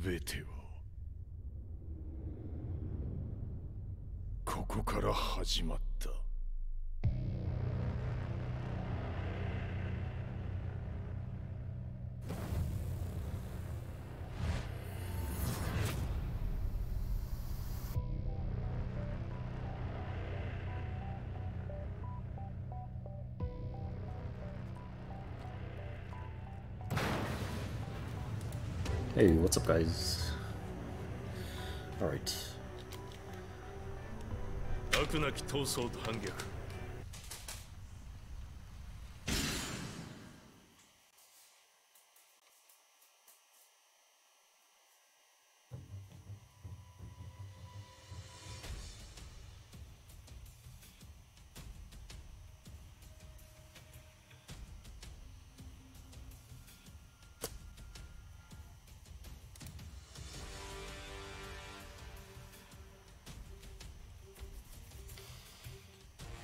全てはここから始まった。What's up guys? Alright.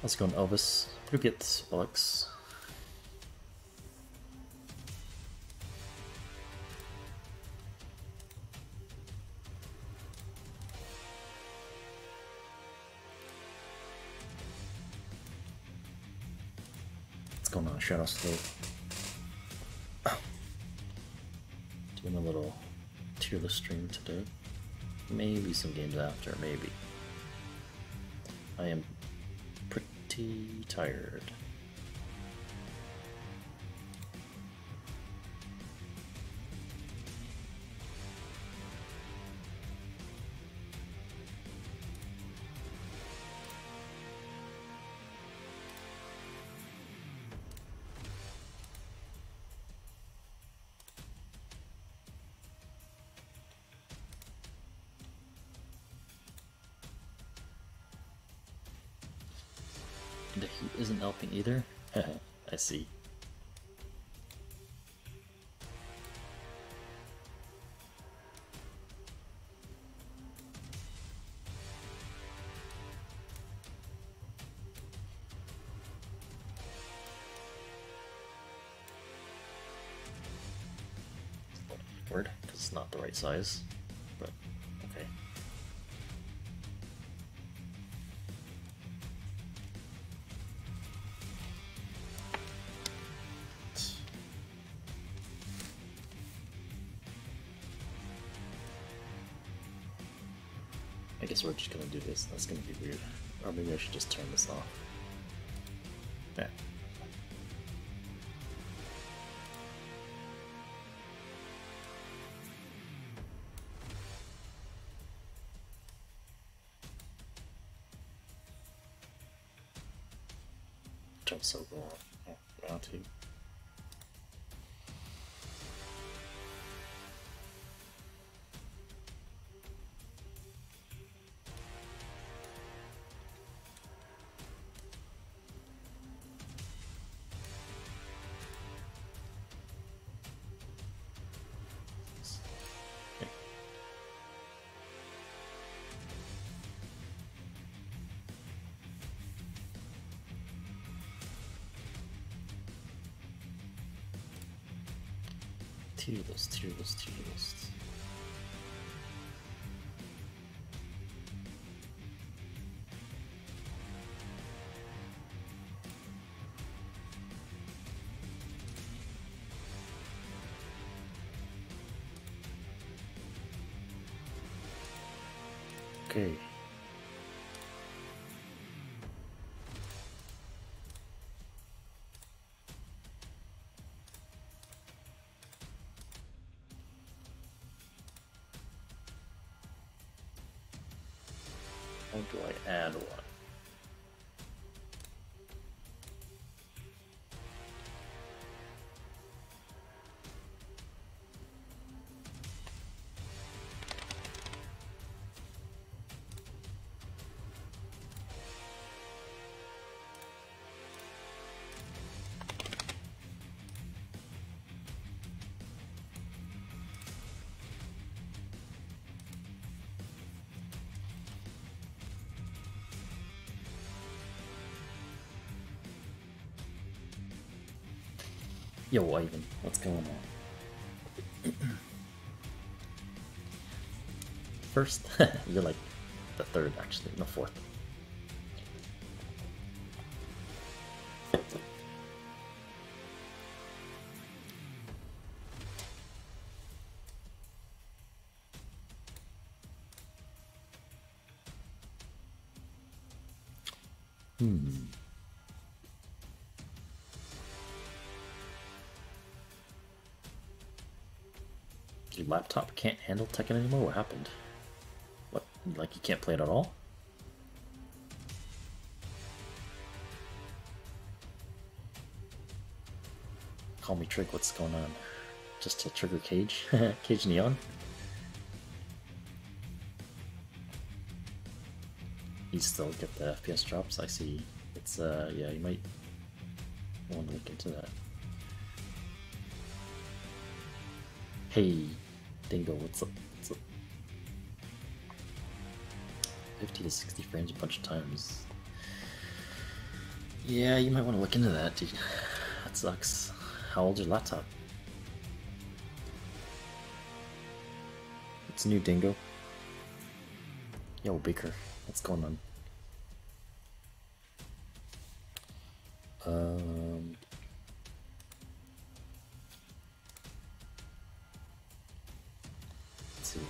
How's it going, Elvis? Who gets Alex? What's going on, Shadow Slope? Doing a little tier list stream today. Maybe some games after, maybe. I am tired. Heat either? I see. Word, because it's not the right size, guess we're just gonna do this. That's gonna be weird. Or maybe I should just turn this off. Yeah. Jump so cool. Tier list, tier list, tier list. Yo, Ivan, what's going on? First, you're like the third, actually, no fourth. Laptop can't handle Tekken anymore? What happened? What, like you can't play it at all? Call me Trick, what's going on? Just to trigger Cage? Cage Neon? You still get the FPS drops, I see. It's, uh, yeah, you might want to look into that. Hey, Dingo, what's up? What's up? 50 to 60 frames a bunch of times. Yeah, you might want to look into that, dude. That sucks. How old's your laptop? It's new Dingo. Yo, Baker, what's going on? Um,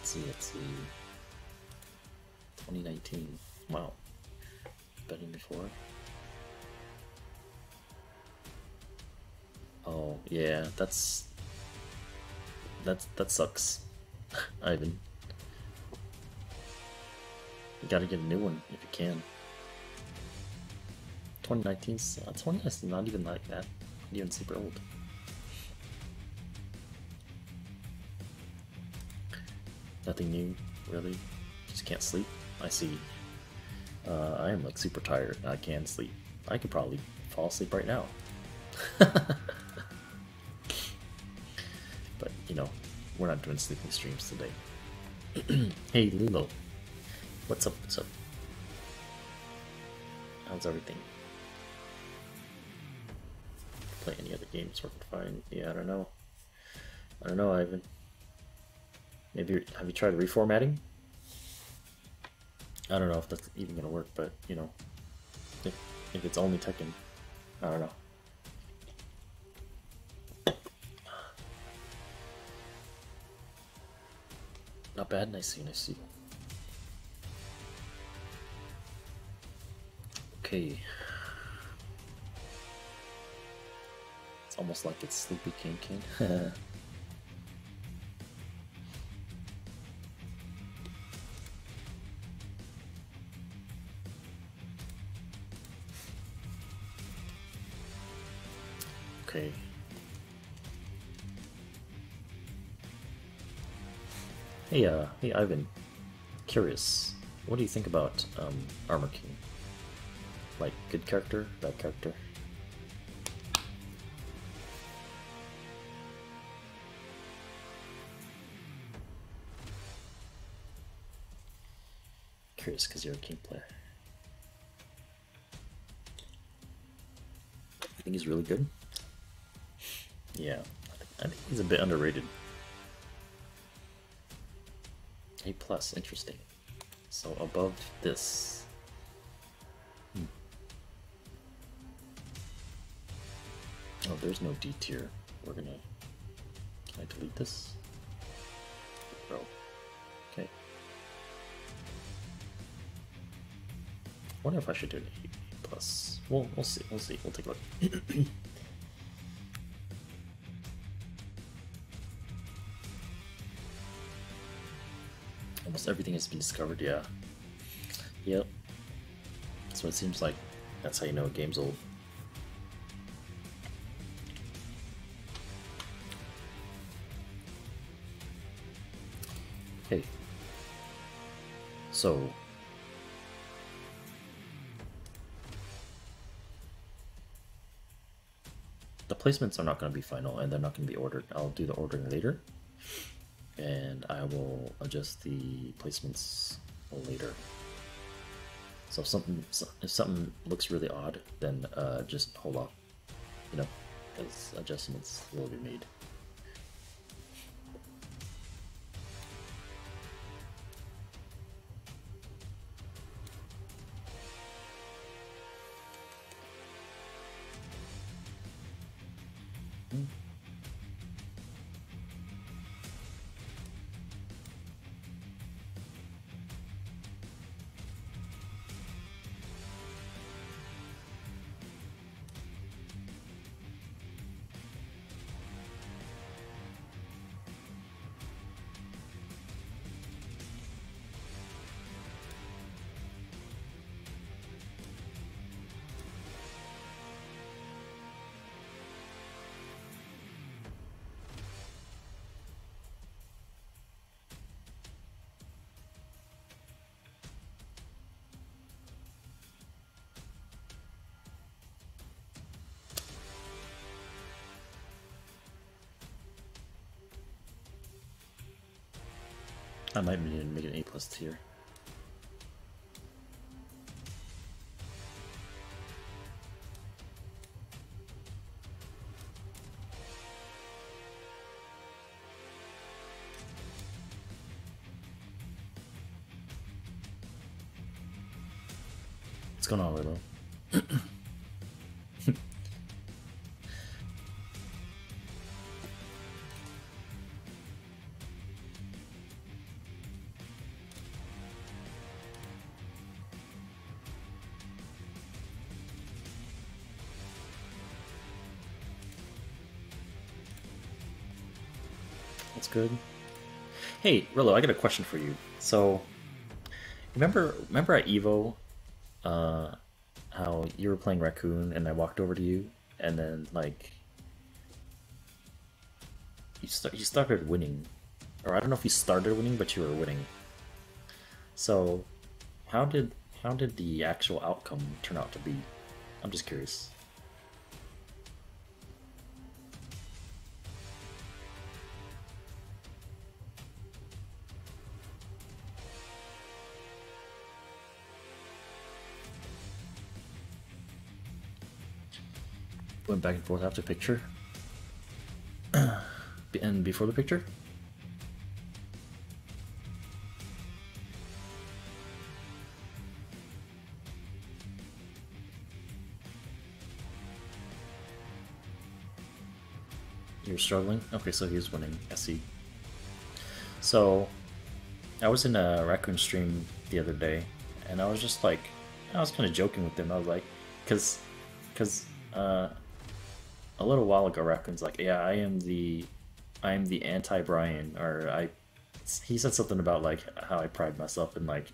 let's see, let's see, 2019. Wow. Better than before. Oh, yeah, that's... That's, that sucks, Ivan. You gotta get a new one if you can. 2019, uh, 20 is not even like that, not even super old. Nothing new, really. Just can't sleep. I see. Uh, I am like super tired. I can sleep. I could probably fall asleep right now. but you know, we're not doing sleeping streams today. hey Lilo, what's up? What's up? How's everything? Play any other games working fine? Yeah, I don't know. I don't know, Ivan. Maybe have you tried reformatting? I don't know if that's even gonna work, but you know, if if it's only Tekken, I don't know. Not bad, nice see, nice see. Okay. It's almost like it's Sleepy King King. Hey, uh, hey, Ivan. Curious, what do you think about um, Armor King? Like, good character, bad character? Curious, because you're a King player. I think he's really good. Yeah, I think, I think he's a bit underrated. A plus, interesting. So above this. Hmm. Oh, there's no D tier. We're gonna. Can I delete this? Bro. Okay. wonder if I should do an A plus. Well, we'll see. We'll see. We'll take a look. Almost everything has been discovered, yeah. Yep. So it seems like. That's how you know a game's old. Hey. So... The placements are not going to be final and they're not going to be ordered. I'll do the ordering later and I will adjust the placements later. So if something if something looks really odd, then uh, just hold off, you know, because adjustments will be made. Tier. What's going on, Willow? That's good. Hey, Rillo, I got a question for you. So, remember, remember at Evo, uh, how you were playing Raccoon and I walked over to you, and then like you you started winning, or I don't know if you started winning, but you were winning. So, how did how did the actual outcome turn out to be? I'm just curious. Went back and forth after picture. and before the picture? You're struggling? Okay, so he's winning. I see. So, I was in a raccoon stream the other day, and I was just like, I was kind of joking with him. I was like, because, because, uh, a little while ago, Raccoon's like, yeah, I am the, I am the anti Bryan, or I, he said something about like how I pride myself in like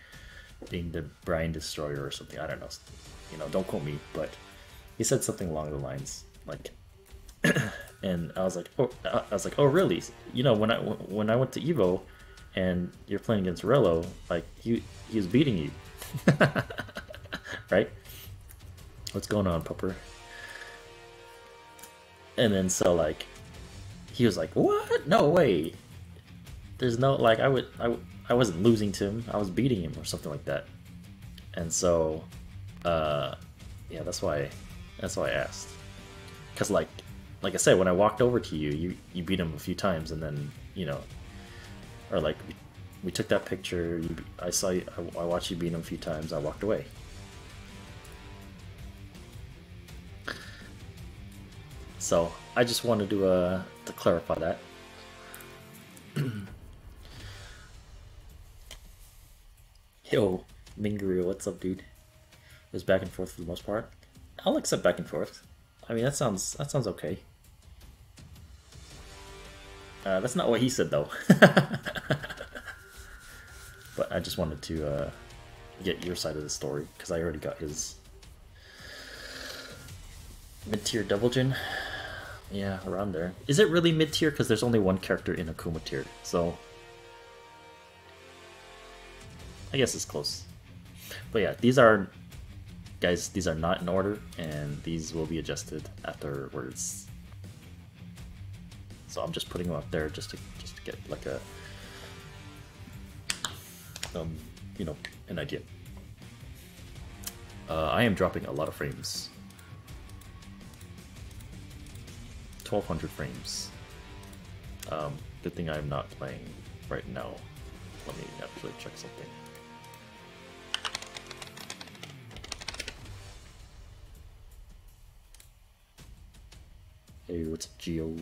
being the Bryan destroyer or something. I don't know, you know, don't quote me, but he said something along the lines like, and I was like, oh, I was like, oh really? You know, when I when I went to Evo, and you're playing against Rello, like he he was beating you, right? What's going on, Pupper? And then so like he was like, "What? No way. There's no like I would I I wasn't losing to him. I was beating him or something like that." And so uh yeah, that's why that's why I asked. Cuz like like I said when I walked over to you, you you beat him a few times and then, you know, or like we, we took that picture, you, I saw you, I, I watched you beat him a few times, I walked away. So I just wanted to uh, to clarify that. Yo, Mingaru, what's up, dude? It was back and forth for the most part. I'll accept back and forth. I mean, that sounds that sounds okay. Uh, that's not what he said, though. but I just wanted to uh, get your side of the story because I already got his mid-tier Devil Jin. Yeah, around there. Is it really mid tier? Because there's only one character in Akuma tier, so I guess it's close. But yeah, these are guys. These are not in order, and these will be adjusted afterwards. So I'm just putting them up there just to just to get like a um you know an idea. Uh, I am dropping a lot of frames 1200 frames. Um, good thing I'm not playing right now. Let me actually check something. Hey, what's up, Geo?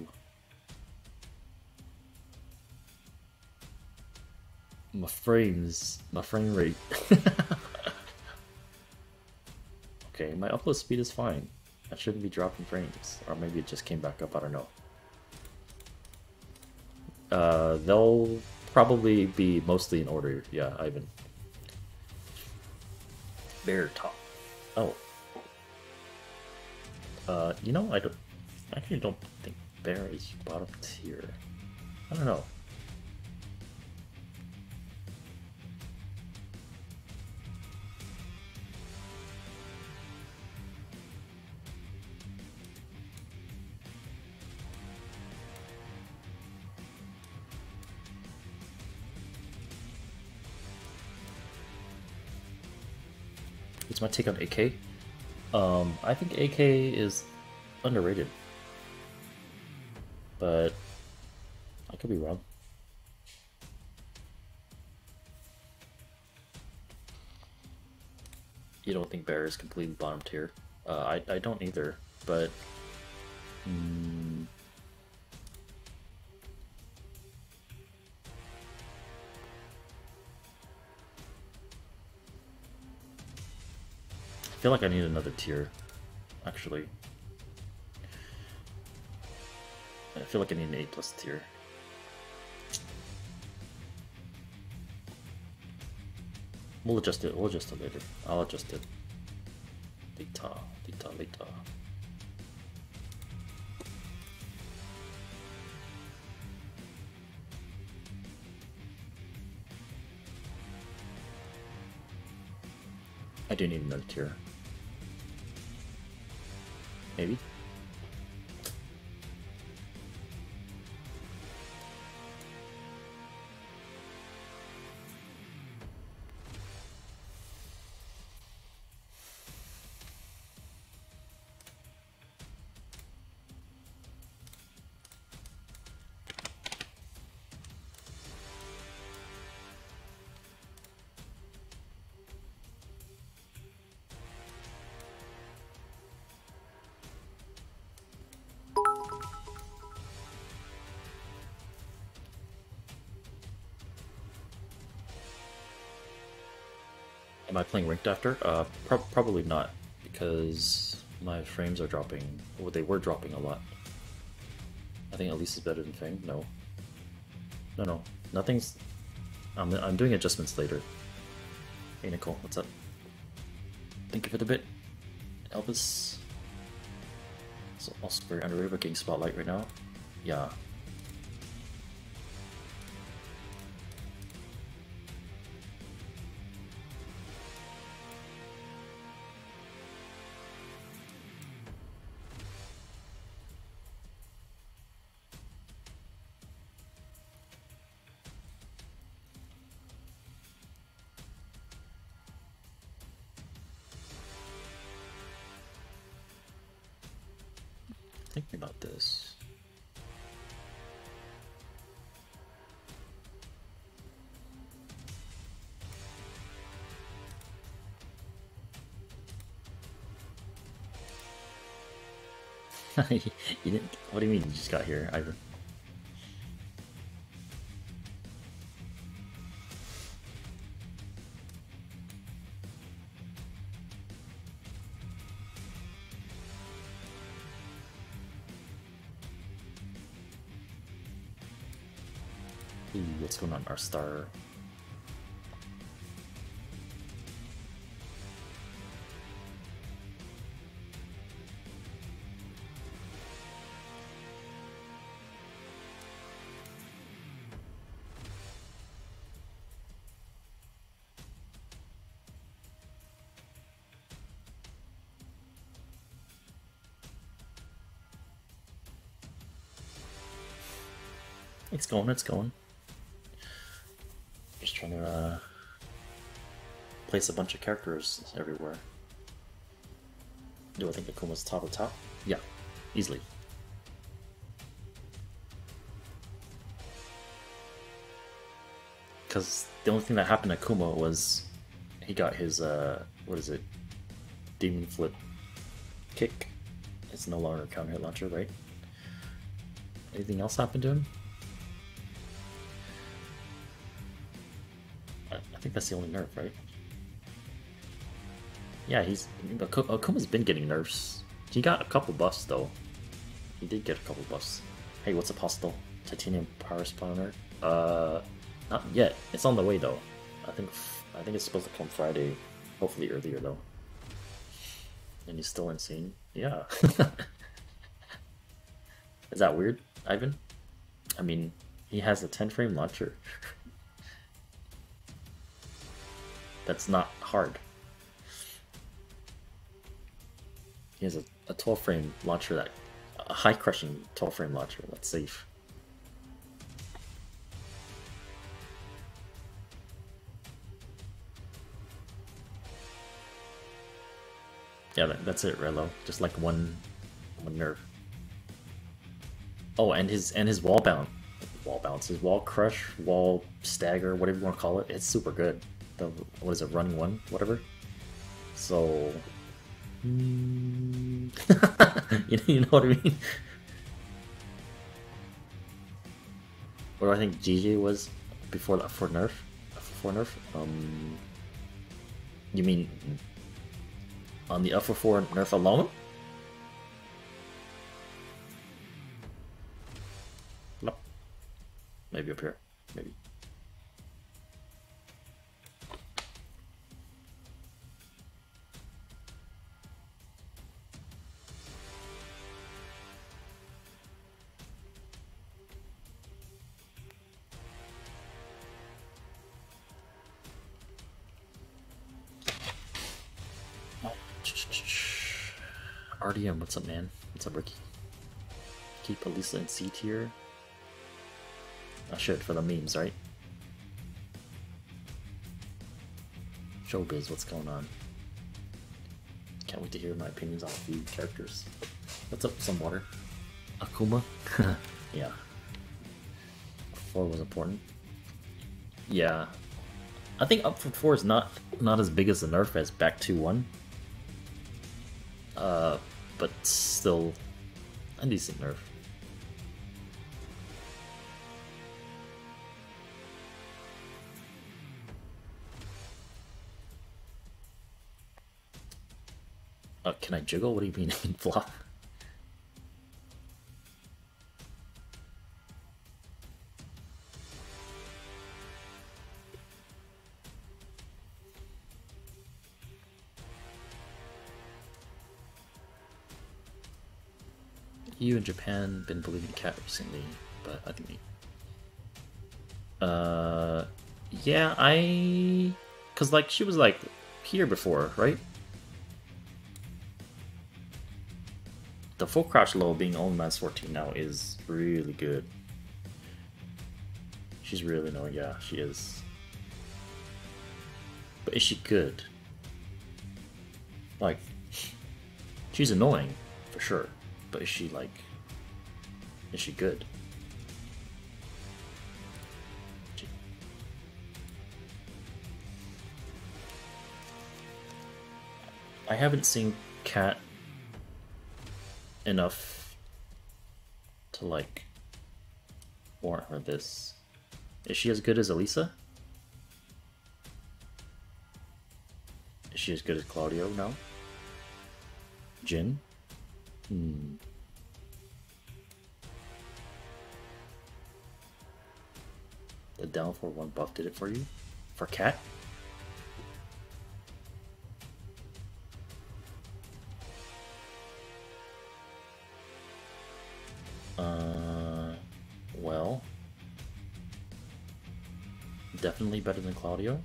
My frames, my frame rate. okay, my upload speed is fine. I shouldn't be dropping frames. Or maybe it just came back up, I don't know. Uh, they'll probably be mostly in order, yeah, Ivan. Bear top. Oh. Uh, you know, I don't, I actually don't think Bear is bottom tier. I don't know. My take on AK. Um, I think AK is underrated, but I could be wrong. You don't think Bear is completely bottom tier? Uh, I I don't either, but. Mm, feel like I need another tier, actually. I feel like I need an A plus tier. We'll adjust it, we'll adjust it later. I'll adjust it. Later, later, later. I do need another tier. Maybe? I playing ranked after? Uh, pro probably not, because my frames are dropping. Well, they were dropping a lot. I think at least is better than Feng. No. No, no. Nothing's... I'm, I'm doing adjustments later. Hey, Nicole, what's up? Thank you for the bit. Elvis. So also very underrated, but getting spotlight right now. Yeah, you didn't. What do you mean you just got here, Ivan? What's going on? Our star. It's going, it's going. Just trying to uh, place a bunch of characters everywhere. Do I think Akuma's top of top? Yeah, easily. Because the only thing that happened to Akuma was he got his, uh, what is it? Demon Flip kick. It's no longer a counter hit launcher, right? Anything else happened to him? Think that's the only nerf, right? Yeah, he's Akuma's been getting nerfs. He got a couple buffs though. He did get a couple buffs. Hey, what's Apostle? Titanium Power Spawner? Uh, not yet. It's on the way though. I think I think it's supposed to come Friday. Hopefully earlier though. And he's still insane. Yeah. Is that weird, Ivan? I mean, he has a 10 frame launcher. That's not hard. He has a, a 12 frame launcher that a high crushing 12 frame launcher that's safe. Yeah, that, that's it, Relo. Just like one, one nerve. Oh, and his and his wall bounce, wall bounce, his wall crush, wall stagger, whatever you want to call it. It's super good. The what is it, running one, whatever. So, mm, you know, you know what I mean. What do I think GG was before for nerf? For nerf? Um, you mean on the upper four nerf alone? Nope. Maybe up here. Maybe. What's up, man? What's up, Ricky? Keep Eliza in C tier. I should for the memes, right? Showbiz, what's going on? Can't wait to hear my opinions on a few characters. What's up, some water? Akuma? yeah. Four was important. Yeah. I think up for four is not not as big as the nerf as back 2-1. Uh, but still a decent nerf. Uh, can I jiggle? What do you mean flop? Japan been believing cat recently, but I think. Uh, yeah, I, cause like she was like here before, right? The full crouch low being only minus 14 now is really good. She's really annoying, yeah, she is. But is she good? Like, she's annoying, for sure. But is she like... Is she good? I haven't seen Cat enough to like warrant her this. Is she as good as Eliza? Is she as good as Claudio No. Jin? Hmm. The down for one buff did it for you? For cat? Uh, well, definitely better than Claudio.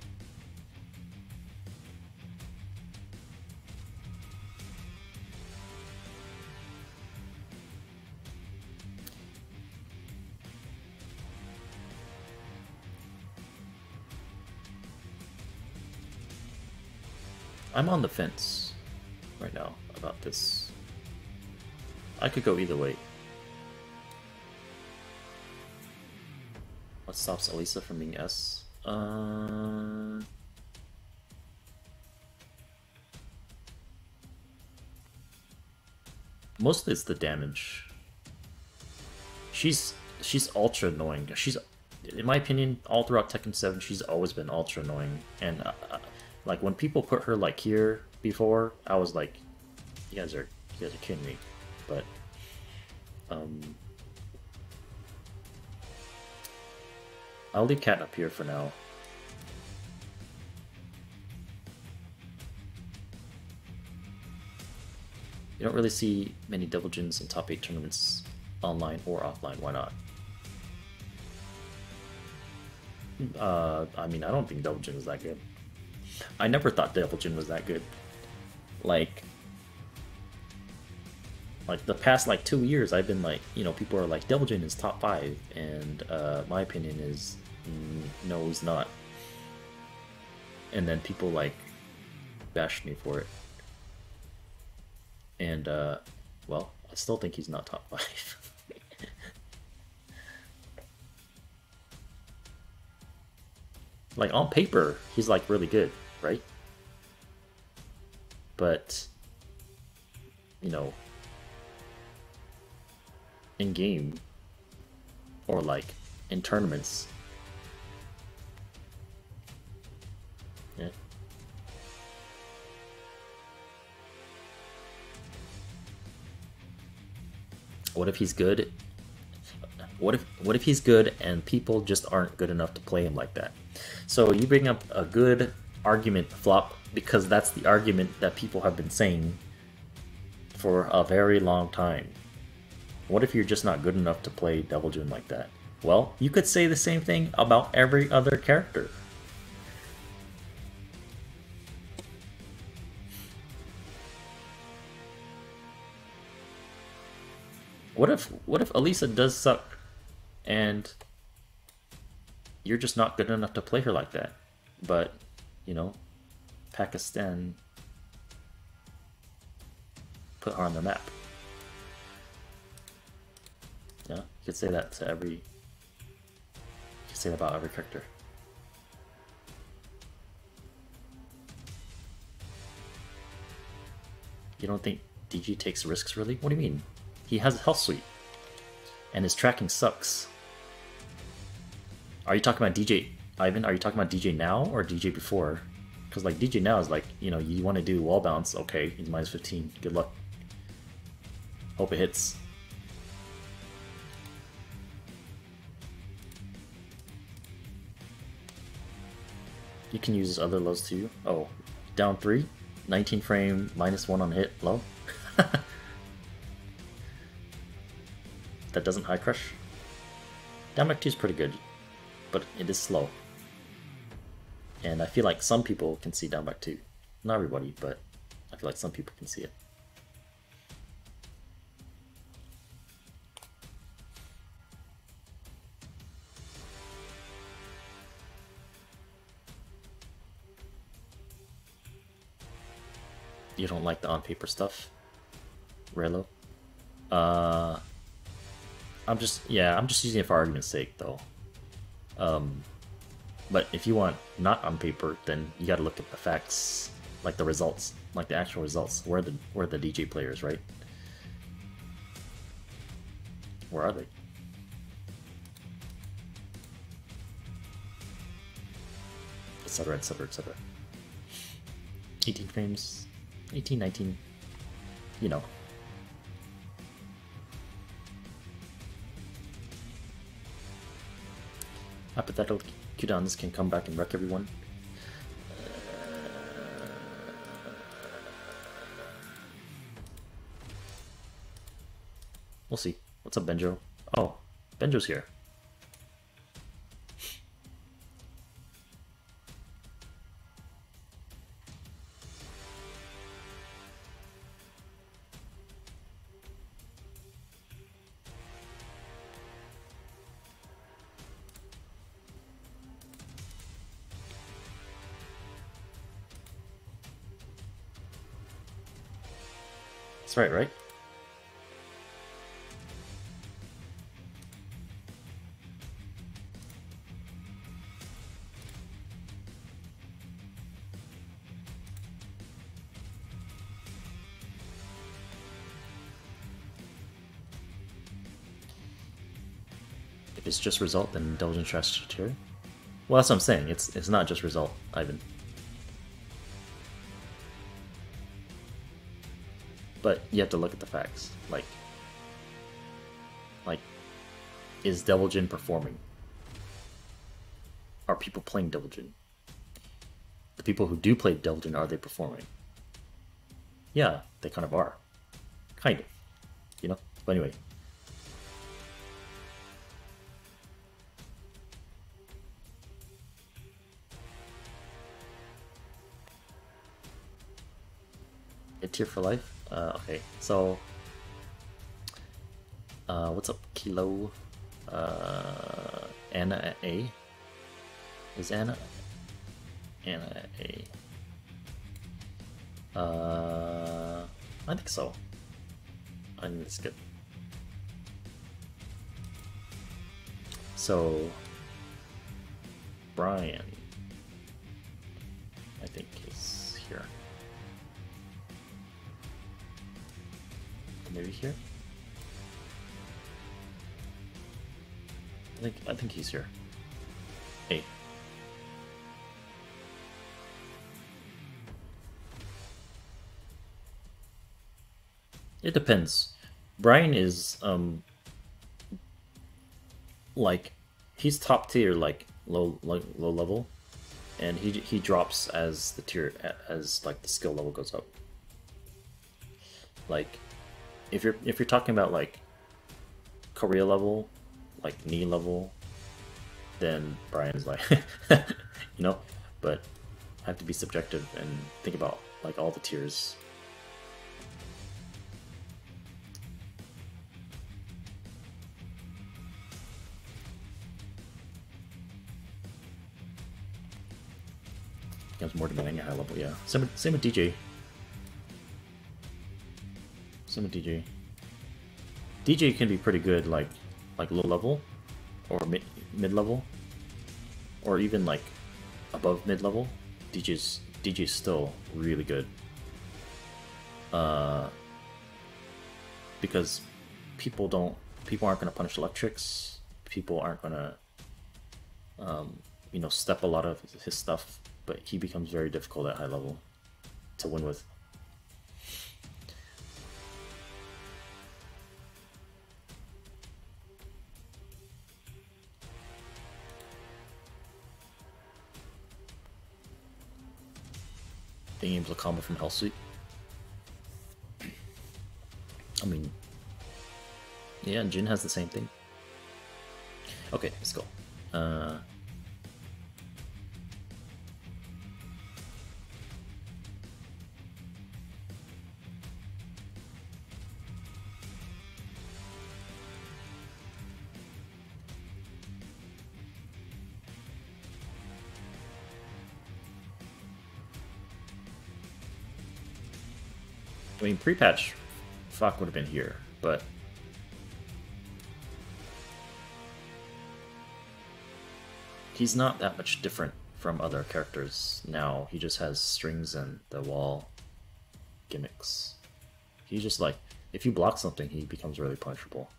I'm on the fence right now about this. I could go either way. What stops Eliza from being S? Uh... Mostly it's the damage. She's she's ultra annoying. She's, in my opinion, all throughout Tekken 7, she's always been ultra annoying. And uh, like when people put her like here before, I was like, you guys are you guys are kidding me. But um I'll leave Cat up here for now. You don't really see many Devil Jins in top 8 tournaments online or offline, why not? Uh, I mean, I don't think Devil Jin is that good. I never thought Devil was that good. Like, like the past like two years, I've been like, you know, people are like Devil is top five, and uh, my opinion is mm, no, he's not. And then people like bashed me for it. And, uh, well, I still think he's not top five. like, on paper, he's, like, really good, right? But, you know, in game, or, like, in tournaments, yeah. What if he's good? What if what if he's good and people just aren't good enough to play him like that? So you bring up a good argument, Flop, because that's the argument that people have been saying for a very long time. What if you're just not good enough to play Devil Jin like that? Well, you could say the same thing about every other character. What if what if Eliza does suck and you're just not good enough to play her like that? But, you know, Pakistan put her on the map. Yeah, you could say that to every you could say that about every character. You don't think DG takes risks really? What do you mean? He has a Hell Sweep. And his tracking sucks. Are you talking about DJ Ivan? Are you talking about DJ now or DJ before? Because like DJ now is like, you know, you want to do wall bounce, okay, he's minus 15. Good luck. Hope it hits. You can use other lows too. Oh, down 3, 19 frame, minus 1 on hit, low. that doesn't high crush. Down back 2 is pretty good, but it is slow. And I feel like some people can see down back 2. Not everybody, but I feel like some people can see it. You don't like the on-paper stuff? Relo? Uh, I'm just, yeah, I'm just using it for argument's sake, though. Um, but if you want not on paper, then you gotta look at the facts, like the results, like the actual results. Where the where the DJ players, right? Where are they? Etc. Etc. Etc. 18 frames, 18, 19, you know. Hypothetical Qdowns can come back and wreck everyone. We'll see. What's up, Benjo? Oh, Benjo's here. Right, right? If it's just result, then indulgent strategy. Well, that's what I'm saying. It's it's not just result, Ivan. But you have to look at the facts. Like, like, is Devil Jin performing? Are people playing Devil Jin? The people who do play Devil Jin, are they performing? Yeah, they kind of are. Kind of. You know? But anyway. A tier for life? Uh, okay, so uh, what's up, Kilo? Uh, Anna A. Is Anna Anna A? Uh, I think so. I need to skip. So, Bryan, I think is here. Maybe here. I think I think he's here. Hey. It depends. Bryan is um like he's top tier like low like low level and he he drops as the tier as like the skill level goes up. Like if you're if you're talking about like Korea level, like knee level, then Bryan's like you know, but I have to be subjective and think about like all the tiers becomes more demanding at high level, yeah. Same same with DJ. Same with DJ. DJ can be pretty good, like like low level, or mid mid level, or even like above mid level. DJ's DJ's still really good. Uh, because people don't people aren't gonna punish electrics. People aren't gonna um, you know step a lot of his stuff but he becomes very difficult at high level to win with. Being able to combo from Hell Sweep. I mean, yeah, Jin has the same thing. Okay, let's go. Uh, I mean, pre-patch, fuck would have been here, but he's not that much different from other characters now. He just has strings and the wall gimmicks. He's just like, if you block something, he becomes really punishable.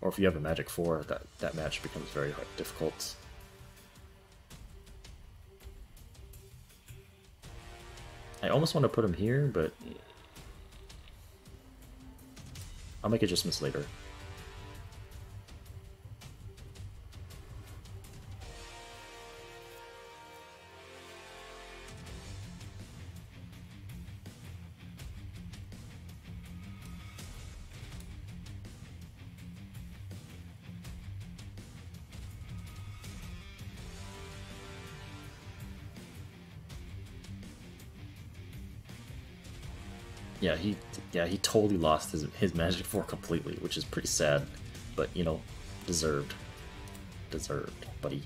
Or if you have a magic 4, that, that match becomes very difficult. I almost want to put him here, but I'll make adjustments later. Yeah he totally lost his his Magic Four completely, which is pretty sad, but you know, deserved, deserved, buddy.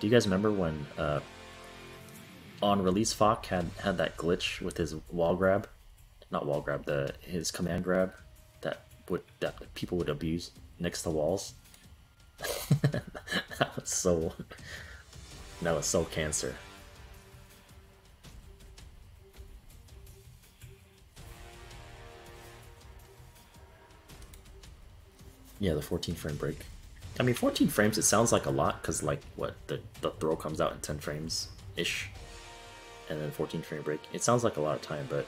Do you guys remember when uh, on release Fok had had that glitch with his wall grab, not wall grab, the his command grab that would that people would abuse next to walls. that was so that was so cancer. Yeah, the 14 frame break. I mean, 14 frames, it sounds like a lot, because, like, what, the, the throw comes out in 10 frames-ish, and then 14 frame break. It sounds like a lot of time, but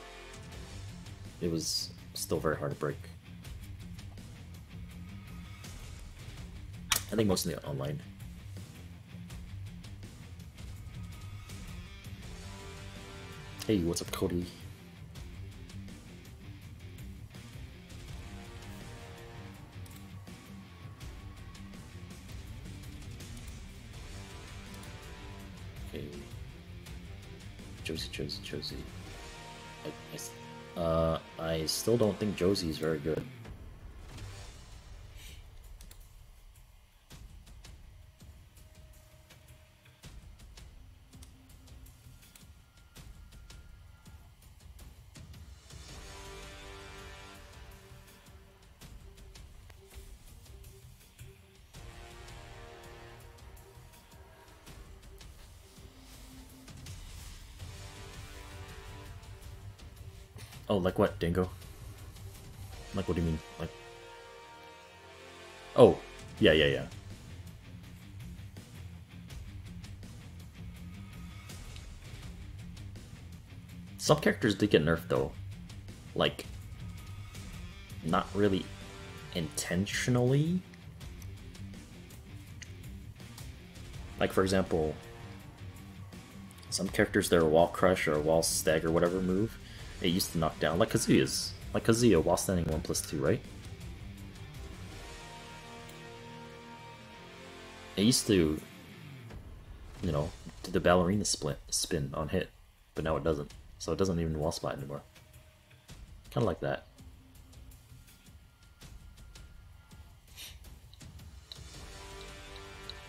it was still very hard to break. I think mostly online. Hey, what's up, Cody? Josie, Josie. I, I, uh, I still don't think Josie is very good. Like what, Dingo? Like, what do you mean? Like, oh, yeah, yeah, yeah. Some characters did get nerfed though, like, not really intentionally. Like for example, some characters their wall crush or wall stagger whatever move, it used to knock down like Kazuya's. Like Kazuya while standing one plus two, right? It used to you know, do the ballerina split spin on hit, but now it doesn't. So it doesn't even wall spot anymore. Kinda like that.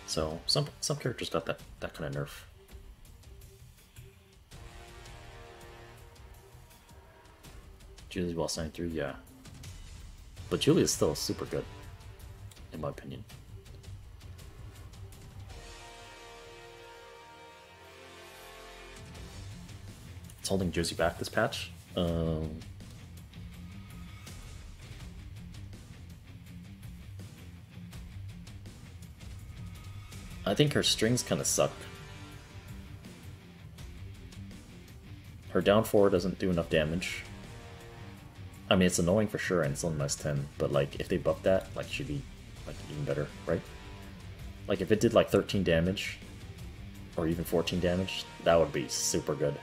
So some some characters got that that kind of nerf. Well signed through, yeah. But Julie is still super good, in my opinion. It's holding Jersey back this patch. Um, I think her strings kind of suck. Her down four doesn't do enough damage. I mean, it's annoying for sure, and it's only minus 10, but like, if they buff that, like, should be, like, even better, right? Like, if it did, like, 13 damage, or even 14 damage, that would be super good.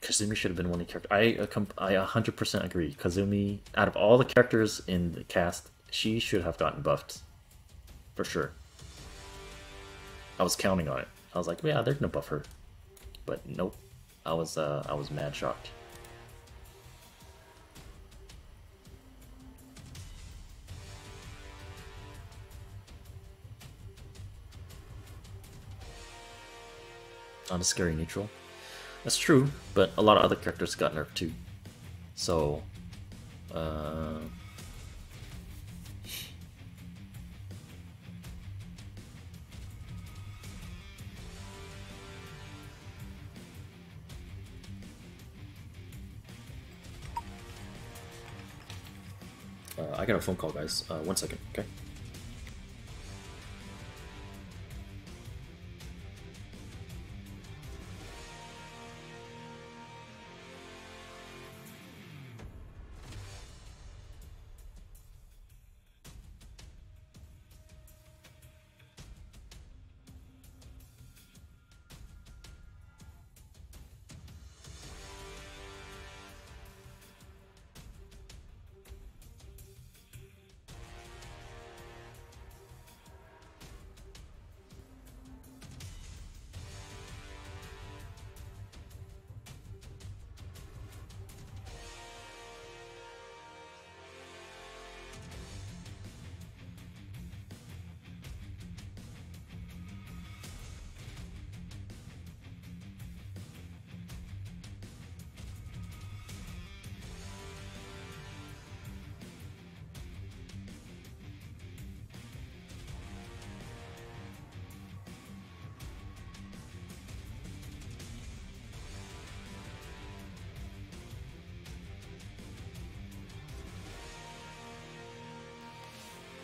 Kazumi should have been one of the characters. I uh, I 100% agree. Kazumi, out of all the characters in the cast, she should have gotten buffed, for sure. I was counting on it. I was like, yeah, they're gonna buff her, but nope. I was uh, I was mad shocked. Not a scary neutral. That's true, but a lot of other characters got nerfed too. So, uh, I got a phone call, guys. Uh, one second, okay?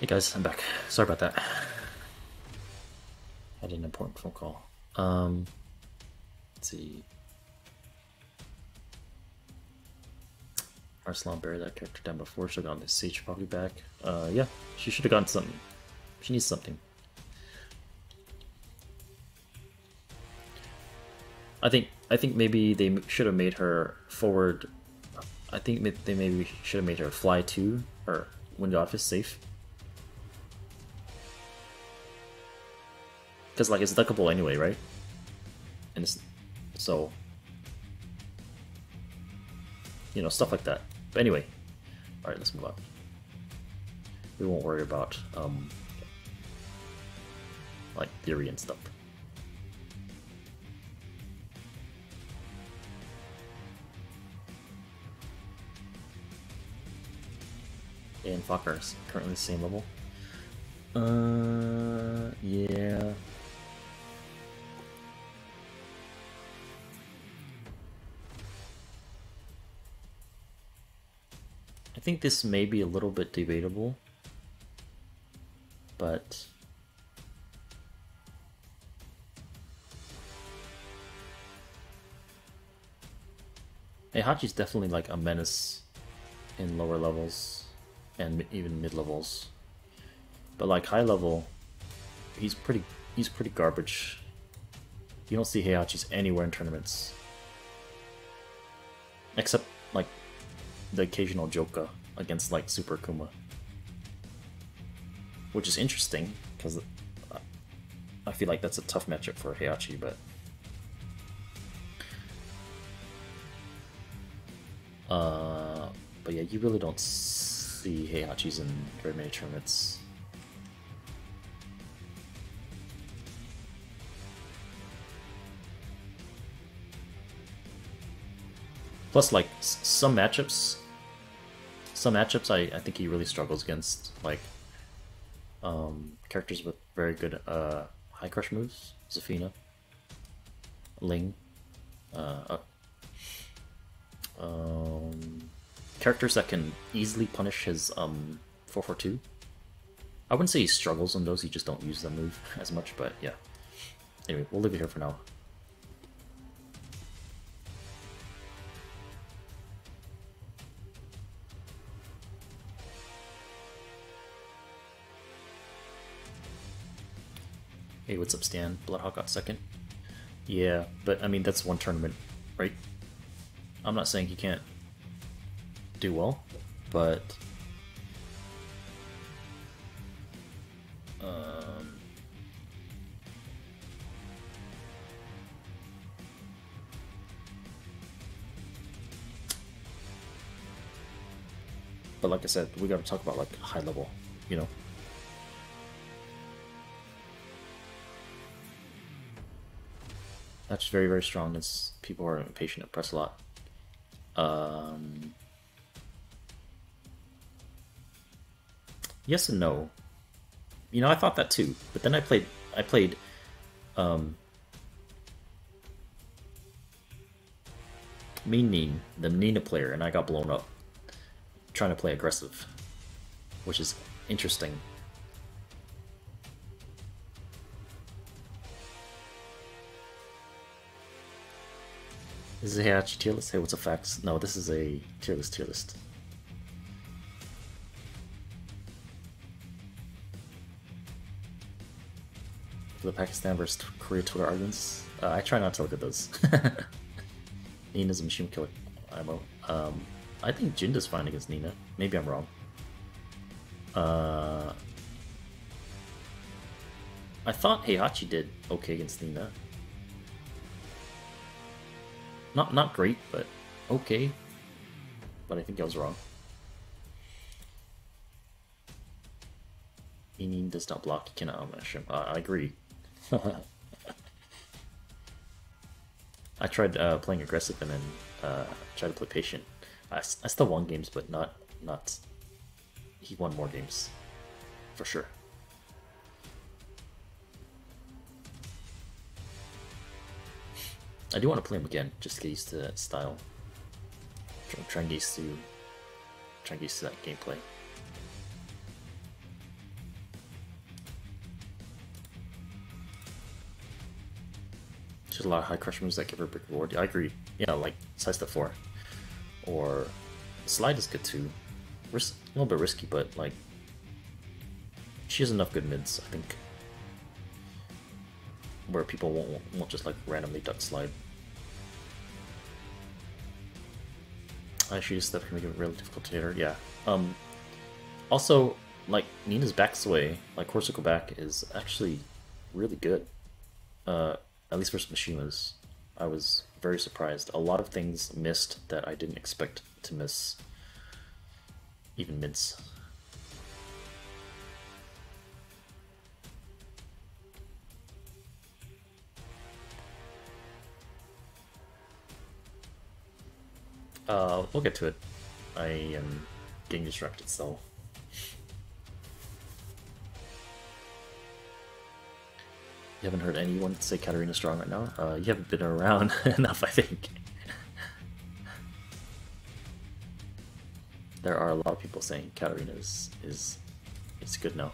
Guys, I'm back. Sorry about that. I had an important phone call. Um, let's see. Arslan buried that character down before. Should have gotten the Sage probably back. Uh, yeah, she should have gotten something. She needs something. I think I think maybe they should have made her forward. I think they maybe should have made her fly to or window office safe. Because, like, it's duckable anyway, right? And it's... So... You know, stuff like that. But anyway. Alright, let's move on. We won't worry about, um... Like, theory and stuff. and Fokker currently the same level. Uh, yeah. Think this may be a little bit debatable, but Heihachi's definitely like a menace in lower levels and even mid levels. But like high level, he's pretty he's pretty garbage. You don't see Heihachi's anywhere in tournaments. Except like the occasional Joka against like Super Akouma. Which is interesting, because I feel like that's a tough matchup for Heihachi, but Uh, but yeah, you really don't see Heihachis in very many tournaments. Plus, like, some matchups, some matchups I, I think he really struggles against, like, um, characters with very good uh, high crush moves, Zafina, Ling, uh, uh um, characters that can easily punish his um, 442. I wouldn't say he struggles on those, he just don't use the move as much, but yeah. Anyway, we'll leave it here for now. Hey, what's up, Stan? Bloodhawk got second. Yeah, but I mean, that's one tournament, right? I'm not saying he can't do well, but um, but like I said, we got to talk about like high level, you know. That's very, very strong as people are impatient and press a lot. Um, yes and no. You know, I thought that too, but then I played. I played. Um, Mean the Nina player, and I got blown up trying to play aggressive, which is interesting. This is a Heihachi tier list. Hey, what's a facts? No, this is a tier list tier list. For the Pakistan versus Korea Twitter arguments, uh, I try not to look at those. Nina's a machine killer ammo. Um, I think Jinda's fine against Nina. Maybe I'm wrong. Uh, I thought Heihachi did okay against Nina. Not not great, but okay. But I think I was wrong. Meaning does not block, you cannot outmatch him. Uh, I agree. I tried uh, playing aggressive and then uh, tried to play patient. I, I still won games, but not not. He won more games, for sure. I do want to play him again, just to get used to that style. Try, try and get used to, try and get used to that gameplay. There's a lot of high crush moves that give her a big reward. I agree. Yeah, like sidestep 4. Or slide is good too. Risk, a little bit risky, but like she has enough good mids, I think where people won't, won't just like randomly duck slide. Actually, this stuff can make it really difficult to hit her. Yeah. Um. Also, like Nina's back sway, like Corsical back, is actually really good. Uh, at least for Mishimas. I was very surprised. A lot of things missed that I didn't expect to miss. Even mids. Uh, we'll get to it. I am getting distracted, so... You haven't heard anyone say Katarina strong right now? Uh, you haven't been around enough, I think. there are a lot of people saying Katarina is is is good now.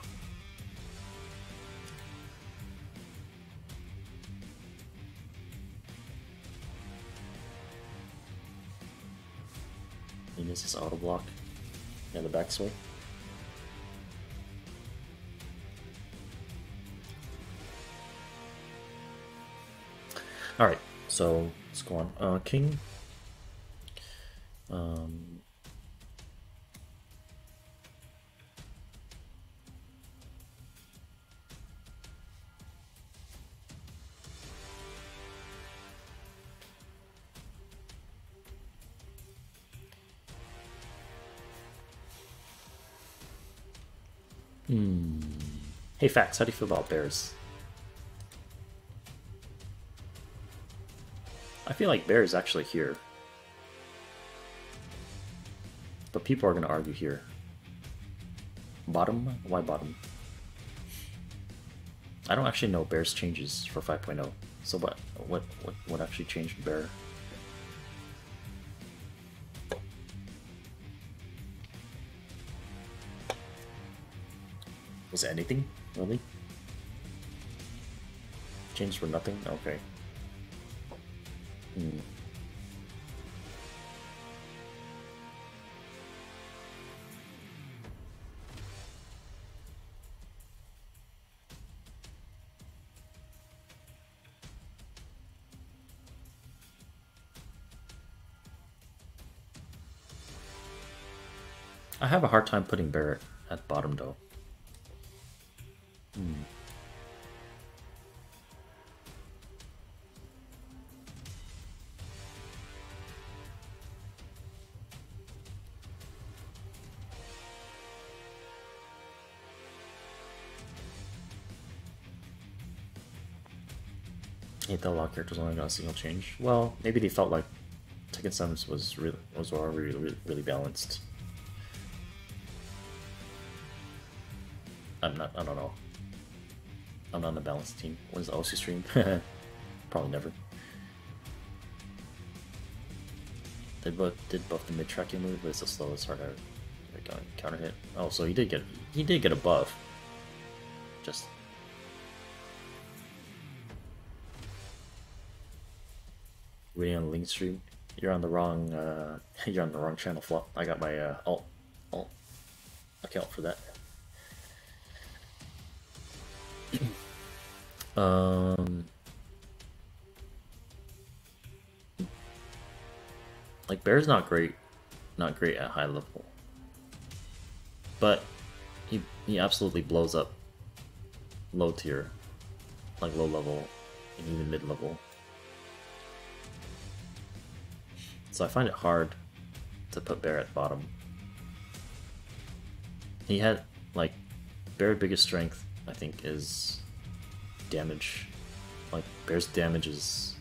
Venus is auto block and the backswing. All right, so let's go on. Uh, King. Um, Hmm. Hey, Facts, how do you feel about bears? I feel like bear is actually here. But people are going to argue here. Bottom? Why bottom? I don't actually know bear's changes for 5.0. So what what what what actually changed bear? Was it anything, really? Changed for nothing? Okay. Hmm. I have a hard time putting Barrett at bottom though. Characters only got a single change. Well, maybe they felt like Tekken 7 was really was already really, really balanced. I'm not. I don't know. I'm not on the balanced team. What is the OC stream? Probably never. They both did buff the mid tracking move, but it's the slowest hard uh, counter hit. Oh, so he did get he did get a buff. Waiting on stream. You're on the wrong uh, you're on the wrong channel flop. I got my uh, alt alt account for that. um like Bear's not great not great at high level. But he he absolutely blows up low tier. Like low level and even mid level. So I find it hard to put Bear at bottom. He had, like, Bear's biggest strength, I think, is damage. Like, Bear's damage is...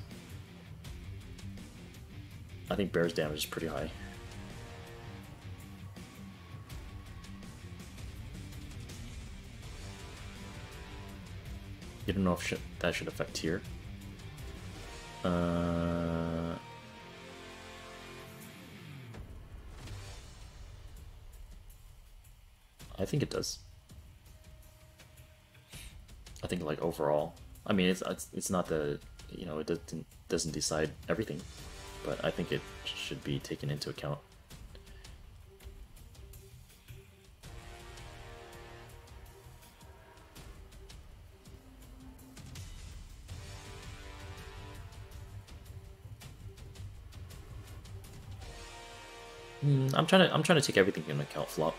I think Bear's damage is pretty high. You don't know if that should affect tier. Uh... I think it does. I think like overall, I mean, it's it's, it's not the you know it doesn't doesn't decide everything, but I think it should be taken into account. Mm, I'm trying to I'm trying to take everything into account. Flop.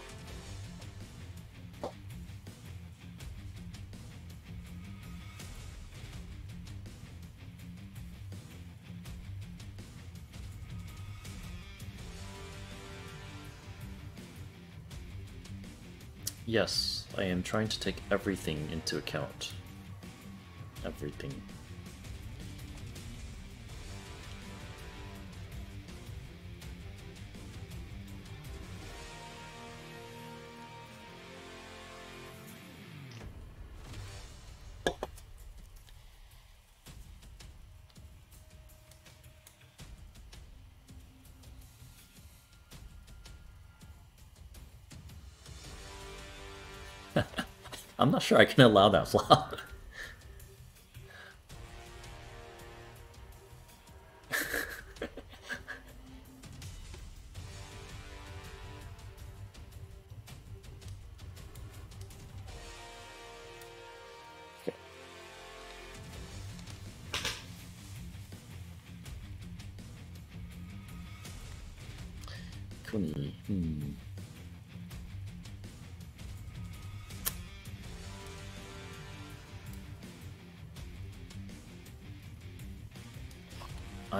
Yes, I am trying to take everything into account. Everything. I'm not sure I can allow that flop.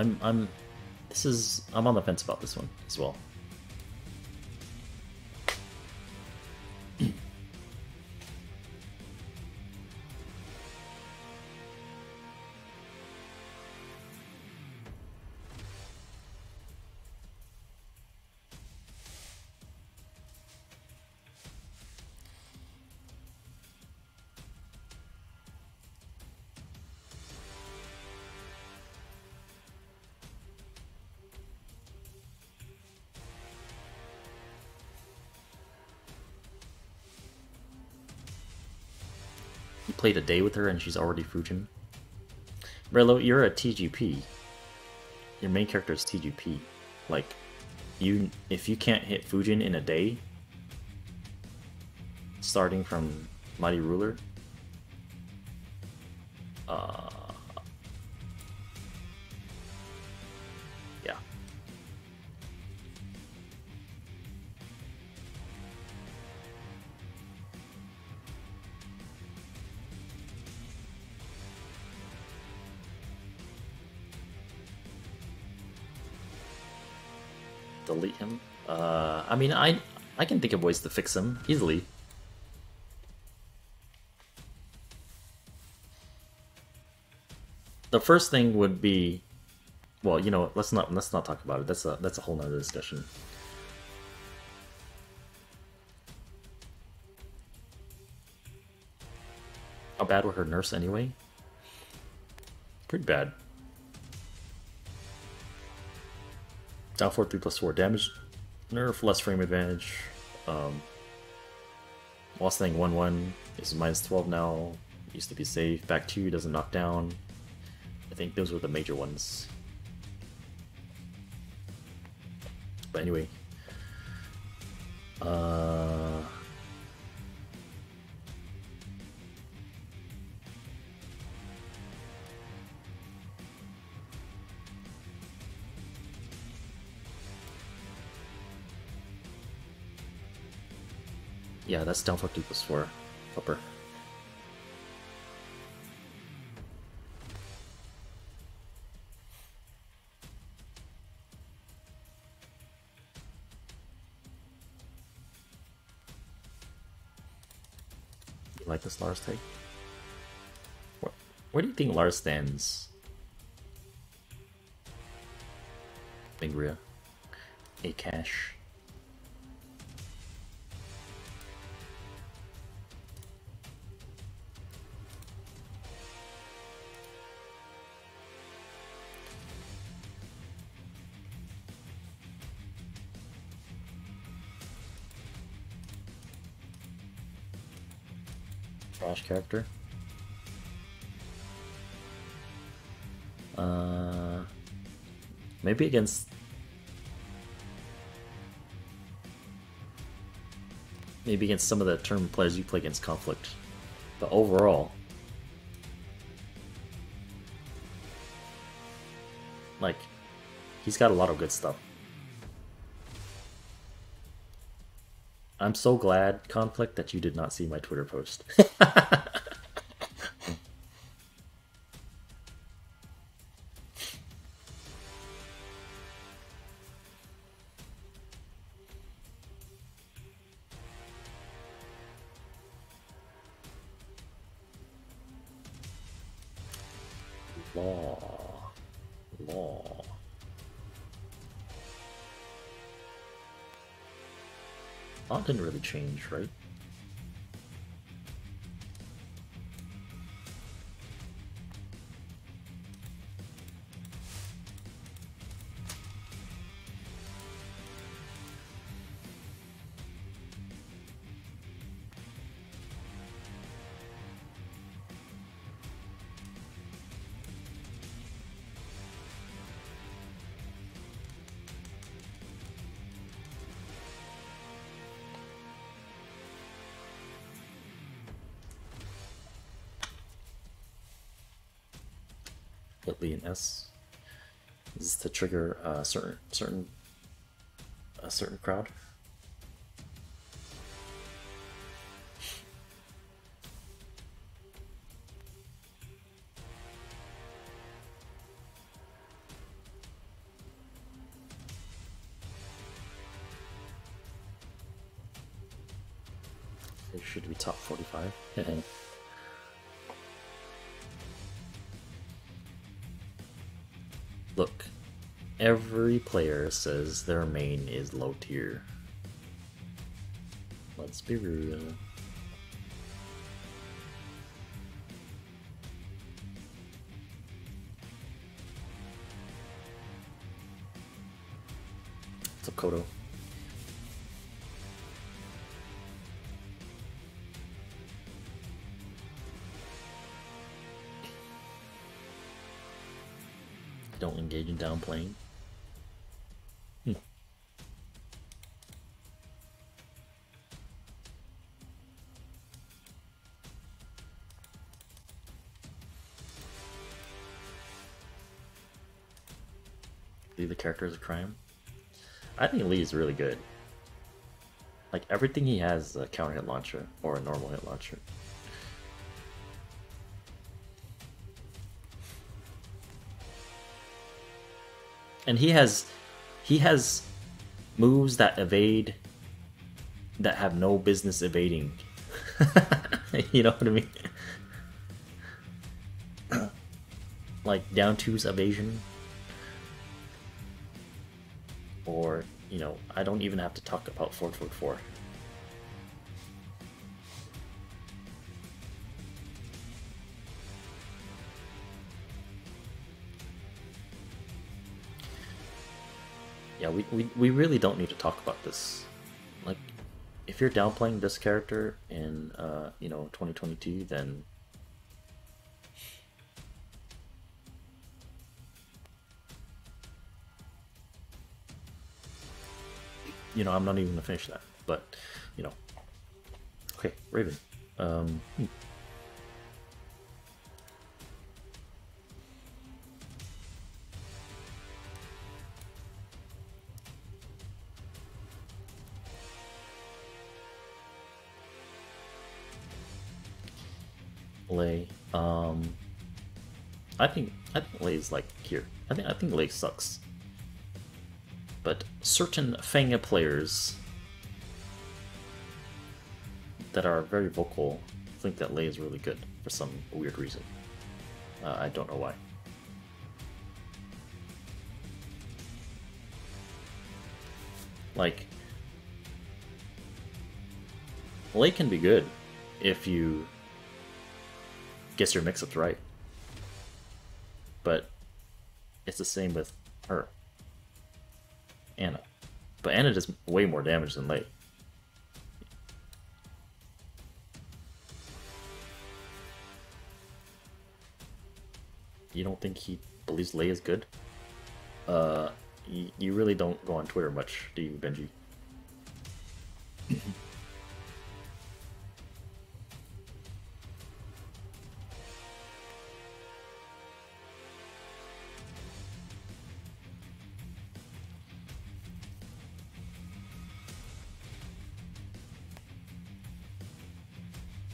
I'm I'm this is I'm on the fence about this one as well. Played a day with her and she's already Fujin. Relo, you're a TGP. Your main character is TGP. Like, you if you can't hit Fujin in a day, starting from Mighty Ruler, I can think of ways to fix him easily. The first thing would be, well, you know, let's not let's not talk about it. That's a that's a whole nother discussion. How bad were her nurse anyway? Pretty bad. Down 4, 3 plus 4 damage. Nerf, less frame advantage. Um, thing 1 1 is minus 12 now. Used to be safe. Back 2 doesn't knock down. I think those were the major ones. But anyway. Uh. Yeah, that's down for 2 plus 4. Upper. You like this Lars take? Where, where do you think Lars stands? Bingria. A cash. Character. Uh, maybe against. Maybe against some of the term players you play against conflict, but overall, like, he's got a lot of good stuff. I'm so glad, Conflict, that you did not see my Twitter post. change, right? To trigger a certain certain a certain crowd. Every player says their main is low tier. Let's be real. It's a Kodo. Don't engage in downplaying. Character is a crime. I think Lee is really good. Like everything he has is a counter hit launcher or a normal hit launcher. and he has he has moves that evade that have no business evading you know what i mean like down two's evasion don't even have to talk about forward foot four yeah, we, we, we really don't need to talk about this. Like, if you're downplaying this character in, uh, you know, 2022, then... You know, I'm not even gonna finish that, but, you know. Okay, Raven. Um, hmm. Lei. Um, I think I think Lei is like here. I think I think Lei sucks. But certain Fanga players that are very vocal think that Lei is really good for some weird reason. Uh, I don't know why. Like, Lei can be good if you guess your mix-ups right. But it's the same with her. Anna. But Anna does way more damage than Lei. You don't think he believes Lei is good? Uh, you really don't go on Twitter much, do you, Benji?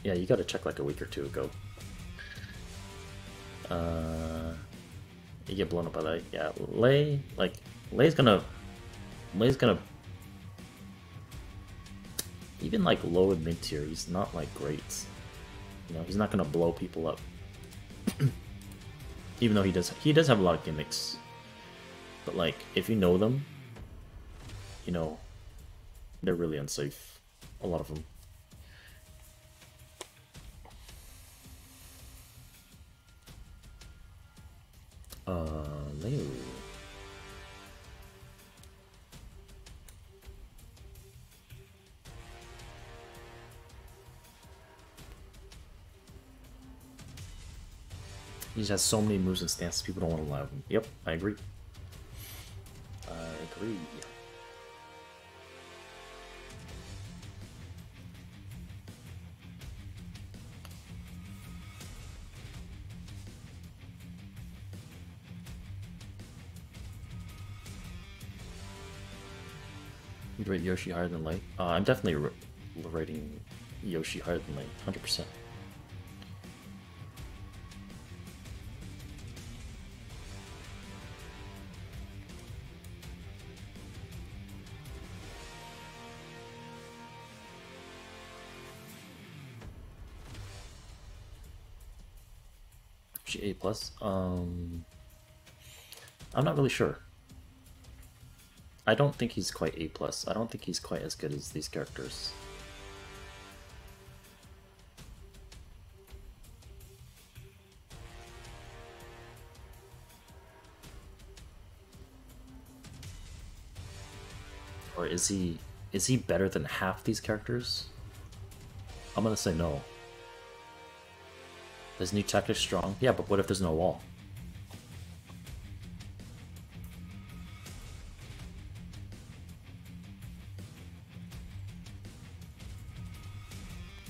Yeah, you gotta check like a week or two ago. Uh, you get blown up by that. Yeah, Lei, like, Lei's gonna, Lei's gonna, even like low and mid tier, he's not like great. You know, he's not gonna blow people up. even though he does, he does have a lot of gimmicks. But like, if you know them, you know, they're really unsafe. A lot of them. He just has so many moves and stances, people don't want to allow him. Yep, I agree. I agree. You'd rate Yoshi higher than Light? Uh, I'm definitely rating Yoshi higher than Light, 100%. Plus. Um, I'm not really sure. I don't think he's quite A plus. I don't think he's quite as good as these characters. Or is he is he better than half these characters? I'm gonna say no. Is new tactic strong? Yeah, but what if there's no wall?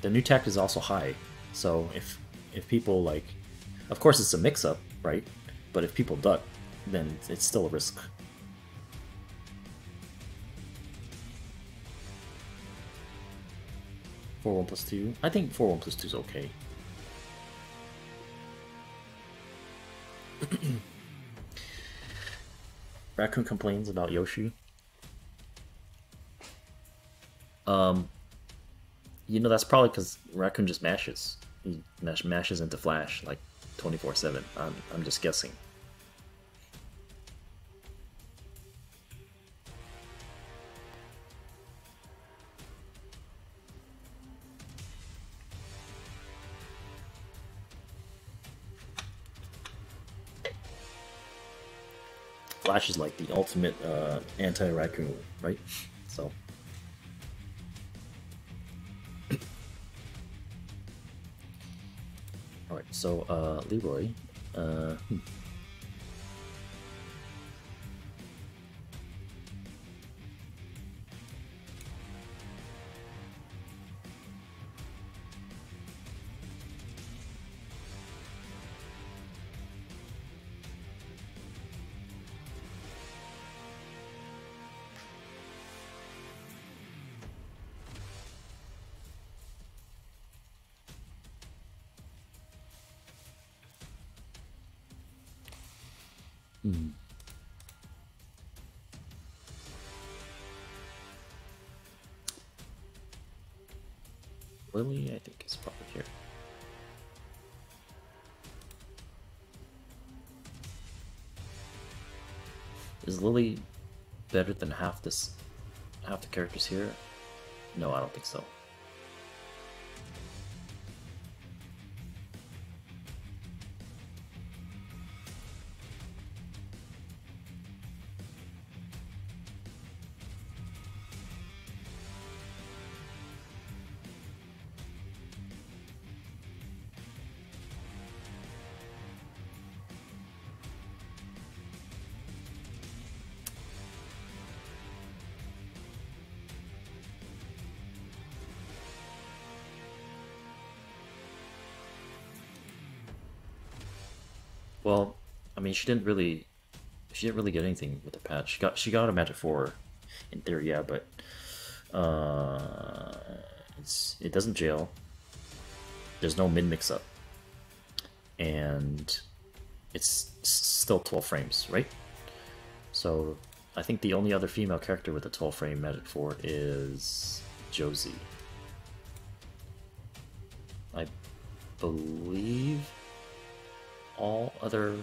The new tech is also high, so if if people like, of course it's a mix-up, right? But if people duck, then it's still a risk. Four one plus two. I think four one plus two is okay. Raccoon complains about Yoshi. Um, you know that's probably because Raccoon just mashes. He mash, mashes into Flash like 24/7. I'm I'm just guessing. Flash is like the ultimate uh, anti-raccoon, right? So. Alright, so uh, Leroy. Uh. Hmm. Better than half this, half the characters here? No, I don't think so. Mean, she didn't really, she didn't really get anything with the patch. She got she got a magic four, in theory, yeah, but uh, it's it doesn't jail. There's no mid mix up, and it's still 12 frames, right? So I think the only other female character with a 12 frame magic four is Josie. I believe all other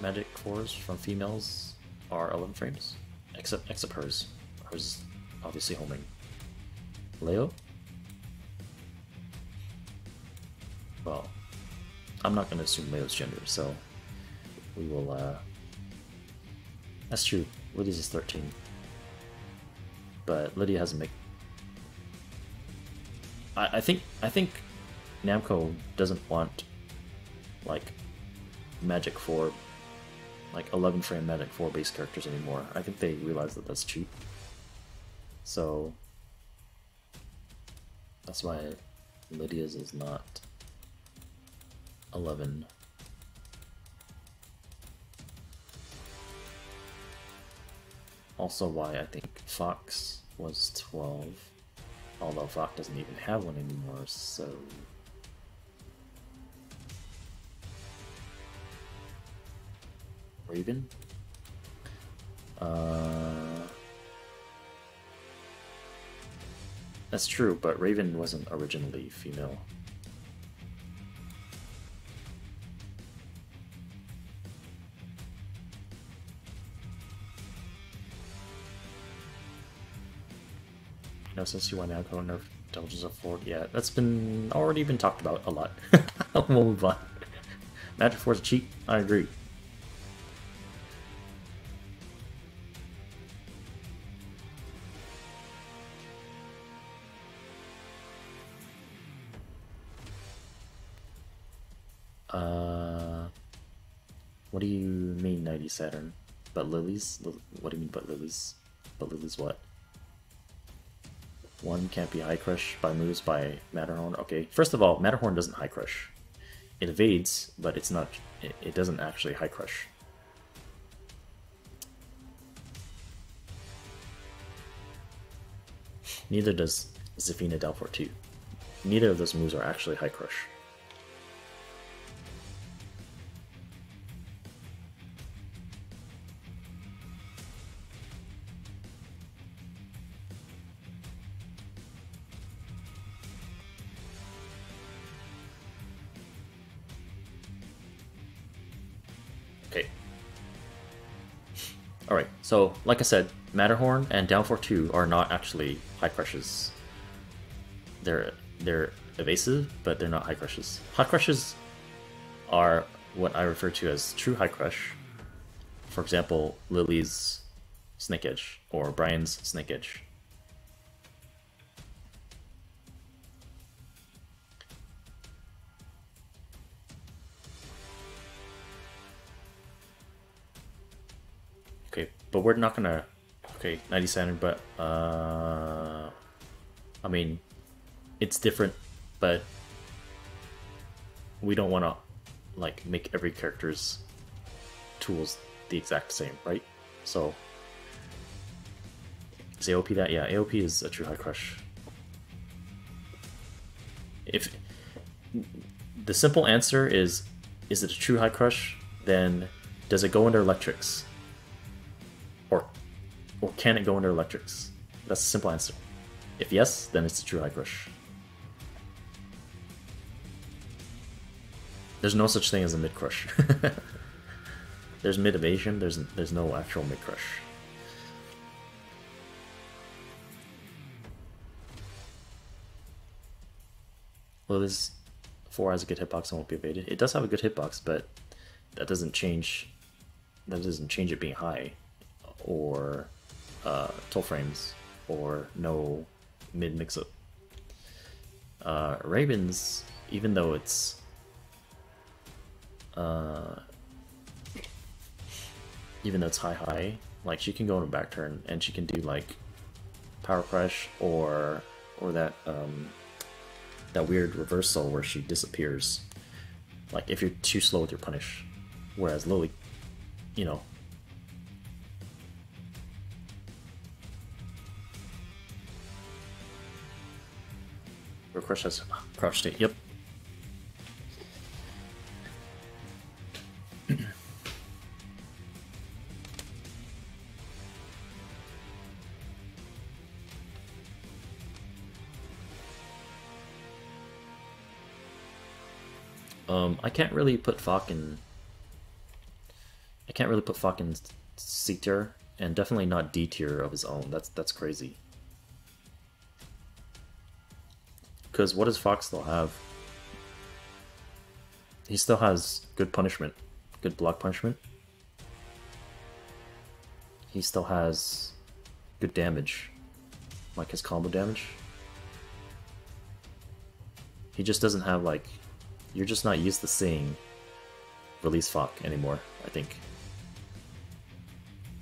magic fours from females are 11 frames, except except hers. Hers is obviously homing. Leo? Well, I'm not going to assume Leo's gender, so we will, uh... That's true, Lydia's is 13. But Lydia has a make... I, I think, I think Namco doesn't want, like, Magic 4, like 11 frame Magic 4 base characters anymore. I think they realize that that's cheap. So that's why Lydia's is not 11. Also why I think Fox was 12. Although Fox doesn't even have one anymore, so... Raven? Uh... That's true, but Raven wasn't originally female. No, since you went out, go nerf Intelligence of Ford. Yeah, that's been already been talked about a lot. we'll move on. Magic Force cheat. I agree. Saturn? But Lili's? What do you mean, but Lili's? But Lili's what? One can't be High Crush by moves by Matterhorn. Okay, first of all, Matterhorn doesn't High Crush. It evades, but it's not. It, it doesn't actually High Crush. Neither does Zafina Delphor 2. Neither of those moves are actually High Crush. So like I said, Matterhorn and Downforce 2 are not actually high crushes. They're they're evasive, but they're not high crushes. High crushes are what I refer to as true high crush. For example, Lili's Snake Edge or Bryan's Snake Edge. But we're not gonna. Okay, 97, but uh, I mean, it's different, but we don't want to like make every character's tools the exact same, right? So is AOP that? Yeah, AOP is a true high crush. If the simple answer is, is it a true high crush? Then does it go under electrics? Or, can it go under electrics? That's a simple answer. If yes, then it's a true high crush. There's no such thing as a mid crush. there's mid evasion. There's there's no actual mid crush. Well, this four has a good hitbox and won't be evaded. It does have a good hitbox, but that doesn't change. That doesn't change it being high or uh, toll frames or no mid mix up. Uh, Ravens, even though it's uh, even though it's high high, like she can go in a back turn and she can do like power crush or or that um, that weird reversal where she disappears. Like if you're too slow with your punish, whereas Lili, you know, Crush has crouch state, yep. um, I can't really put Fok in... I can't really put Fok in C tier, and definitely not D tier of his own. That's that's crazy. Because what does Fox still have? He still has good punishment, good block punishment. He still has good damage, like his combo damage. He just doesn't have like, you're just not used to seeing release Fox anymore, I think.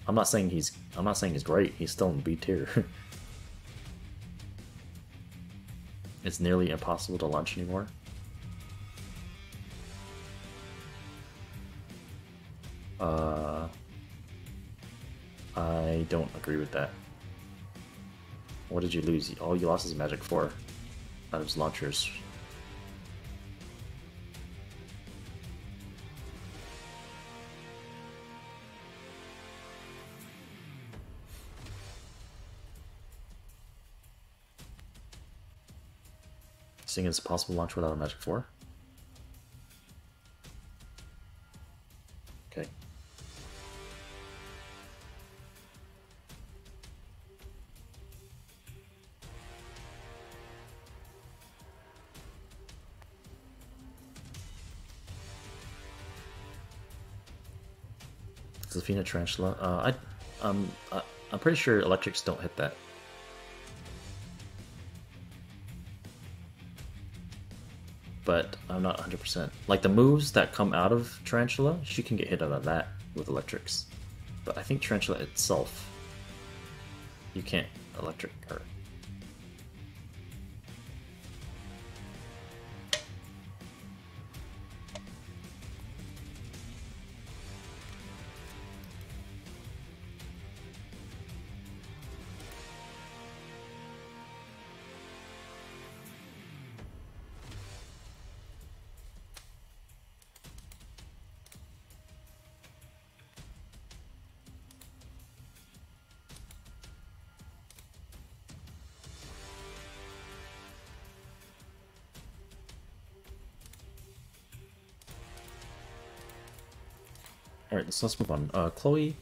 I'm not saying he's I'm not saying he's great, he's still in B tier. it's nearly impossible to launch anymore. Uh, I don't agree with that. What did you lose? All you lost is Magic 4 out of his launchers. Seeing it's possible launch without a Magic 4? Okay. Zafina Tarantula. Uh, I, um, uh, I'm pretty sure electrics don't hit that. But I'm not 100%. Like the moves that come out of Tarantula, she can get hit out of that with electrics. But I think Tarantula itself, you can't electric her. So let's move on. Uh, Chloe.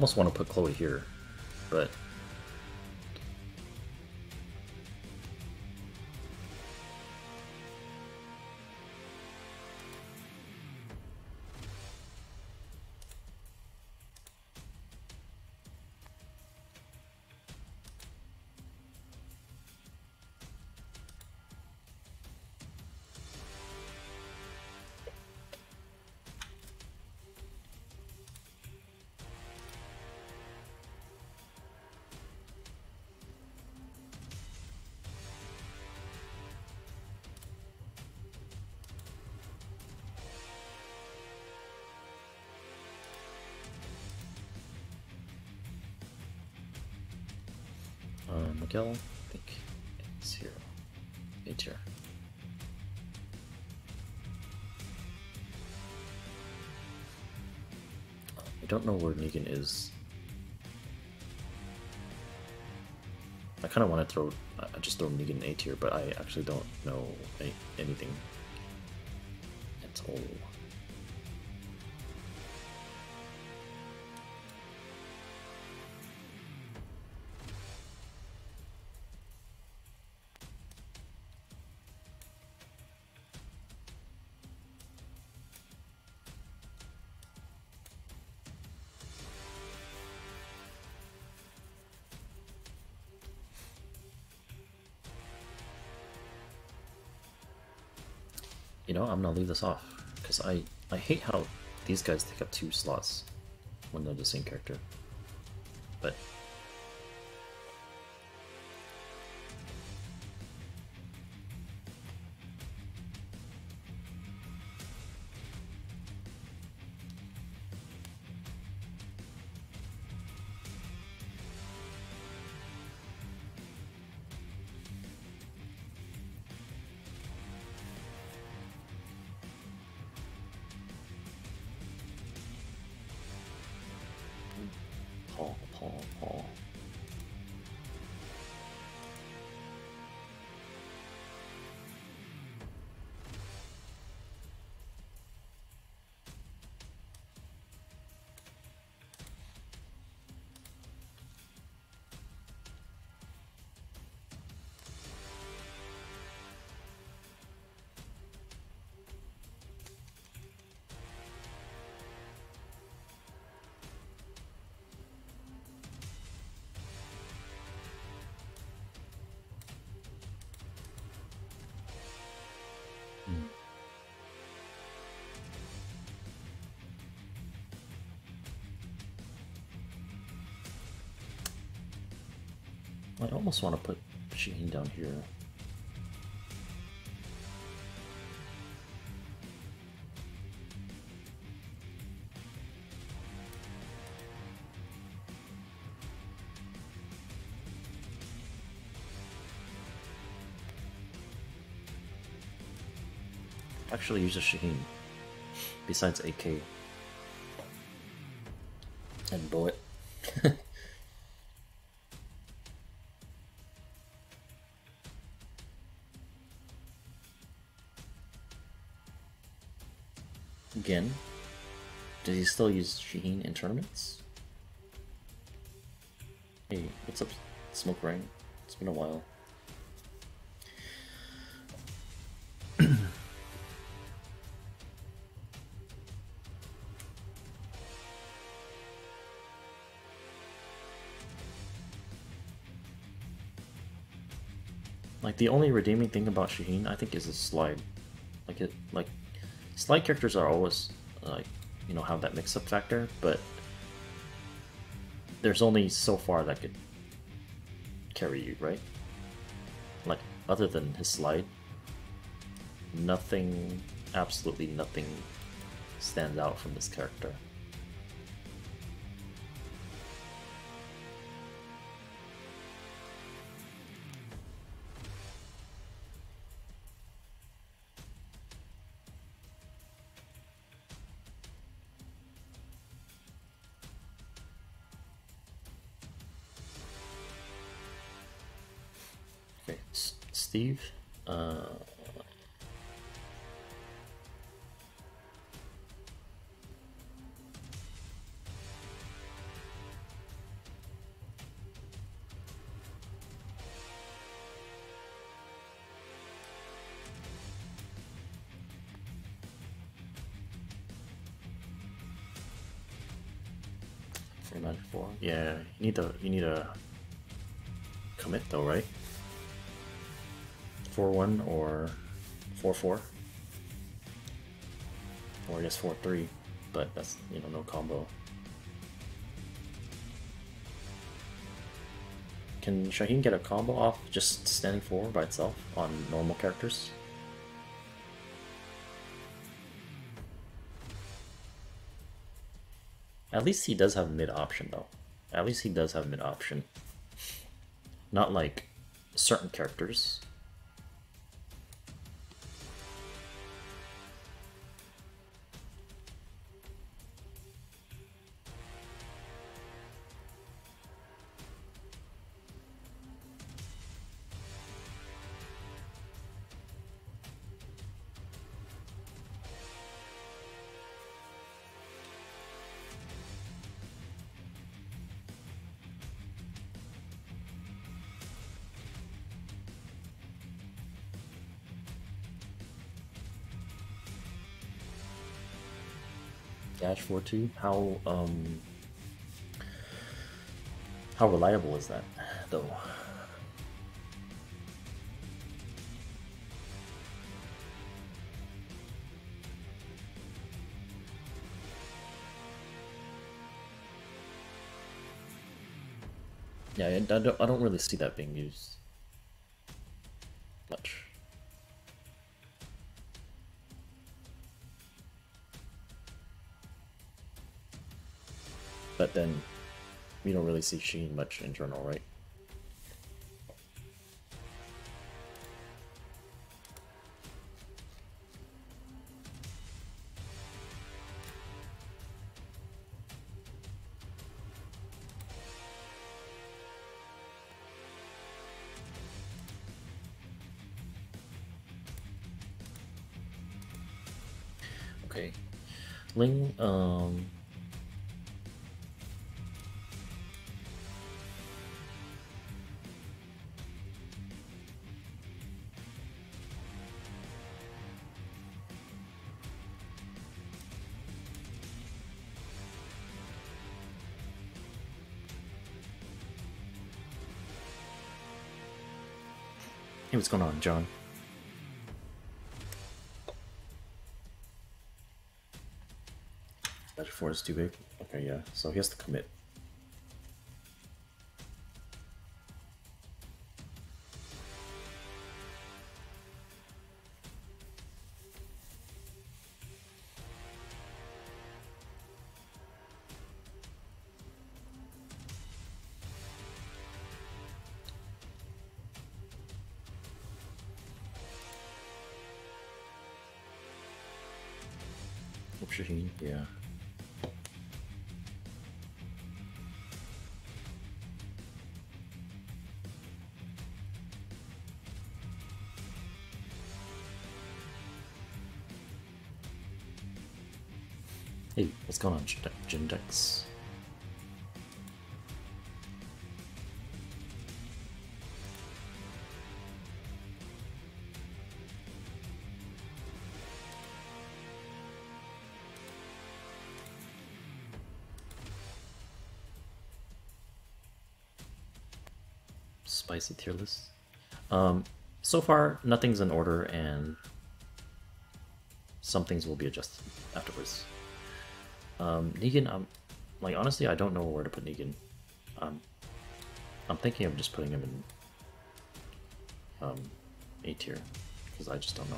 Almost want to put Chloe here, uh, I think it's here. It's here. I don't know where Negan is. I kind of want to throw, I just throw Negan A tier, but I actually don't know anything at all. Know, I'm gonna leave this off because I I hate how these guys take up two slots when they're the same character. Almost want to put Sheen down here. Actually use a Shaheen. Besides AK. Again, does he still use Shaheen in tournaments? Hey, what's up, Smoke Rain? It's been a while. Like the only redeeming thing about Shaheen, I think, is his slide. Slide characters are always like you know have that mix-up factor, but there's only so far that could carry you, right? Like other than his slide, nothing, absolutely nothing stands out from this character. Steve. Uh, Free magic four. Yeah, you need to you need to commit though, right? Four one or four four. Or I guess four three, but that's you know no combo. Can Shaheen get a combo off just standing forward by itself on normal characters? At least he does have mid option though. At least he does have mid option. Not like certain characters. Dash 4-2? How, um... How reliable is that, though? Yeah, I don't, I don't really see that being used But then, we don't really see Sheen much in general, right? What's going on, John? Magic 4 is too big? Okay, yeah, so he has to commit. Going on, Jindex? Spicy tier list. Um, so far, nothing's in order, and some things will be adjusted afterwards. Um, Negan, I'm like honestly, I don't know where to put Negan. Um, I'm thinking of just putting him in um, A tier because I just don't know.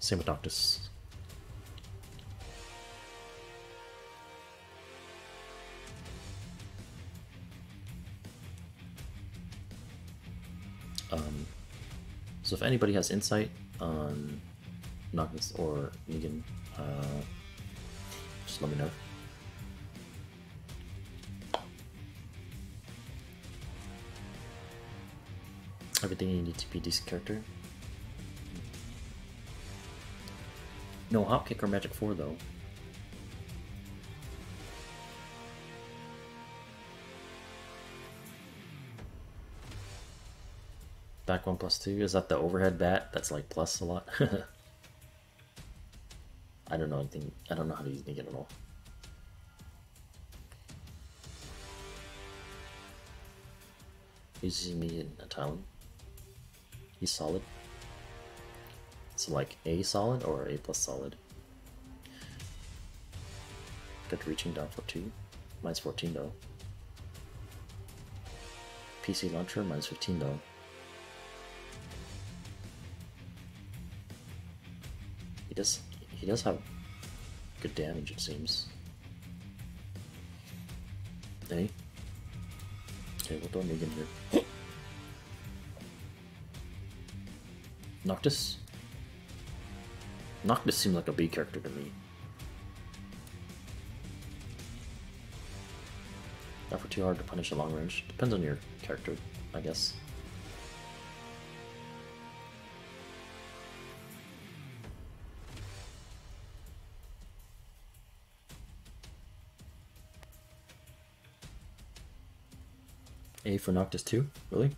Same with Noctis. Um, so if anybody has insight on Noctis or Negan, uh, just let me know. Everything you need to be decent character. No hop kick or Magic 4 though. Back 1 plus 2? Is that the overhead bat that's like plus a lot? I don't know anything. I don't know how to use Negan at all. He's using me in a Thailand. He's solid. So like A solid or A plus solid. Good reaching down for 2. Minus 14 though. PC launcher minus 15 though. He does have good damage, it seems. Hey. Okay, we'll need Negan here. Noctis? Noctis seemed like a B character to me. Not for too hard to punish a long range. Depends on your character, I guess. A for Noctis too? Really?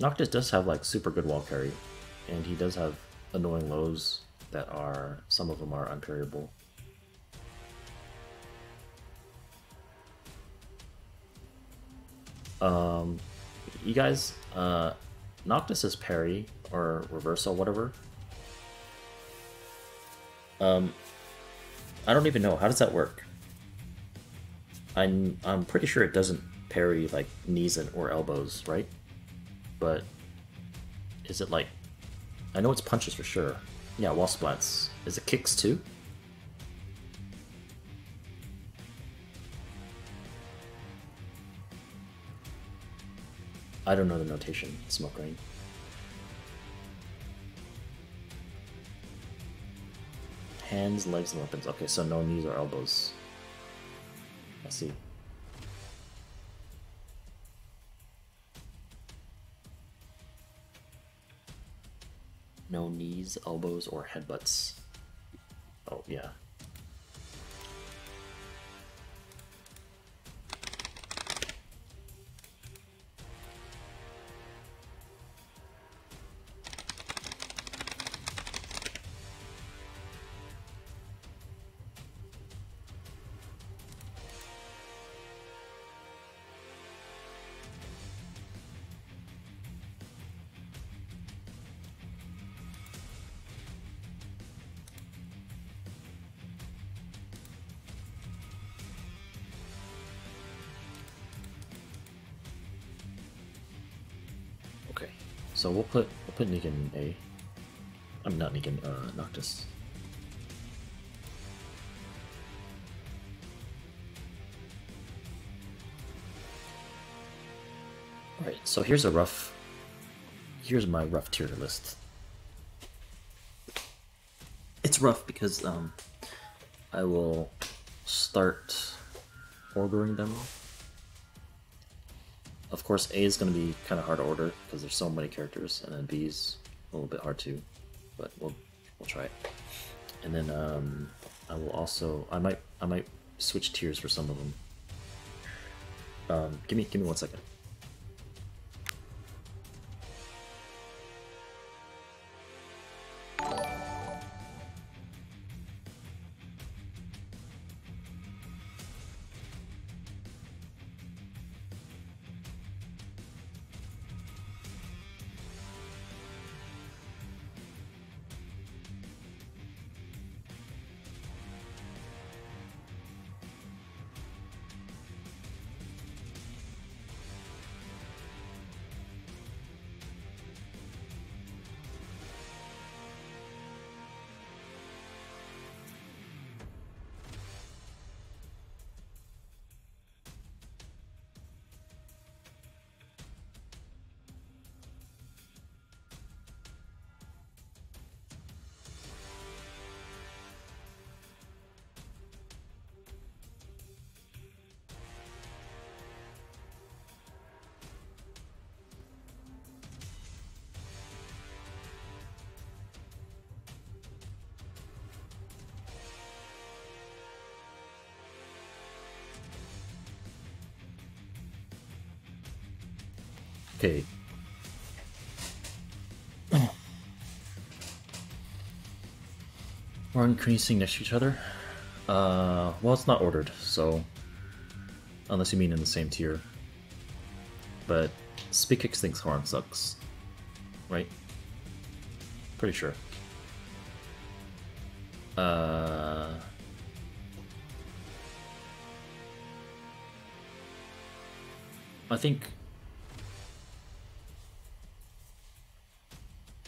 Noctis does have like super good wall carry, and he does have annoying lows that are, some of them are unparryable. Um, you guys, uh, Noctis is parry or reversal, whatever. Um, I don't even know. How does that work? I'm I'm pretty sure it doesn't parry like knees and or elbows, right? But is it like I know it's punches for sure. Yeah, wall splats. Is it kicks too? I don't know the notation, Smoke Rain. Hands, legs, and weapons. Okay, so no knees or elbows. I see. No knees, elbows, or headbutts. Oh, yeah. So we'll put we'll put Negan A. I'm not Negan, uh, Noctis. Alright, so here's a rough here's my rough tier list. It's it's rough because um, I will start ordering them. Of course, A is going to be kind of hard to order because there's so many characters, and then B is a little bit hard too, but we'll we'll try it. And then um, I will also I might I might switch tiers for some of them. Um, give me give me one second. We're increasing next to each other. Uh, well, it's not ordered, so unless you mean in the same tier. But Speakix thinks Hwoarang sucks, right? Pretty sure. Uh. I think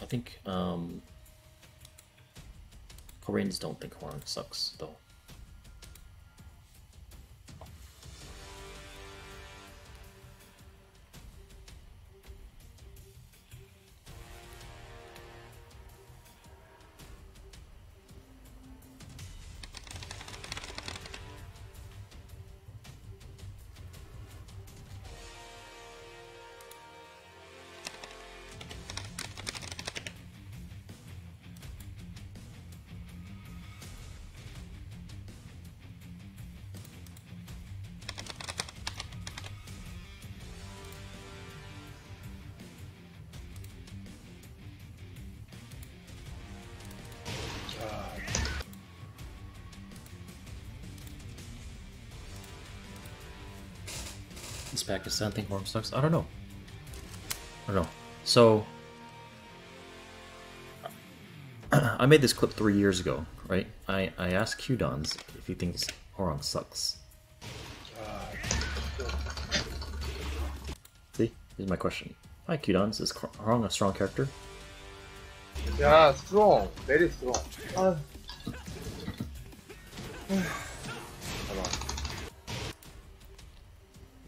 I think um, Koreans don't think Hwoarang sucks though. Is Pakistan think Hwoarang sucks? I don't know. I don't know. So I made this clip three years ago, right? I, I asked Qudans if he thinks Hwoarang sucks. See? Here's my question. Hi Qudans, is Hwoarang a strong character? Yeah, strong, very strong. Uh,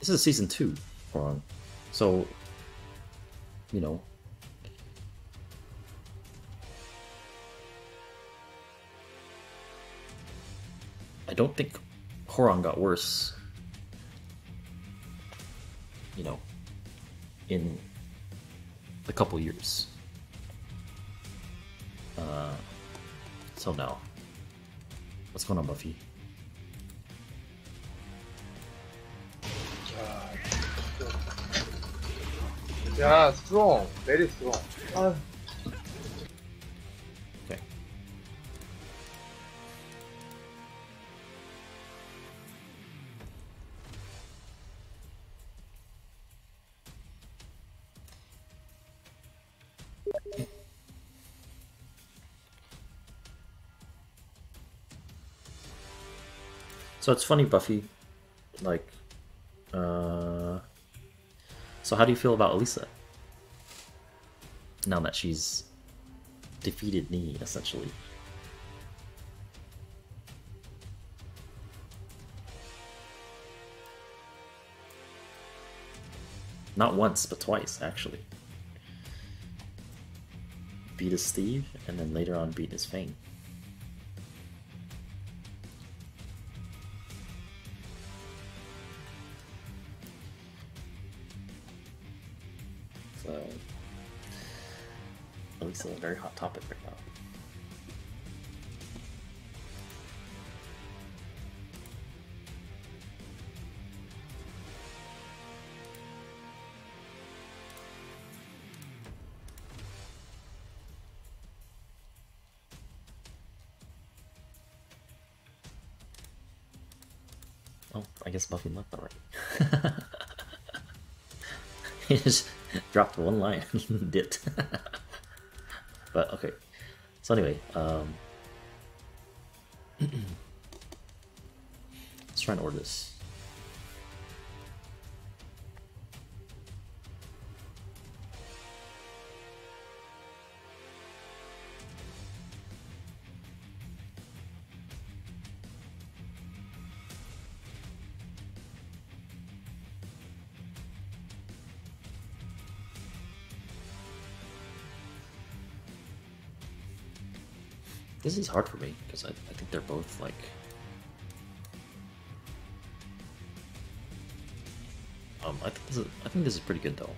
This is season two, Hwoarang. So, you know. I don't think Hwoarang got worse. You know, in a couple years. Uh, so now, what's going on, Buffy? Yeah, strong, very strong. Uh, Okay. So it's funny, Buffy. Like, so how do you feel about Eliza? Now that she's defeated me, essentially. Not once, but twice, actually. Beat his Steve, and then later on beat his Feng. Guess Buffy left already. he just dropped one line and dipped. but okay. So anyway, um let's try and order this. This is hard for me because I, I think they're both like um I think this is I think this is pretty good though.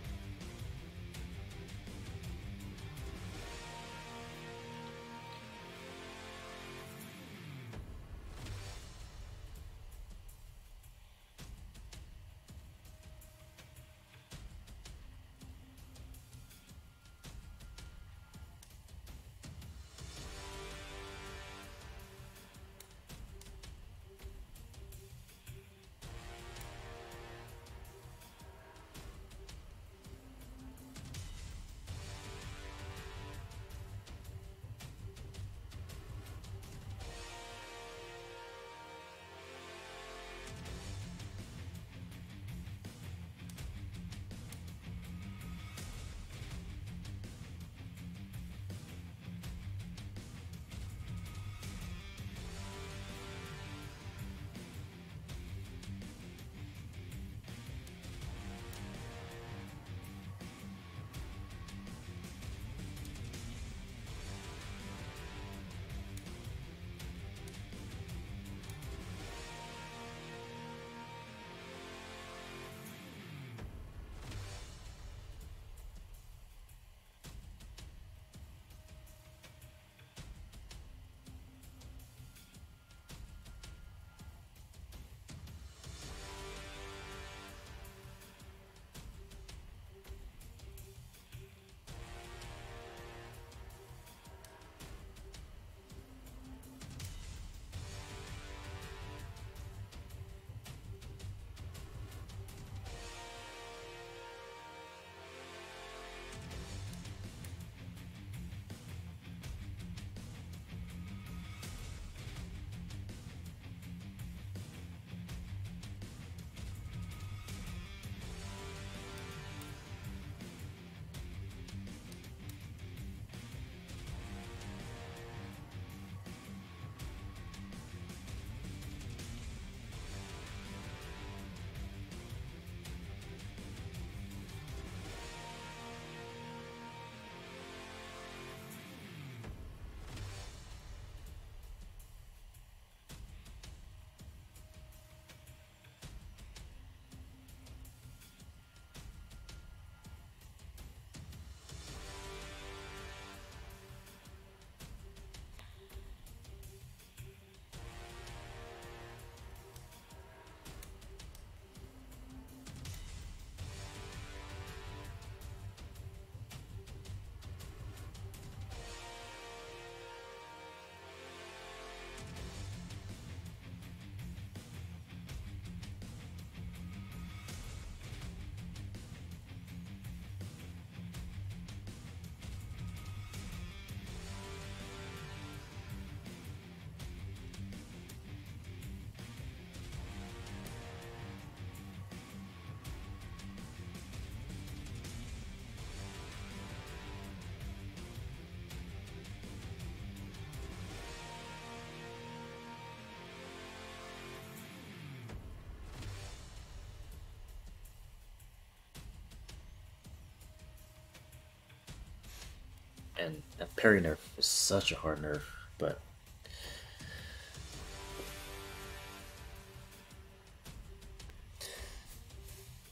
That parry nerf is such a hard nerf, but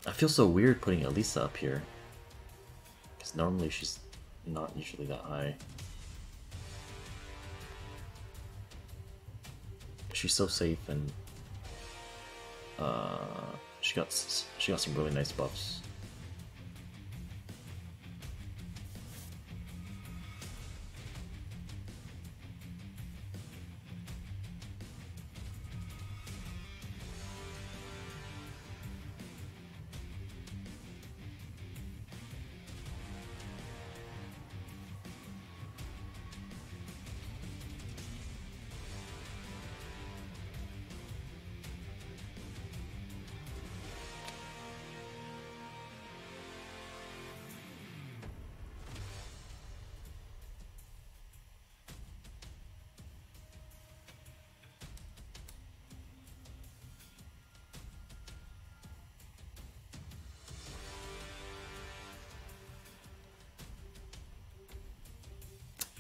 I feel so weird putting Eliza up here. because normally she's not usually that high. She's so safe and uh, she got she got some really nice buffs.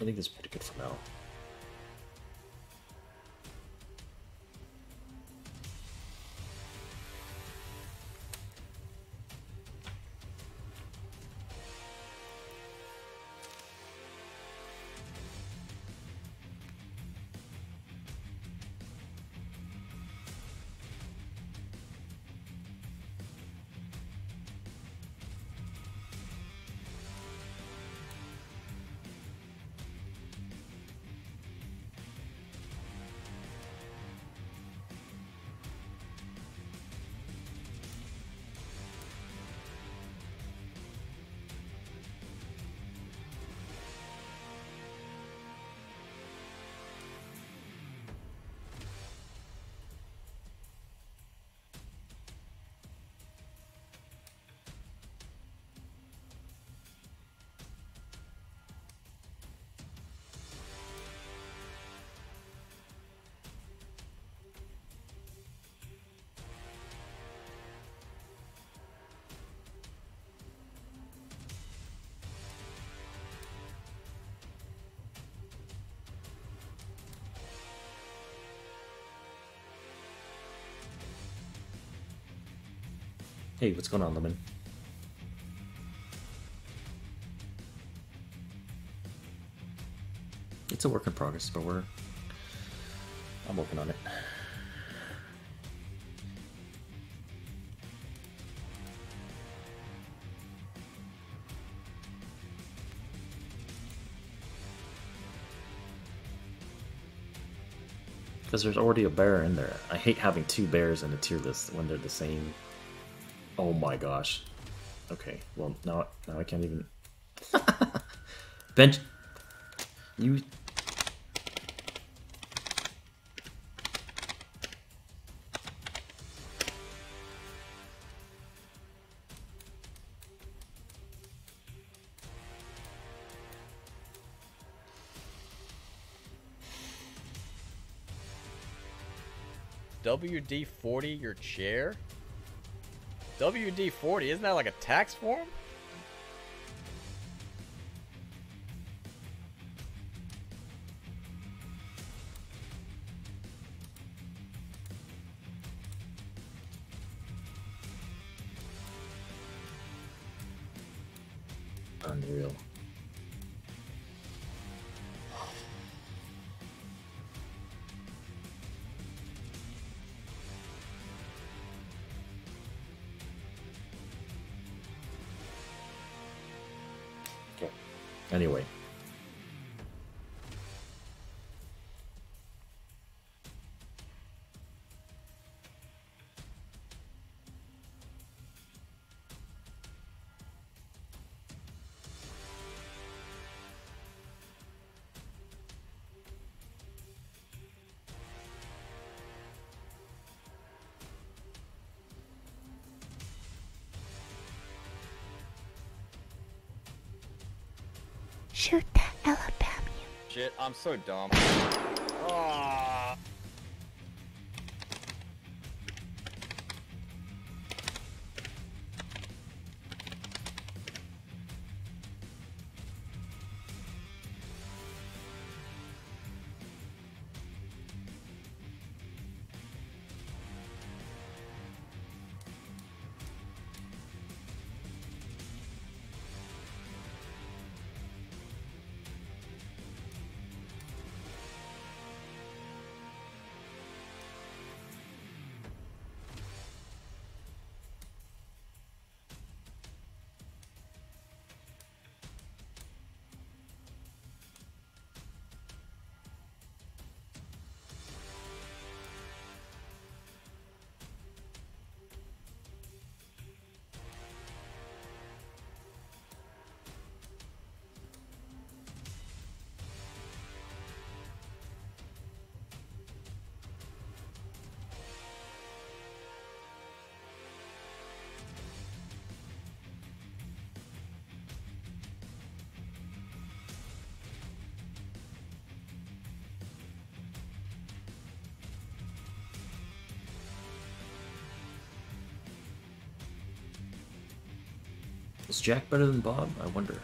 I think this is pretty good for now. Hey, what's going on, Lemon? It's a work in progress, but we're. I'm working on it. Because there's already a bear in there. I hate having two bears in a tier list when they're the same. Oh my gosh. Okay, well now now I can't even. Bench. You. WD 40 your chair? WD 40, isn't that like a tax form? I'm so dumb. Ah. Is Jack better than Bob? I wonder.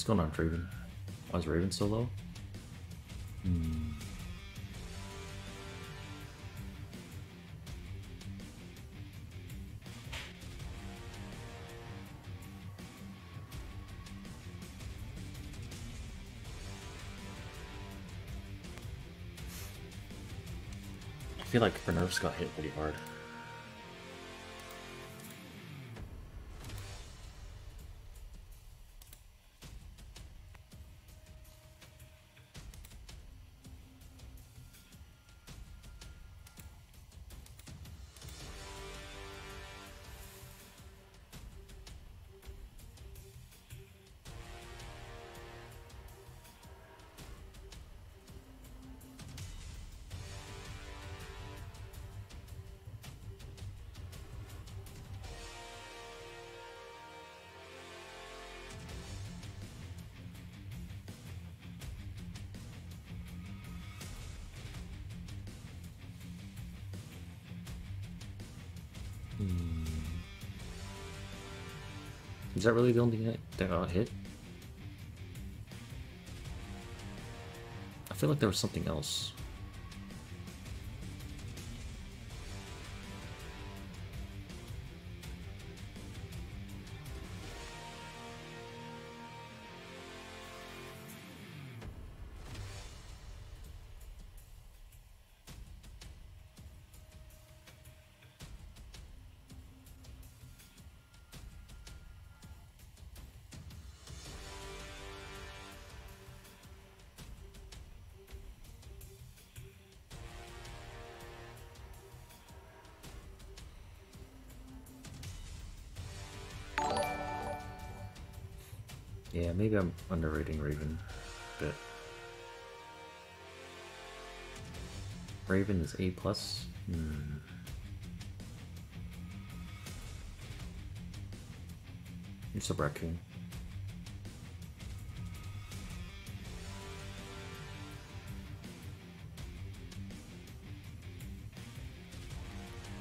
What's going on, Raven? Why is Raven so low? Hmm. I feel like her nerves got hit pretty hard. Is that really the only hit that got hit? I feel like there was something else. Maybe I'm underrating Raven a bit. Raven is A plus. Hmm. It's a raccoon.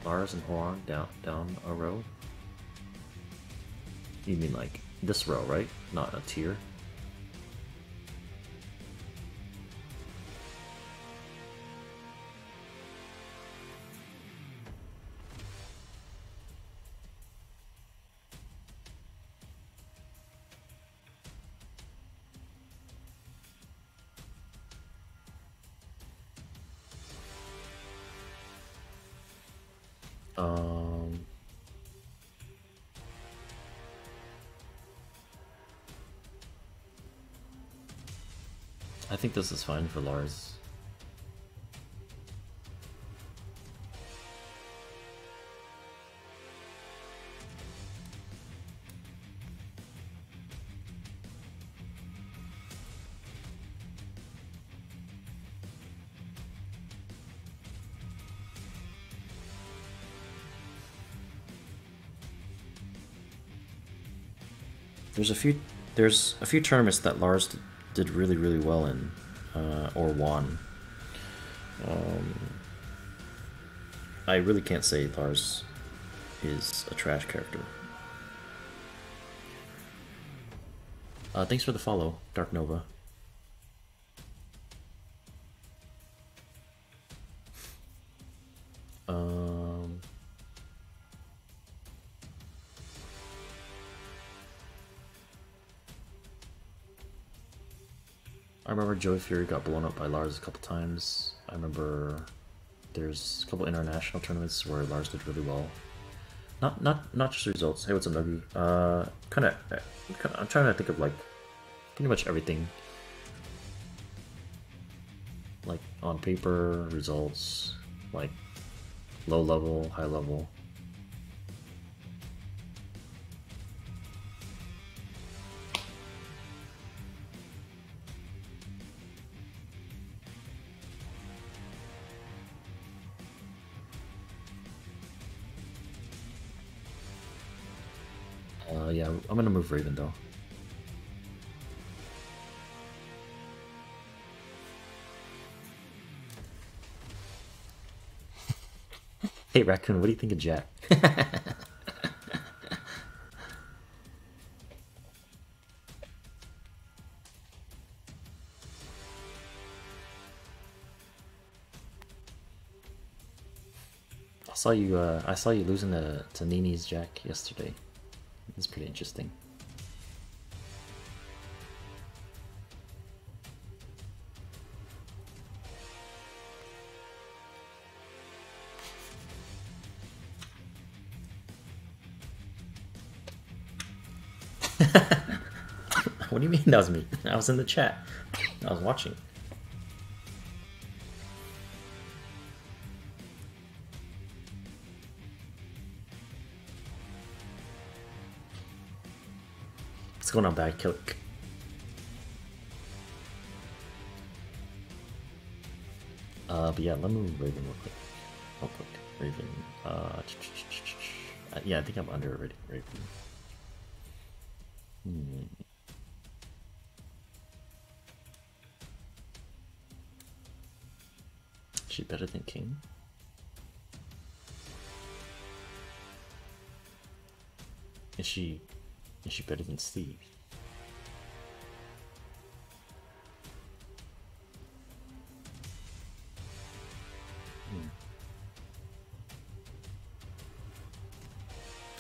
Lars and Hwoarang down down a row. You mean like this row, right? Not a tier. This is fine for Lars. There's a few there's a few tournaments that Lars did really really well in, uh, or won. Um, I really can't say Lars is a trash character. Uh, thanks for the follow, Dark Nova. Joey Fury got blown up by Lars a couple times. I remember there's a couple international tournaments where Lars did really well. Not not not just results. Hey, what's up, Nuggy? Uh, kind of. I'm trying to think of like pretty much everything. Like on paper, results, like low level, high level. Though. hey Raccoon, what do you think of Jack? I saw you. Uh, I saw you losing to to Nini's Jack yesterday. It's pretty interesting. That was me? I was in the chat. I was watching. What's going on, Bad Kilk? Uh, but yeah, let me move Raven real quick. Real quick. Raven. Uh, uh, yeah, I think I'm under. Raven. Is she better than King? Is she is she better than Steve? Hmm.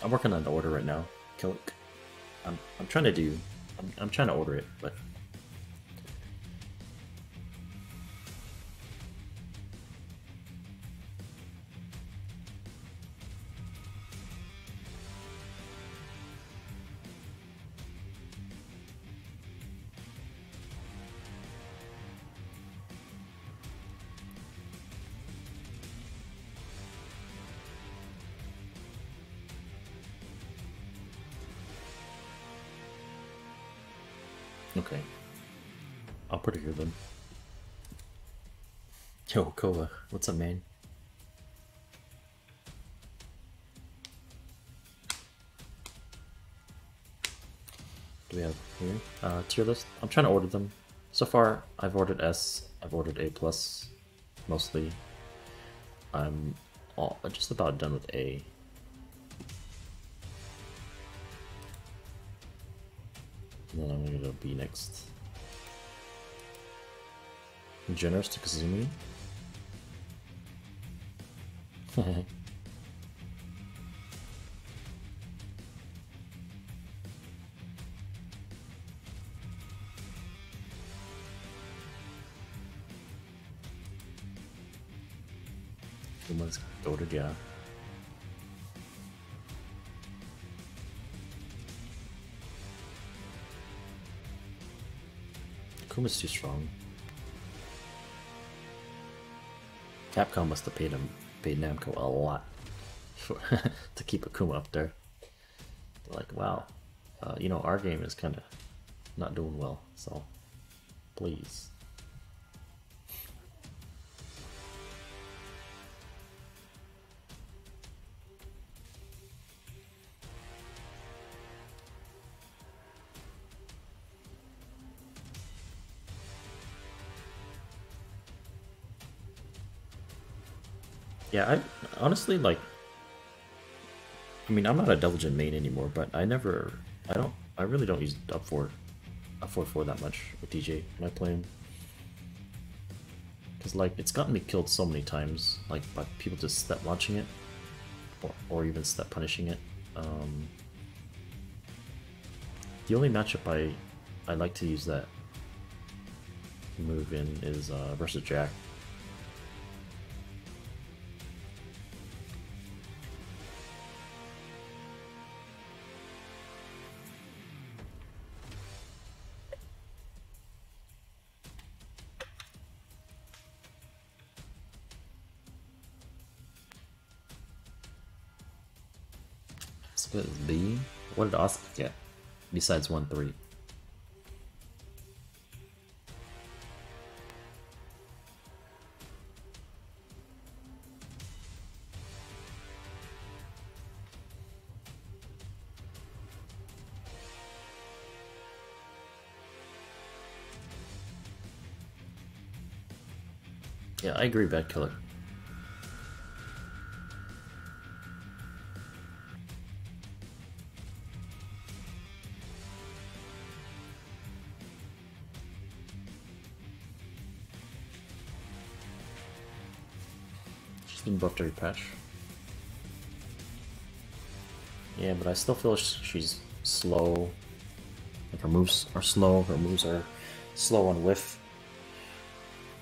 I'm working on the order right now. Killick. I'm I'm trying to do I'm I'm trying to order it, but Yo, Koa, what's up, man? Do we have here? Uh, tier list? I'm trying to order them. So far, I've ordered S, I've ordered A+, plus, mostly. I'm all, just about done with A. And then I'm gonna go B next. Generous to Kazumi. Someone's goaded, yeah. Kuma's too strong. Capcom must have paid him paid Namco a lot for, to keep Akuma up there. Like, wow, uh, you know, our game is kind of not doing well, so please. Yeah, I honestly like. I mean, I'm not a Devil Jin main anymore, but I never, I don't, I really don't use up four, up four four that much with DJ when I play him. Cause like it's gotten me killed so many times, like by people just step launching it, or or even step punishing it. Um, the only matchup I, I like to use that move in is uh, versus Jack. Did get? Besides 1 3. Yeah, I agree, Bad Killer. Been patch. Yeah, but I still feel she's slow. Like her moves are slow, her moves are slow on whiff.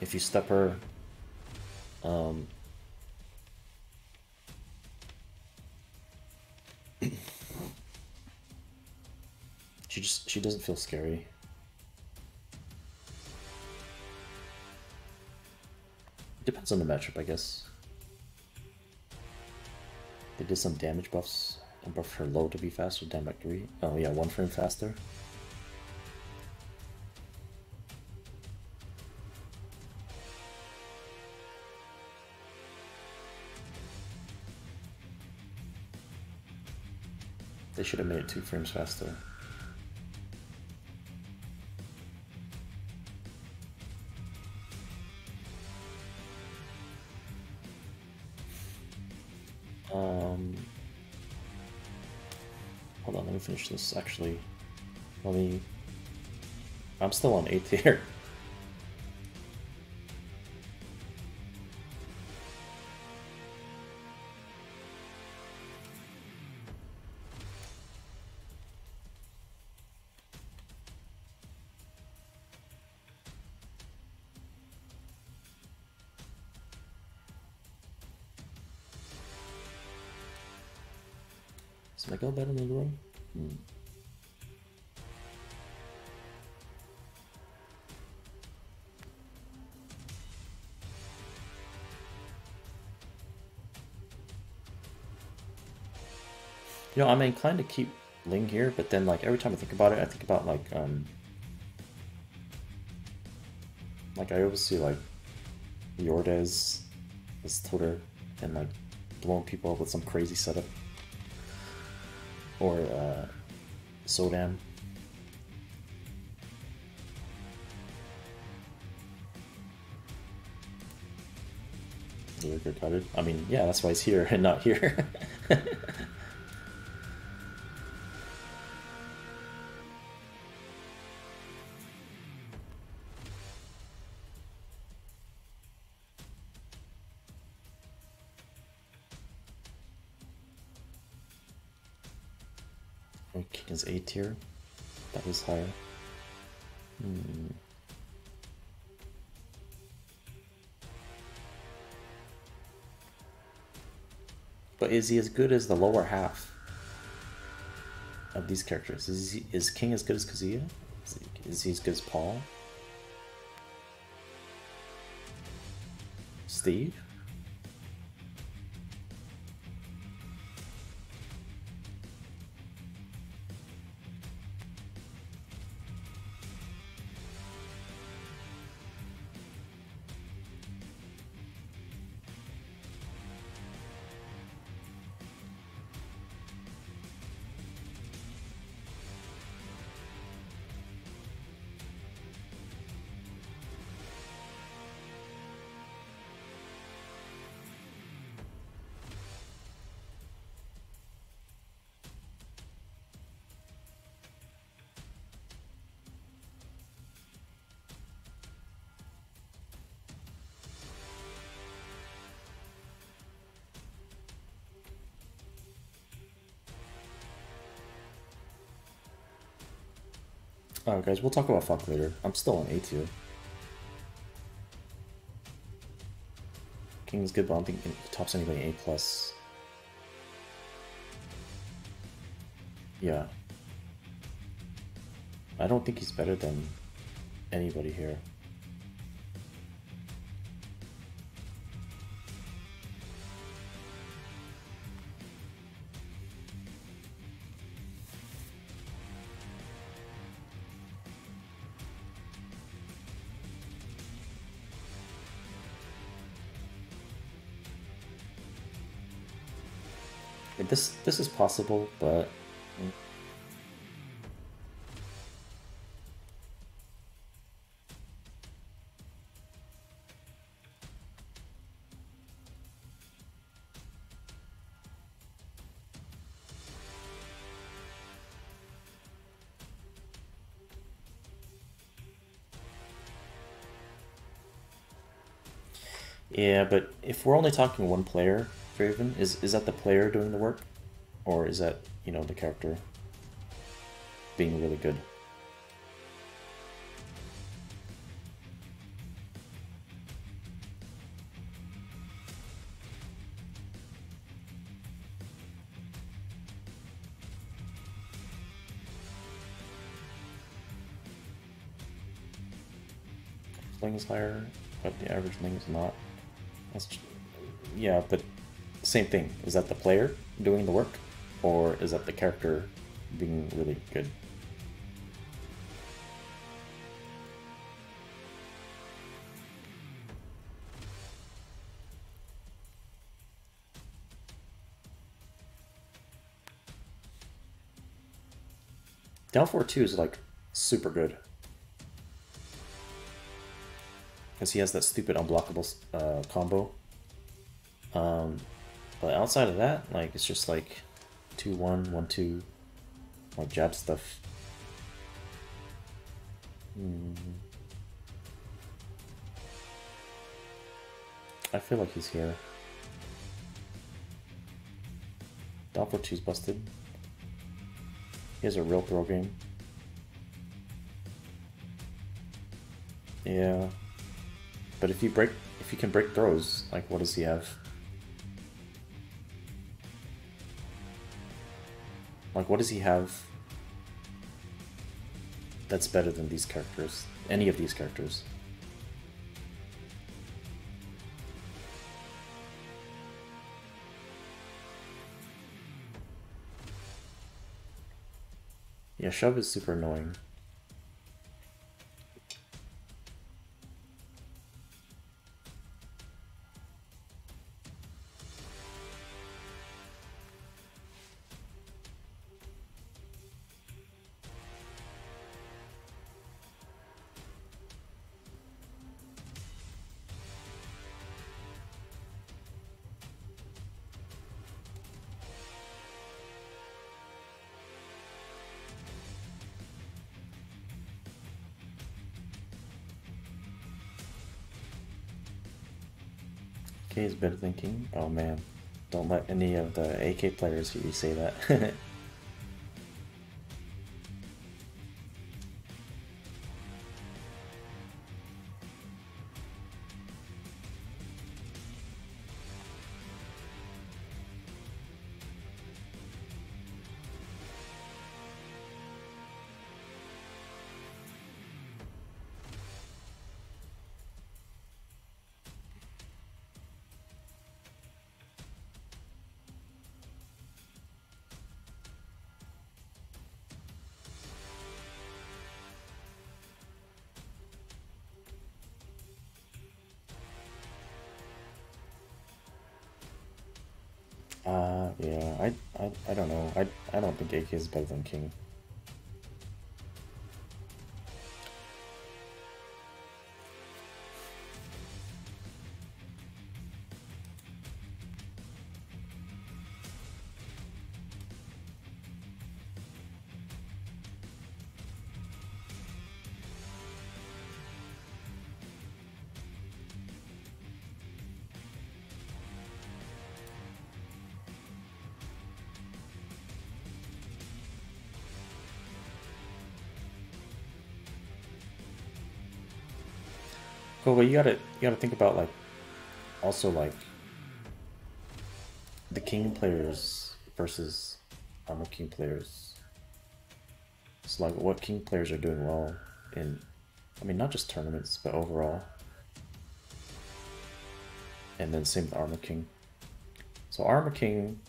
If you step her, um, she just she doesn't feel scary. Depends on the matchup, I guess. They did some damage buffs and buffed her low to be faster, by three. Oh yeah, one frame faster. They should have made it two frames faster. Finish this. Actually, me. I'm still on eighth here. You know, I'm inclined to keep Ling here, but then like every time I think about it, I think about like um like I always see like Yordez as Twitter and like blowing people up with some crazy setup. Or uh Sodam. Liquor cutted. I mean, yeah, that's why he's here and not here. tier. that is higher. Hmm. But is he as good as the lower half of these characters? Is he, is King as good as Kazuya? Is he, is he as good as Paul? Steve? Guys, we'll talk about fuck later. I'm still on A tier. King's good, but I don't think he tops anybody A plus. Yeah. I don't think he's better than anybody here. This this is possible, but Yeah, but if we're only talking one player, Draven, is is that the player doing the work, or is that you know the character being really good? Ling is higher, but the average Ling is not. That's yeah, but same thing. Is that the player doing the work, or is that the character being really good? Down 4 2 is like super good. Because he has that stupid unblockable uh, combo. Um, but outside of that, like it's just like 2 1, 1 2, like jab stuff. Hmm. I feel like he's here. Down for two's busted. He has a real throw game. Yeah. But if you break if you can break throws, like what does he have? Like what does he have that's better than these characters? Any of these characters? Yeah, shove is super annoying. Is better than Oh man. Don't let any of the AK players hear you say that. Uh, yeah, I, I, I don't know. I, I don't think AK is better than King. But you gotta you gotta think about like also like the king players versus armor king players. It's like what king players are doing well in I mean not just tournaments but overall. And then same with armor king. So armor king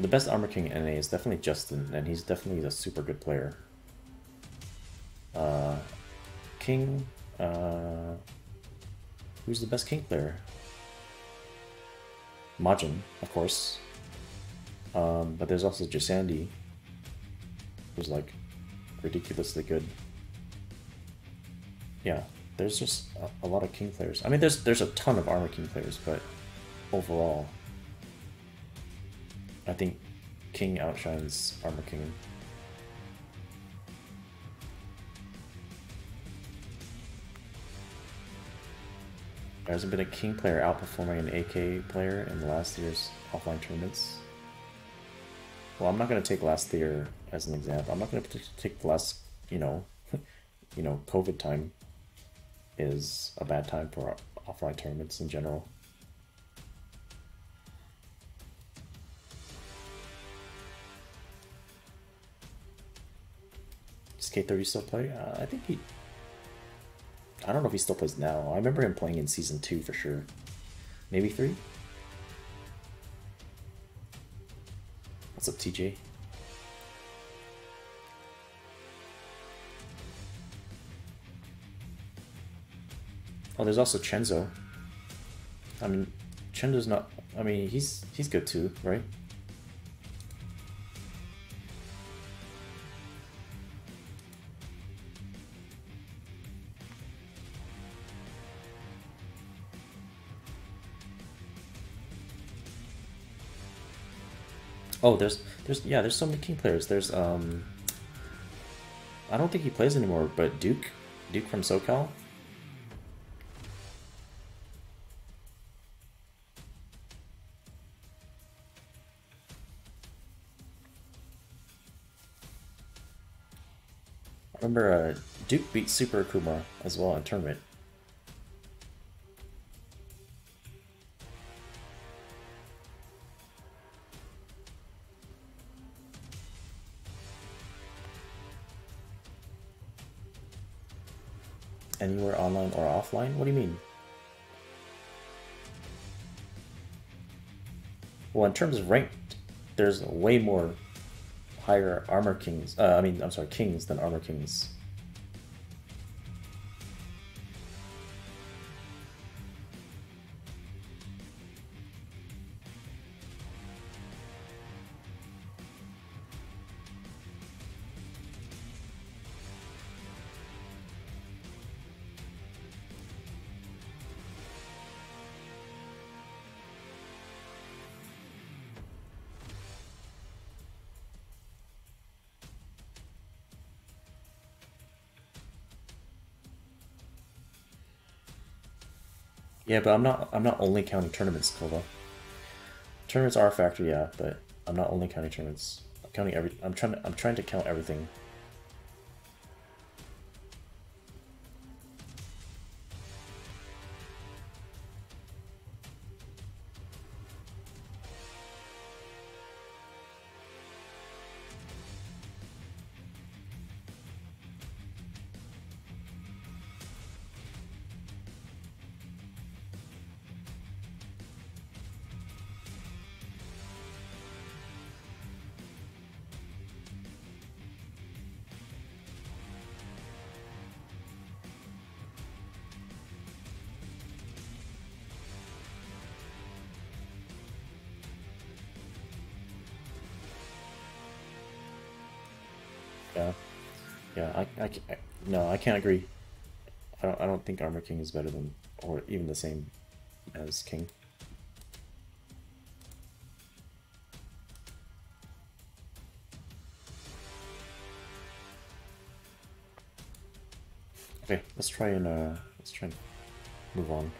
the best armor king in NA is definitely Justin, and he's definitely a super good player. Uh, king, uh, who's the best king player? Majin, of course. Um, but there's also Jasandi, who's like ridiculously good. Yeah, there's just a, a lot of king players. I mean, there's there's a ton of armor king players, but overall, I think King outshines Armor King. There hasn't been a King player outperforming an AK player in the last year's offline tournaments. Well, I'm not going to take last year as an example. I'm not going to take the last, you know, you know, COVID time is a bad time for offline tournaments in general. Is K30 still play? Uh, I think he. I don't know if he still plays now. I remember him playing in season two for sure. Maybe three. What's up, TJ? Oh, there's also Chenzo. I mean, Chenzo's not. I mean, he's he's good too, right? Oh, there's there's yeah, there's so many king players. There's um I don't think he plays anymore, but Duke, Duke from SoCal. I remember uh, Duke beat Super Akouma as well in tournament. Anywhere online or offline? What do you mean? Well, in terms of ranked, there's way more higher armor kings. Uh, I mean, I'm sorry, kings than armor kings. Yeah, but I'm not I'm not only counting tournaments, Kova. Tournaments are a factor, yeah, but I'm not only counting tournaments. I'm counting every I'm trying to I'm trying to count everything. Can't agree. I don't, I don't think Armor King is better than, or even the same as King. Okay, let's try and uh, let's try and move on.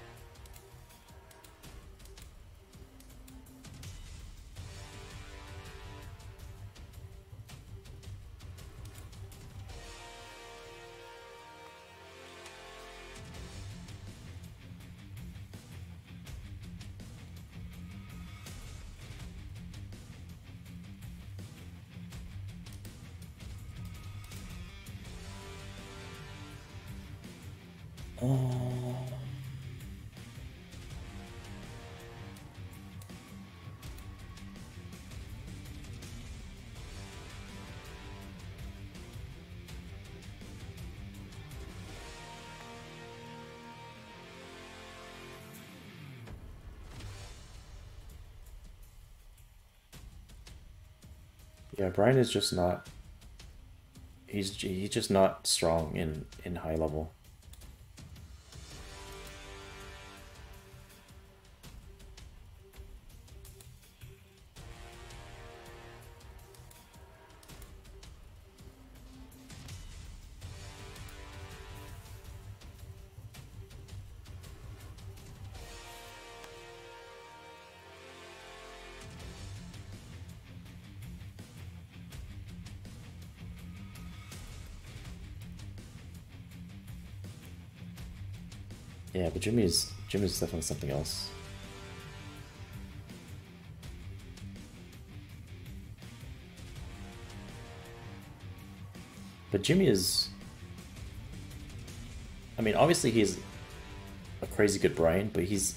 Yeah, Bryan is just not. He's he's just not strong in in high level. Jimmy is definitely something else. But Jimmy is I mean, obviously he's a crazy good Bryan, but he's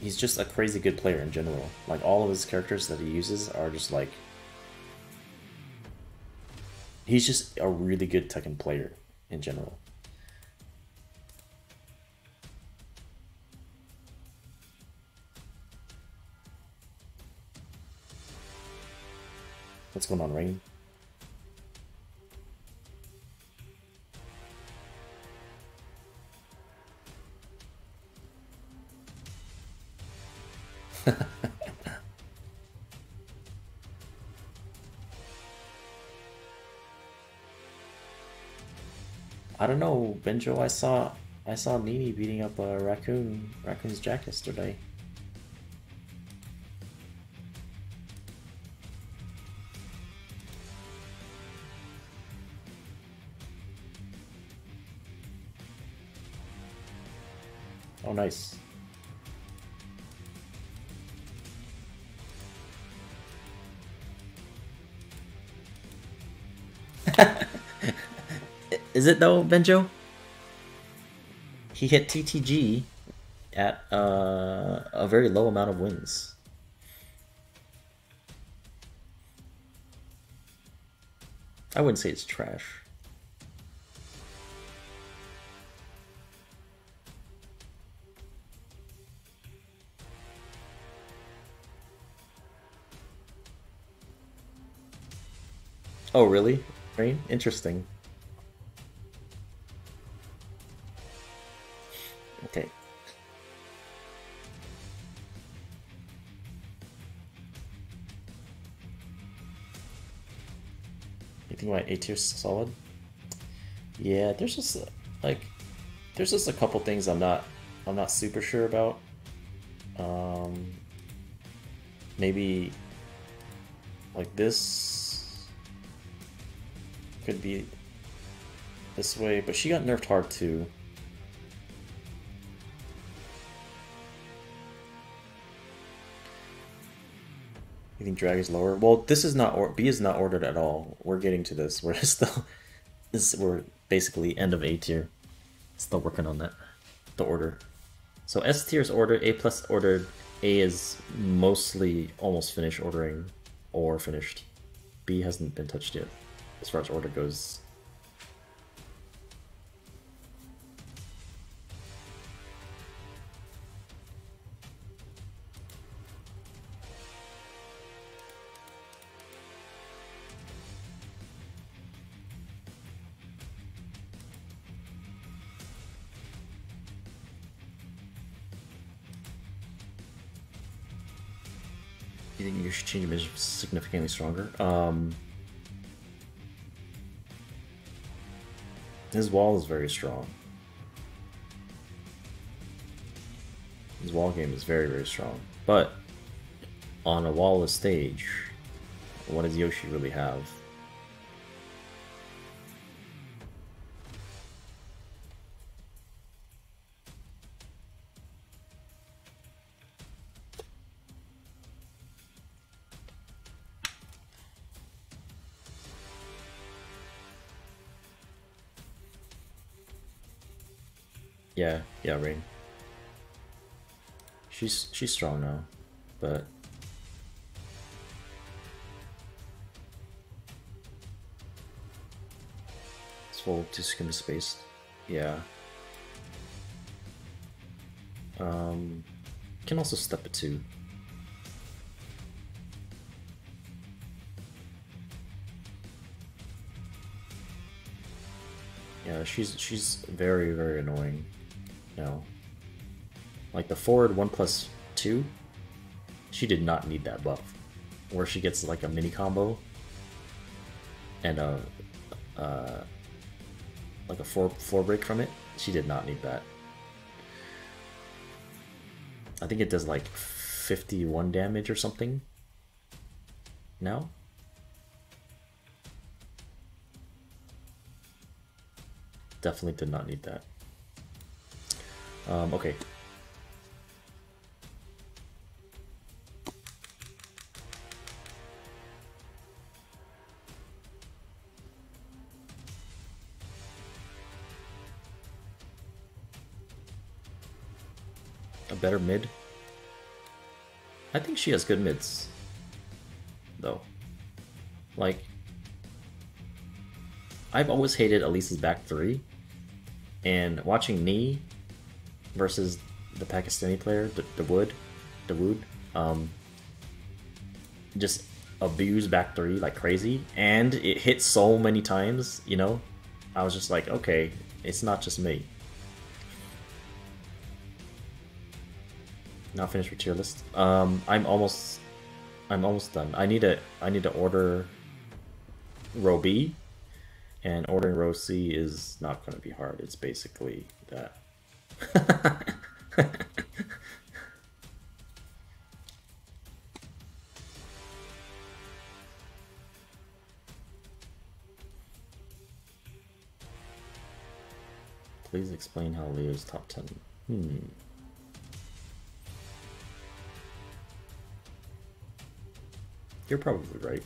he's just a crazy good player in general. Like all of his characters that he uses are just like he's just a really good Tekken player in general. What's going on, Rain? I don't know, Benjo. I saw I saw Nini beating up a raccoon raccoon's jack yesterday. Is it though, Benjo? He hit TTG at uh, a very low amount of wins. I wouldn't say it's trash. Oh, really? Rain? Interesting. A tier's solid? Yeah, there's just like there's just a couple things I'm not I'm not super sure about. Um maybe like this could be this way, but she got nerfed hard too. You think drag is lower? Well, this is not or B is not ordered at all. We're getting to this. We're still this we're basically end of A tier. Still working on that. The order. So S tier is ordered, A plus ordered, A is mostly almost finished ordering or finished. B hasn't been touched yet as far as order goes. Change is significantly stronger? Um, his wall is very strong. His wall game is very, very strong. But on a wallless stage, what does Yoshi really have? She's she's strong now, but it's full to skim space. Yeah. Um, can also step it too. Yeah, she's she's very very annoying now. Like the forward one plus two, she did not need that buff, where she gets like a mini combo and a uh, like a four four break from it. She did not need that. I think it does like 51 damage or something now. Definitely did not need that. Um, okay. Better mid? I think she has good mids. Though. Like, I've always hated Elise's back three, and watching Knee versus the Pakistani player, the, the Wood, the Wood, um, just abuse back three like crazy, and it hit so many times. You know, I was just like, okay, it's not just me. Not finished with tier list. Um, I'm almost, I'm almost done. I need to, I need to order row B, and ordering row C is not going to be hard. It's basically that. Please explain how Leo's top 10. Hmm. You're probably right.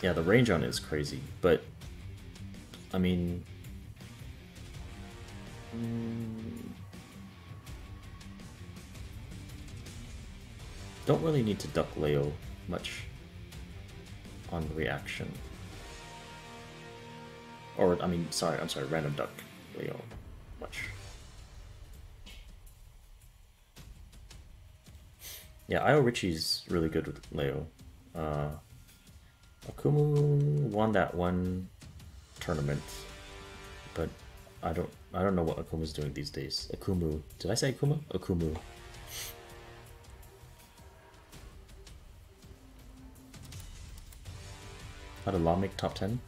Yeah, the range on it is crazy, but I mean, mm, don't really need to duck Leo much on the reaction. Or, I mean, sorry, I'm sorry, random duck Leo much. Yeah, Io Richie's really good with Leo. Uh, Akumu won that one tournament, but I don't I don't know what Akumu's doing these days. Akumu, did I say Akuma? Akumu. How did Law make top 10?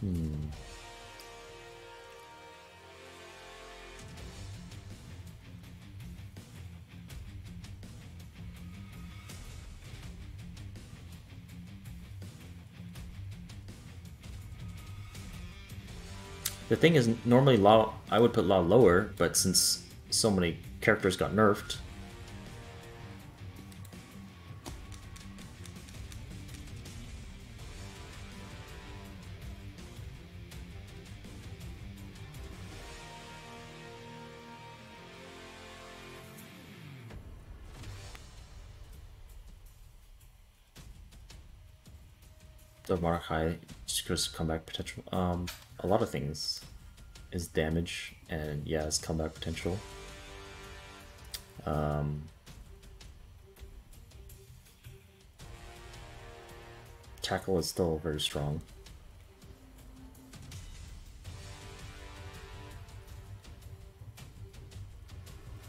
Hmm. The thing is, normally Law, I would put Law lower, but since so many characters got nerfed, Markai just comeback potential. Um, a lot of things is damage and yeah, it's comeback potential. Um, tackle is still very strong.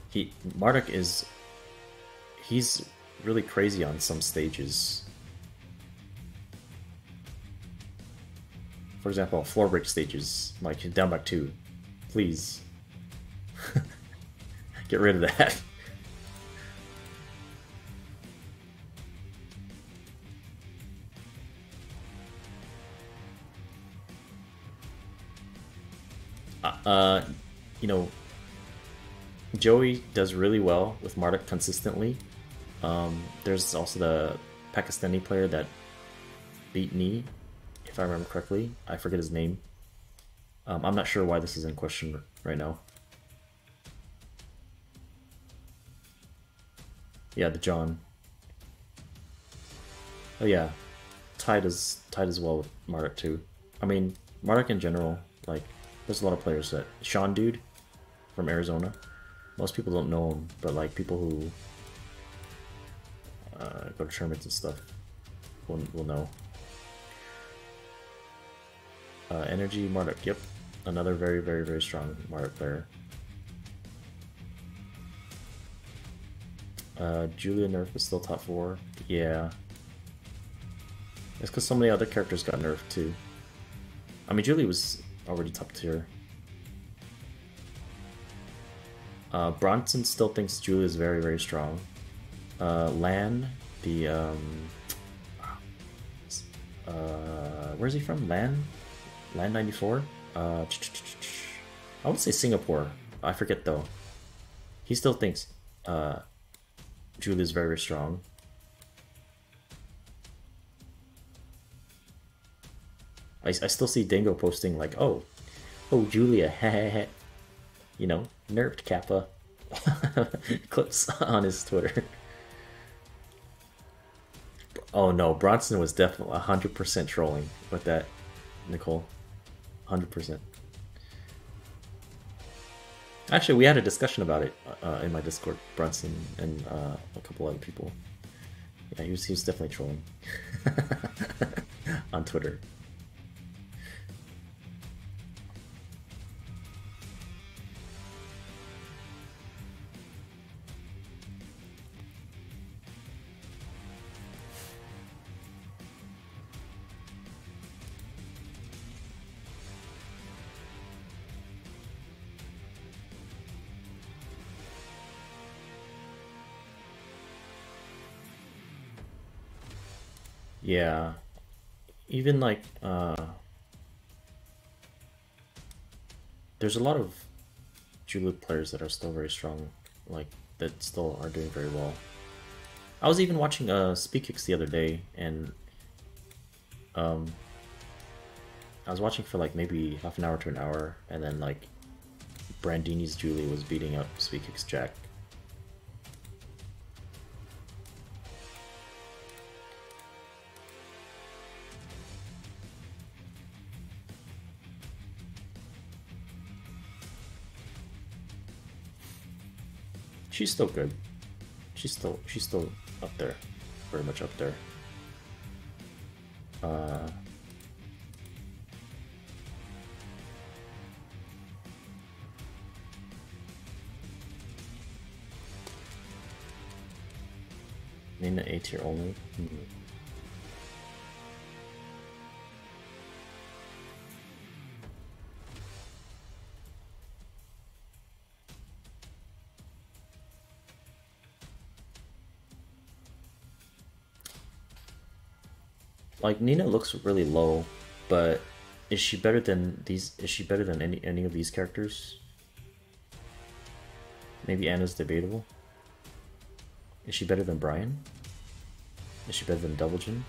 He Marduk is he's really crazy on some stages. For example, floor break stages, like down back two. Please. Get rid of that. uh, you know, Joey does really well with Marduk consistently. Um, there's also the Pakistani player that beat me, if I remember correctly. I forget his name. Um, I'm not sure why this is in question right now. Yeah, the John. Oh yeah, tied as tied as well with Marduk too. I mean, Marduk in general, like, there's a lot of players that Sean Dude from Arizona. Most people don't know him, but like people who uh, go to tournaments and stuff will will know. Uh, Energy Marduk, yep, another very very very strong Marduk player. Uh, Julia Nerf is still top four. Yeah. It's because so many other characters got nerfed too. I mean, Julie was already top tier. Uh, Bronson still thinks Julie is very, very strong. Uh, Lan, the, um, uh, where's he from? Lan? Lan 94? Uh, I would say Singapore. I forget though. He still thinks, uh, is very, very strong. I, I still see Dingo posting like, oh, oh Julia, you know, nerfed Kappa clips on his Twitter. Oh no, Bronson was definitely 100% trolling with that, Nicole. 100%. Actually, we had a discussion about it uh, in my Discord, Bronson and uh, a couple other people. Yeah, he was, he was definitely trolling on Twitter. Yeah. Even like uh there's a lot of Julia players that are still very strong, like that still are doing very well. I was even watching uh Speed the other day and um I was watching for like maybe half an hour to an hour and then like Brandini's Julie was beating up Speed Jack she's still good. She's still she's still up there, very much up there. Uh, Nina A tier only. Mm -hmm. Like Nina looks really low, but is she better than these? Is she better than any any of these characters? Maybe Anna's debatable. Is she better than Bryan? Is she better than Devil Jin?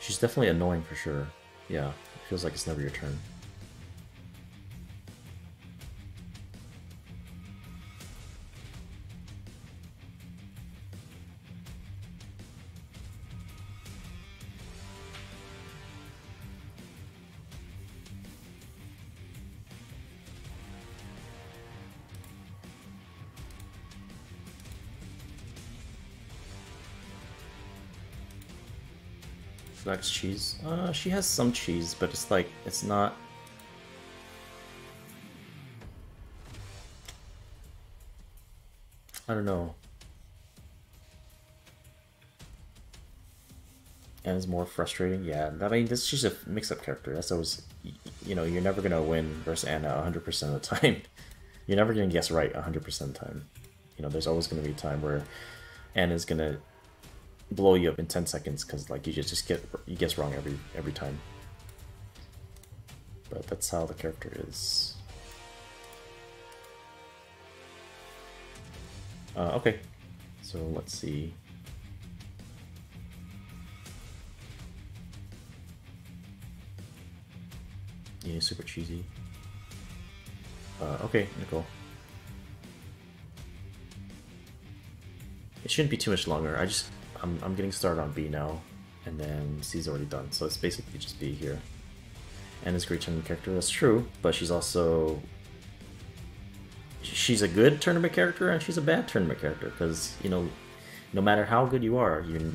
She's definitely annoying for sure. Yeah, it feels like it's never your turn. Cheese. Uh, she has some cheese, but it's like, it's not... I don't know. And it's more frustrating. Yeah, I mean, this is just a mix-up character. That's always, you know, you're never gonna win versus Anna 100% of the time. You're never gonna guess right 100% of the time. You know, there's always gonna be a time where Anna's gonna blow you up in 10 seconds because like you just, just get you guess wrong every every time but that's how the character is. Uh, okay, so let's see. Yeah, super cheesy. Uh, okay, Nicole. It shouldn't be too much longer. I just I'm I'm getting started on B now, and then C's already done, so it's basically just B here. And this great tournament character, that's true, but she's also she's a good tournament character and she's a bad tournament character because you know, no matter how good you are, you're,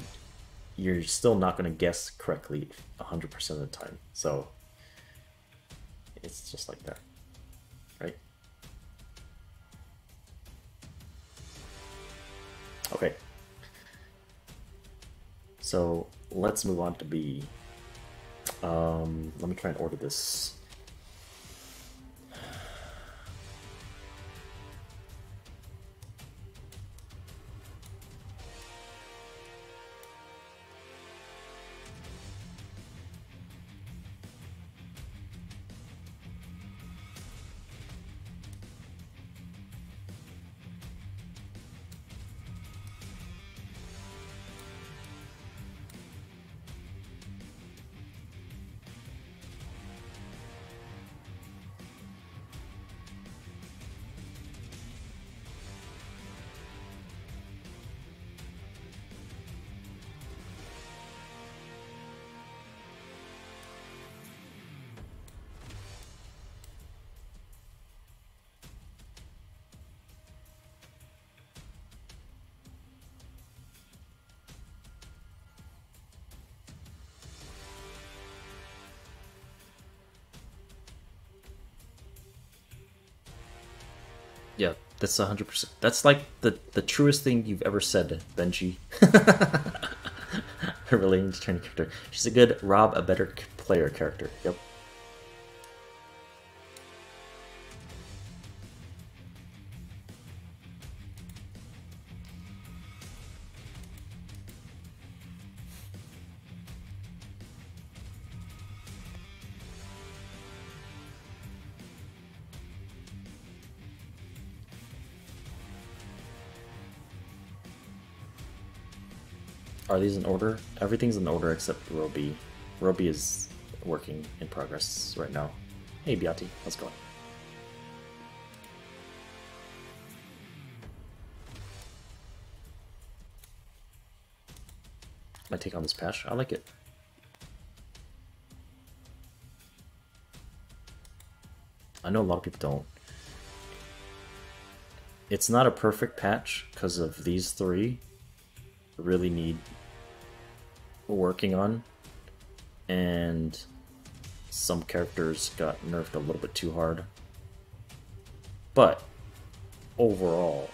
you're still not going to guess correctly 100% of the time. So it's just like that, right? Okay. So let's move on to B. Um, let me try and order this. That's hundred percent. That's like the the truest thing you've ever said, Benji. Relating to training character, she's a good Rob, a better player character. Yep. In order? Everything's in order except Roby. Roby is working in progress right now. Hey Biati, how's it going? I take on this patch. I like it. I know a lot of people don't. It's not a perfect patch because of these three really need working on and some characters got nerfed a little bit too hard. But overall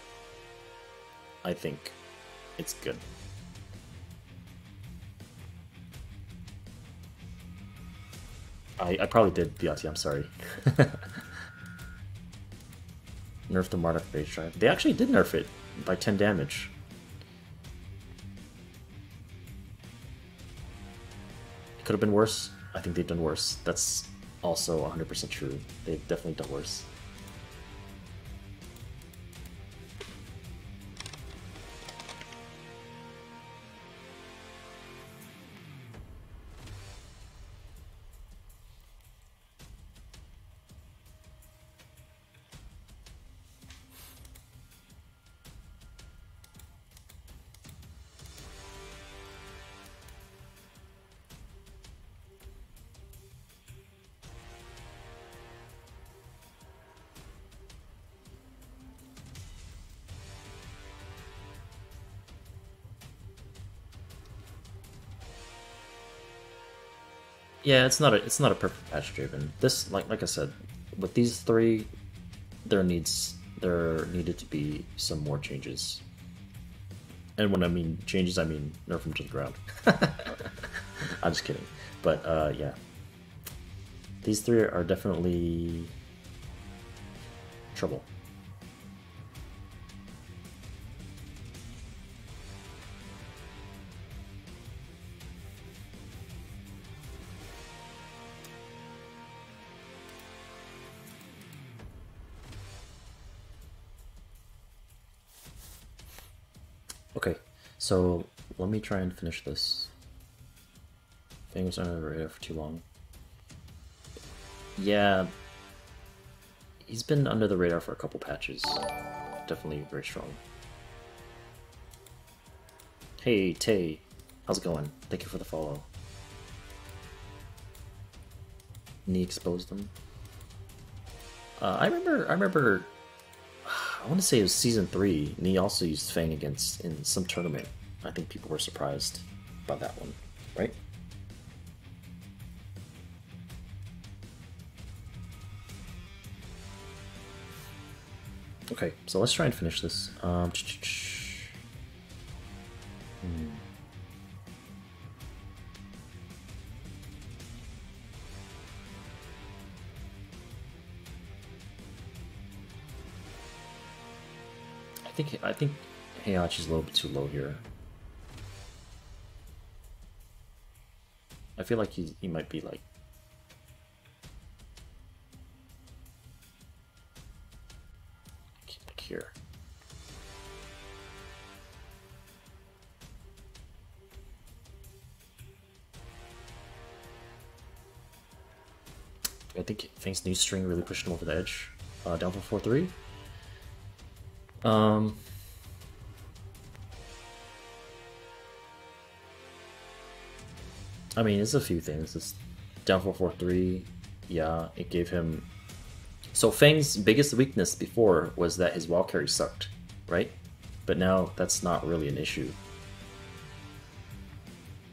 I think it's good. I, I probably did Beati, I'm sorry. Nerf the Marduk base drive. They actually did nerf it by 10 damage Could have been worse. I think they've done worse. That's also 100% true. They've definitely done worse. Yeah, it's not a it's not a perfect patch driven. This like like I said, with these three, there needs there needed to be some more changes. And when I mean changes, I mean nerf them to the ground. I'm just kidding, but uh, yeah, these three are definitely trouble. So let me try and finish this. Was under the radar for too long. Yeah, he's been under the radar for a couple patches. Definitely very strong. Hey, Tay. How's it going? Thank you for the follow. Knee exposed them. Uh, I remember, I remember, I want to say it was season three. and he also used Feng against in some tournament. I think people were surprised by that one, right? Okay, so let's try and finish this. Um, hmm. Think I think Heihachi's a little bit too low here. I feel like he he might be like here. I think Feng's new string really pushed him over the edge. Uh, down for 4-3. Um, I mean, it's a few things. It's down for 4-3. Yeah, it gave him so Feng's biggest weakness before was that his wall carry sucked, right? But now that's not really an issue.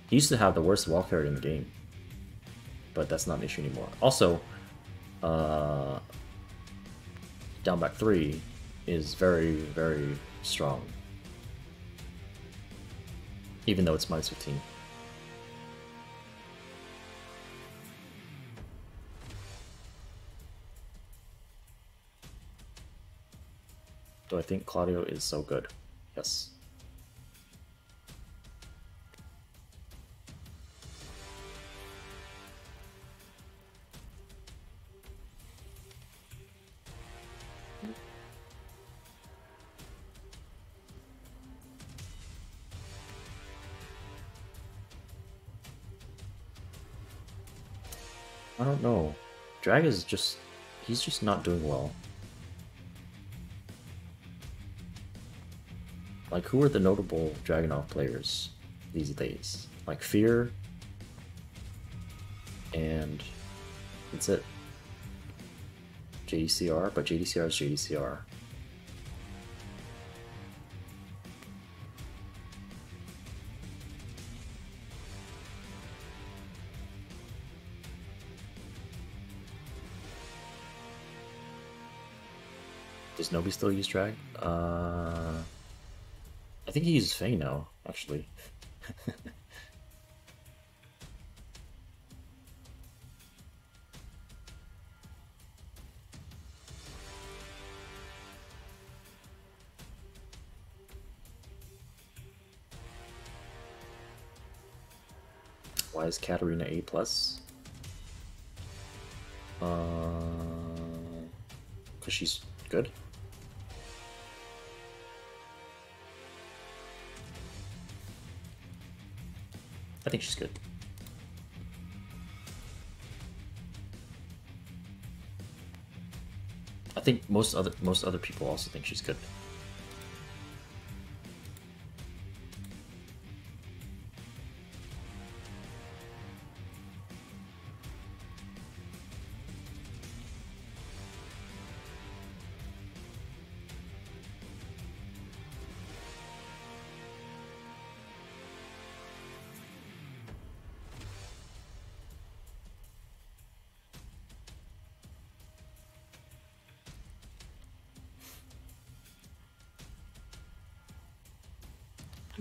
He used to have the worst wall carry in the game, but that's not an issue anymore. Also, uh, down back three is very, very strong, even though it's minus 15. Do I think Claudio is so good? Yes. Drag is just... He's just not doing well. Like, who are the notable Dragunov players these days? Like Fear, and that's it. JDCR, but JDCR is JDCR. Nobody still use drag? Uh, I think he uses Feng now, actually. Why is Katarina A plus? Uh, cause she's good. I think she's good. I think most other most other people also think she's good.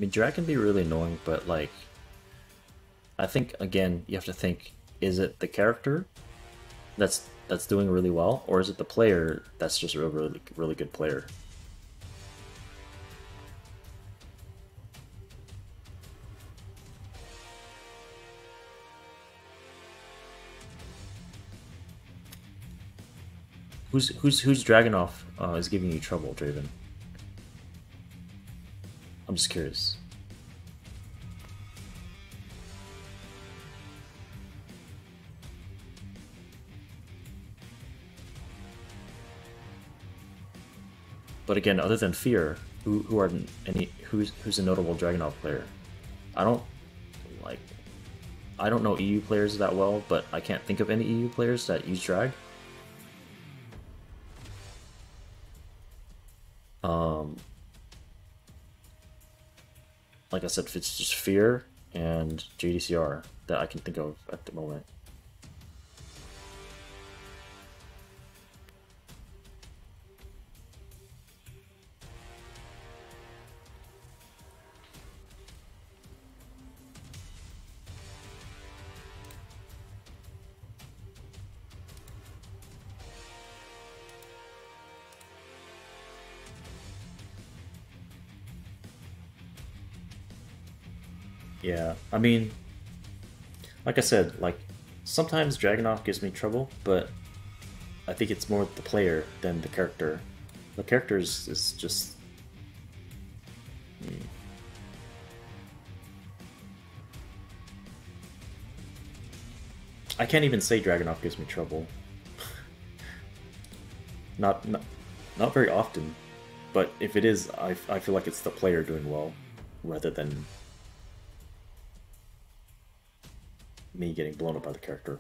Mean, drag can be really annoying, but like, I think again, you have to think: is it the character that's that's doing really well, or is it the player that's just a really really good player? Who's who's who's Dragunov uh, is giving you trouble, Draven? I'm just curious. But again, other than Fear, who who are any who's who's a notable Dragunov player? I don't like I don't know EU players that well, but I can't think of any EU players that use drag. Like I said, it's just Fear and JDCR that I can think of at the moment. I mean, like I said, like sometimes Dragunov gives me trouble, but I think it's more the player than the character. The character is, is just. hmm. I can't even say Dragunov gives me trouble. not, not not very often, but if it is, I, I feel like it's the player doing well rather than me getting blown up by the character.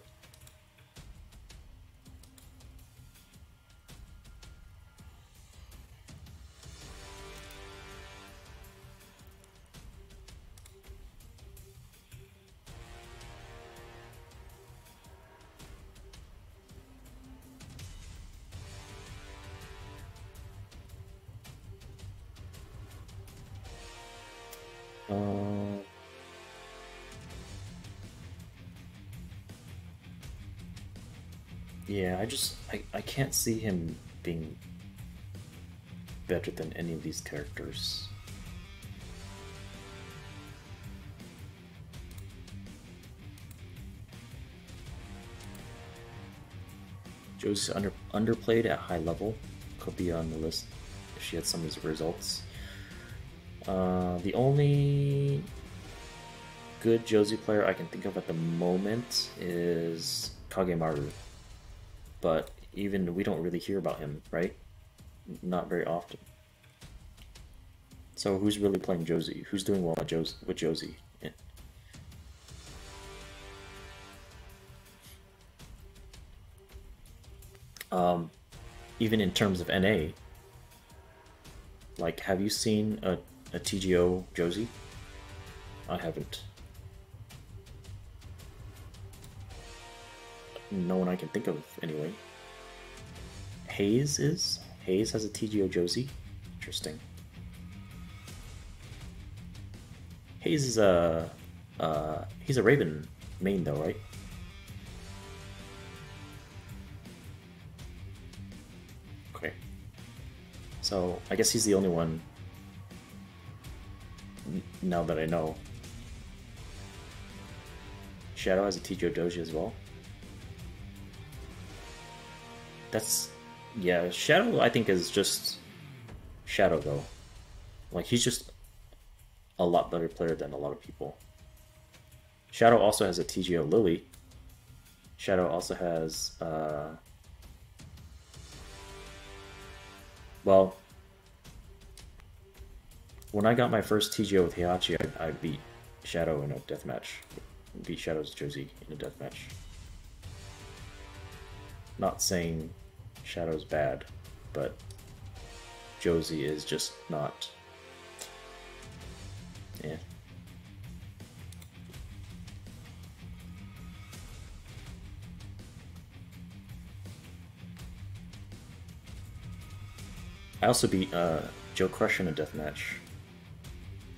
Yeah, I just I, I can't see him being better than any of these characters. Josie's under underplayed at high level. Could be on the list if she had some of his results. Uh, the only good Josie player I can think of at the moment is Kagemaru. But even we don't really hear about him, right? Not very often. So who's really playing Josie? Who's doing well with Josie? Um, even in terms of NA, like, have you seen a, a TGO Josie? I haven't. No one I can think of, anyway. Hayes is? Hayes has a TGO Josie? Interesting. Hayes is a. Uh, he's a Raven main, though, right? Okay. So, I guess he's the only one now that I know. Shadow has a TGO Doji as well. That's yeah, Shadow I think is just Shadow though. Like he's just a lot better player than a lot of people. Shadow also has a TGO Lili. Shadow also has uh well when I got my first TGO with Heihachi, I, I beat Shadow in a deathmatch. Beat Shadow's Josie in a deathmatch. Not saying Shadow's bad, but Josie is just not. Yeah. I also beat uh, Joe Crush in a deathmatch.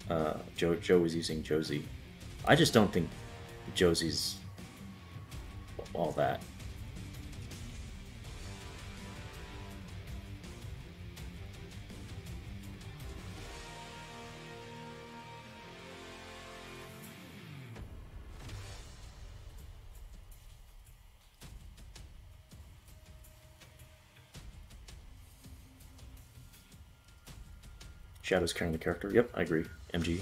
Uh, Joe Joe was using Josie. I just don't think Josie's all that. Shadow's carrying the character. Yep, I agree. MG.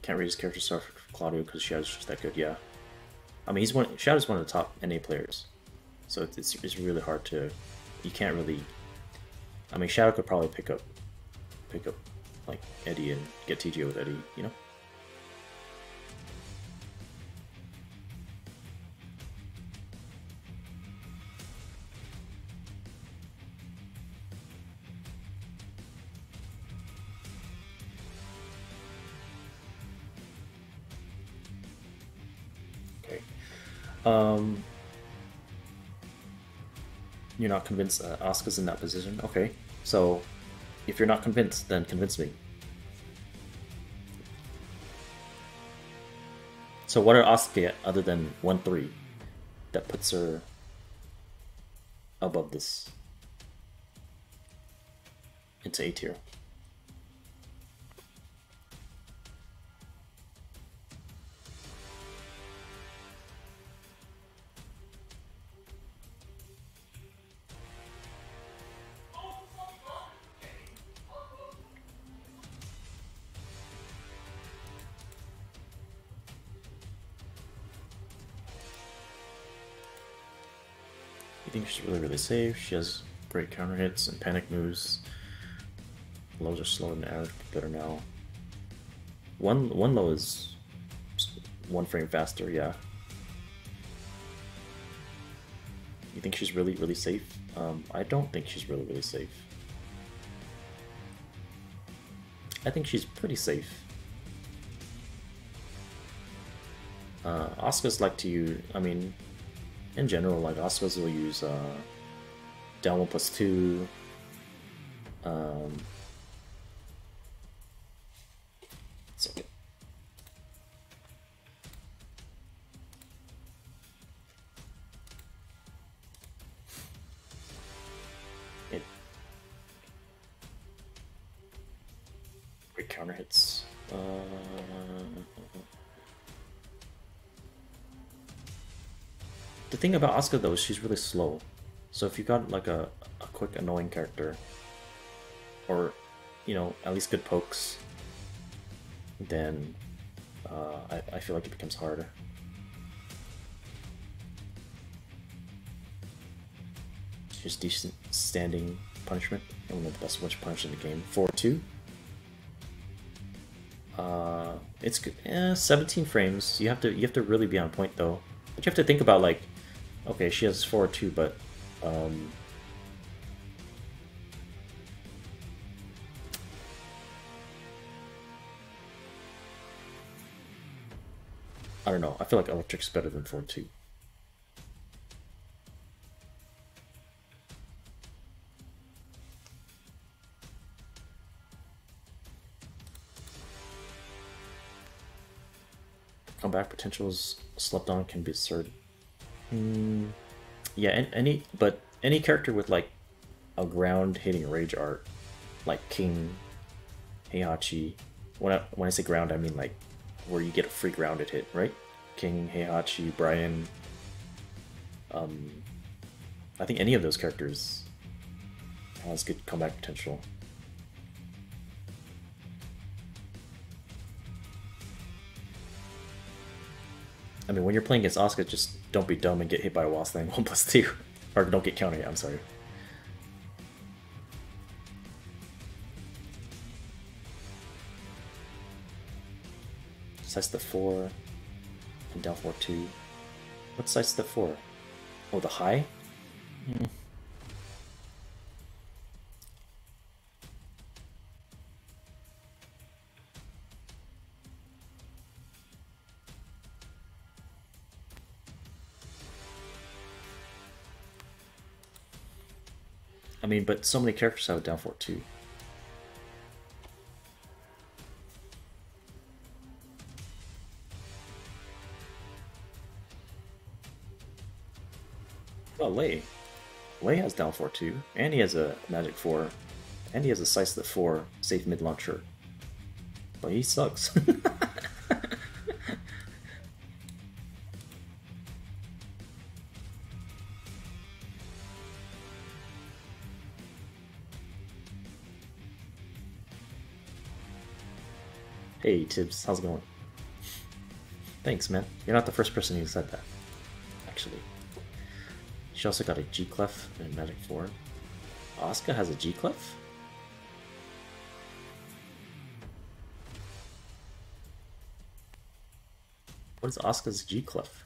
Can't read his character star for Claudio because Shadow's just that good. Yeah, I mean he's one. Shadow's one of the top NA players. So it's, it's, it's really hard to. You can't really. I mean, Shadow could probably pick up, pick up, like Eddie and get TGO with Eddie. You know. Not convinced uh, Asuka's in that position? Okay. So, if you're not convinced, then convince me. So what are Asuka other than 1-3 that puts her above this into A tier? Safe. She has great counter hits and panic moves. Lows are average, but better now. One one low is one frame faster, yeah. You think she's really, really safe? Um, I don't think she's really, really safe. I think she's pretty safe. Uh, Asuka's like to use, I mean, in general, like Asuka's will use uh, down one plus two. Um, it's. It great counter hits. Uh, the thing about Asuka though is she's really slow. So if you got like a, a quick annoying character, or you know at least good pokes, then uh, I, I feel like it becomes harder. Just decent standing punishment, one of the best punch punch in the game. Four two. Uh, it's good. Eh, 17 frames. You have to you have to really be on point though. But you have to think about like, okay, she has four two, but um, I don't know. I feel like electric's better than four two. Comeback potentials slept on can be absurd. Hmm. Yeah, any but any character with like a ground hitting rage art, like King, Heihachi. When I when I say ground, I mean like where you get a free grounded hit, right? King, Heihachi, Bryan. Um, I think any of those characters has good comeback potential. I mean, when you're playing against Asuka, just don't be dumb and get hit by a wall slam 1 plus 2. Or don't get countered, I'm sorry. Size the 4 and down 4 2. What size the 4? Oh, the high? Hmm. Mean, but so many characters have it down for too. Oh, Lei. Lei has down 4 too, and he has a Magic 4, and he has a Sice the 4 safe mid launcher. But he sucks. Hey Tibbs, how's it going? Thanks, man. You're not the first person who said that. Actually, She also got a G clef in Magic 4. Asuka has a G clef? What is Asuka's G clef?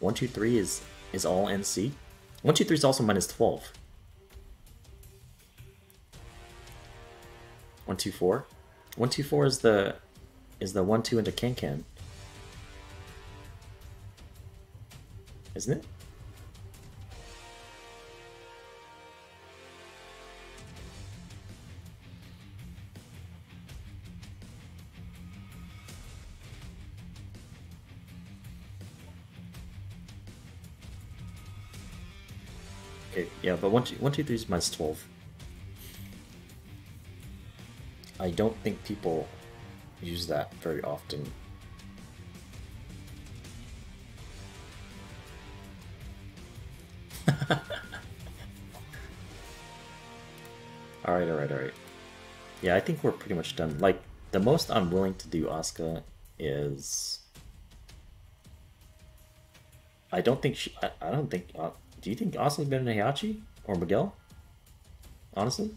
One two three is is all NC. One two three is also minus twelve. One two four. One two four is the is the one two into can can. Isn't it? Okay, yeah, but one two one two three is minus twelve. I don't think people use that very often. alright, alright, alright. Yeah, I think we're pretty much done. Like, the most I'm willing to do Asuka is. I don't think she. I, I don't think. Uh, do you think Asuka's better than Heihachi or Miguel? Honestly?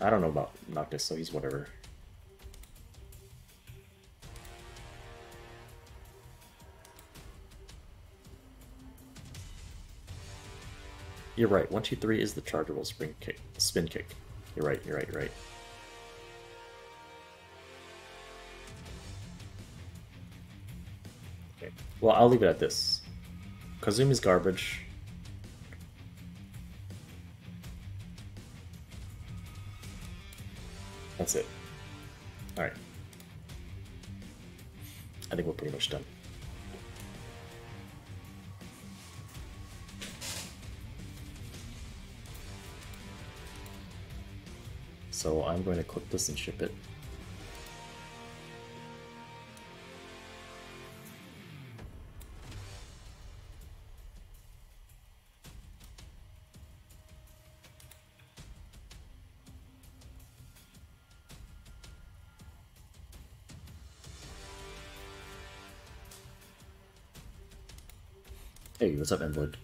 I don't know about Noctis, so he's whatever. You're right. One, two, three is the chargeable spring kick, spin kick. You're right. You're right. You're right. Okay. Well, I'll leave it at this. Kazumi's garbage. Alright. I think we're pretty much done. So I'm going to click this and ship it. What's up, Envoid?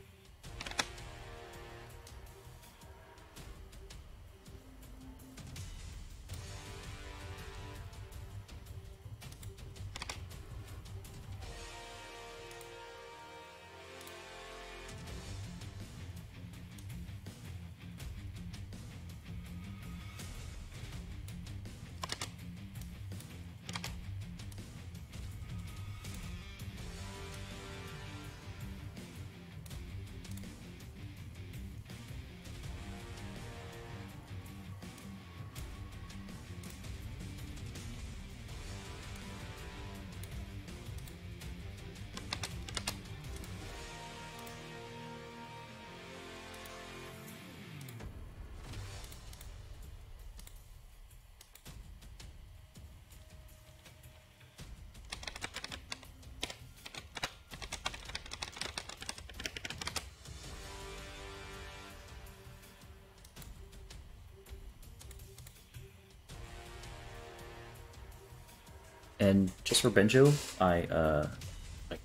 And just for Benjo, I uh, I,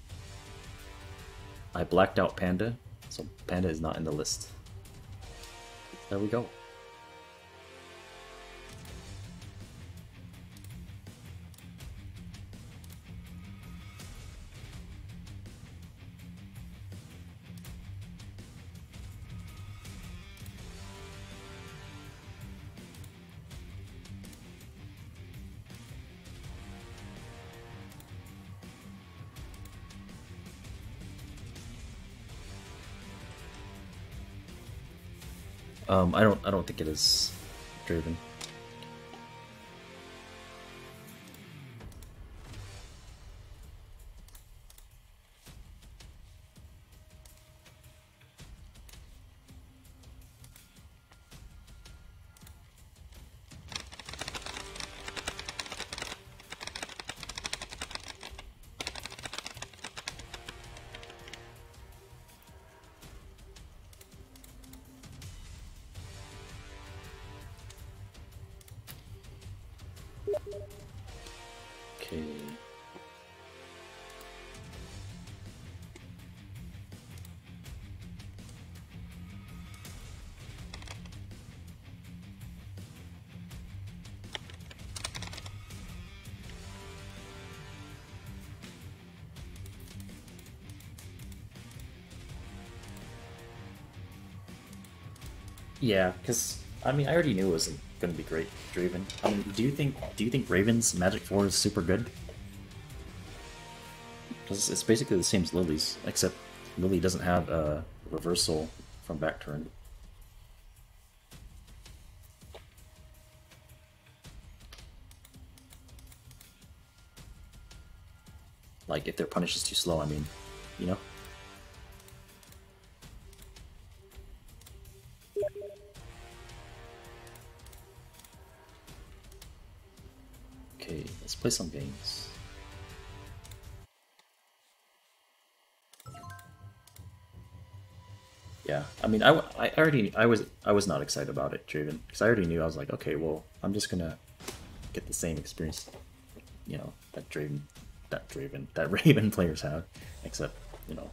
I blacked out Panda, so Panda is not in the list. There we go. Um, I don't, I don't think it is Draven. Yeah, because I mean, I already knew it was going to be great, Draven. I mean, do you think do you think Raven's Magic Four is super good? Because it's basically the same as Lili's, except Lily doesn't have a reversal from back turn. Like if their punish is too slow, I mean, some games. Yeah, I mean, I, I already, I was, I was not excited about it, Draven, because I already knew I was like, okay, well, I'm just gonna get the same experience, you know, that Draven, that Draven, that Raven players have, except, you know.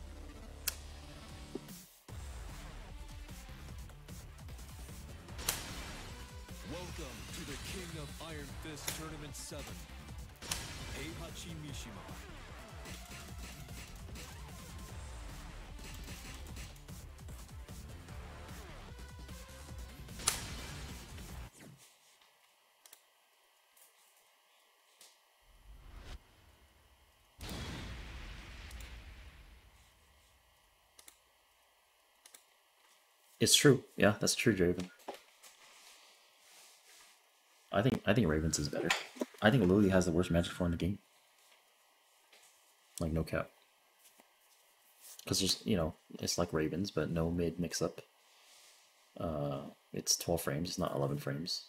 It's true. Yeah, that's true, Draven. I think I think Ravens is better. I think Lili has the worst magic four in the game. Like no cap. Because there's you know it's like Ravens, but no mid mix up. Uh, it's twelve frames, it's not eleven frames.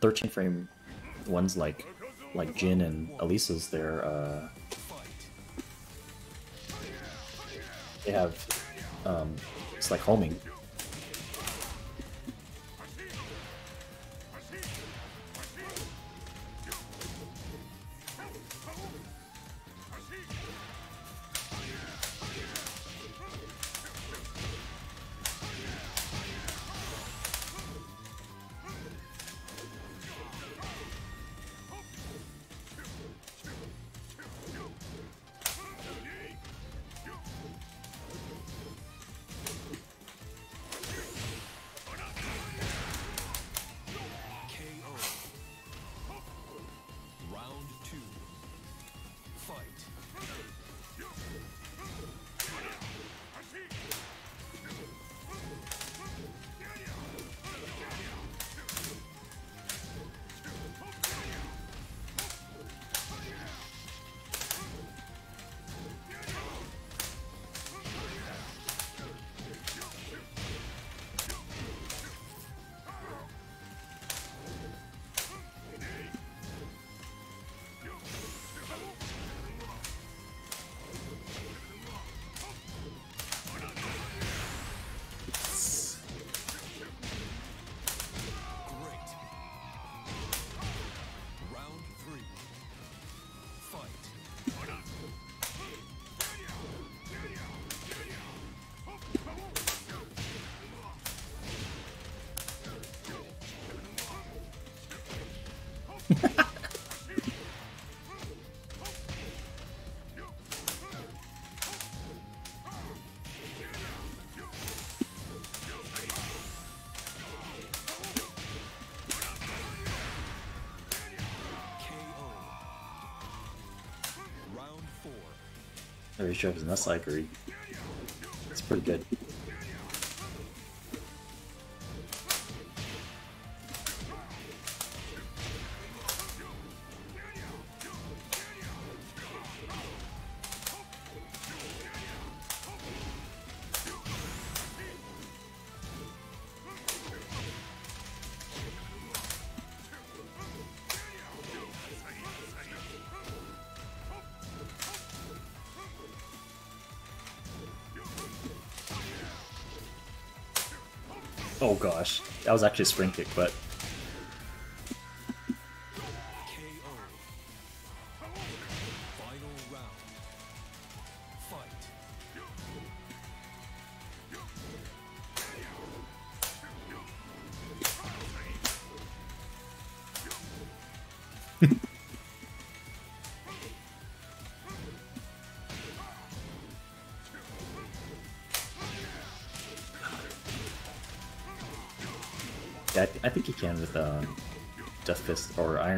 Thirteen frame ones like like Jin and Eliza's. They're uh, they have um, it's like homing. Every show is nuts. I agree. It's pretty good. Oh gosh, that was actually a spring kick, but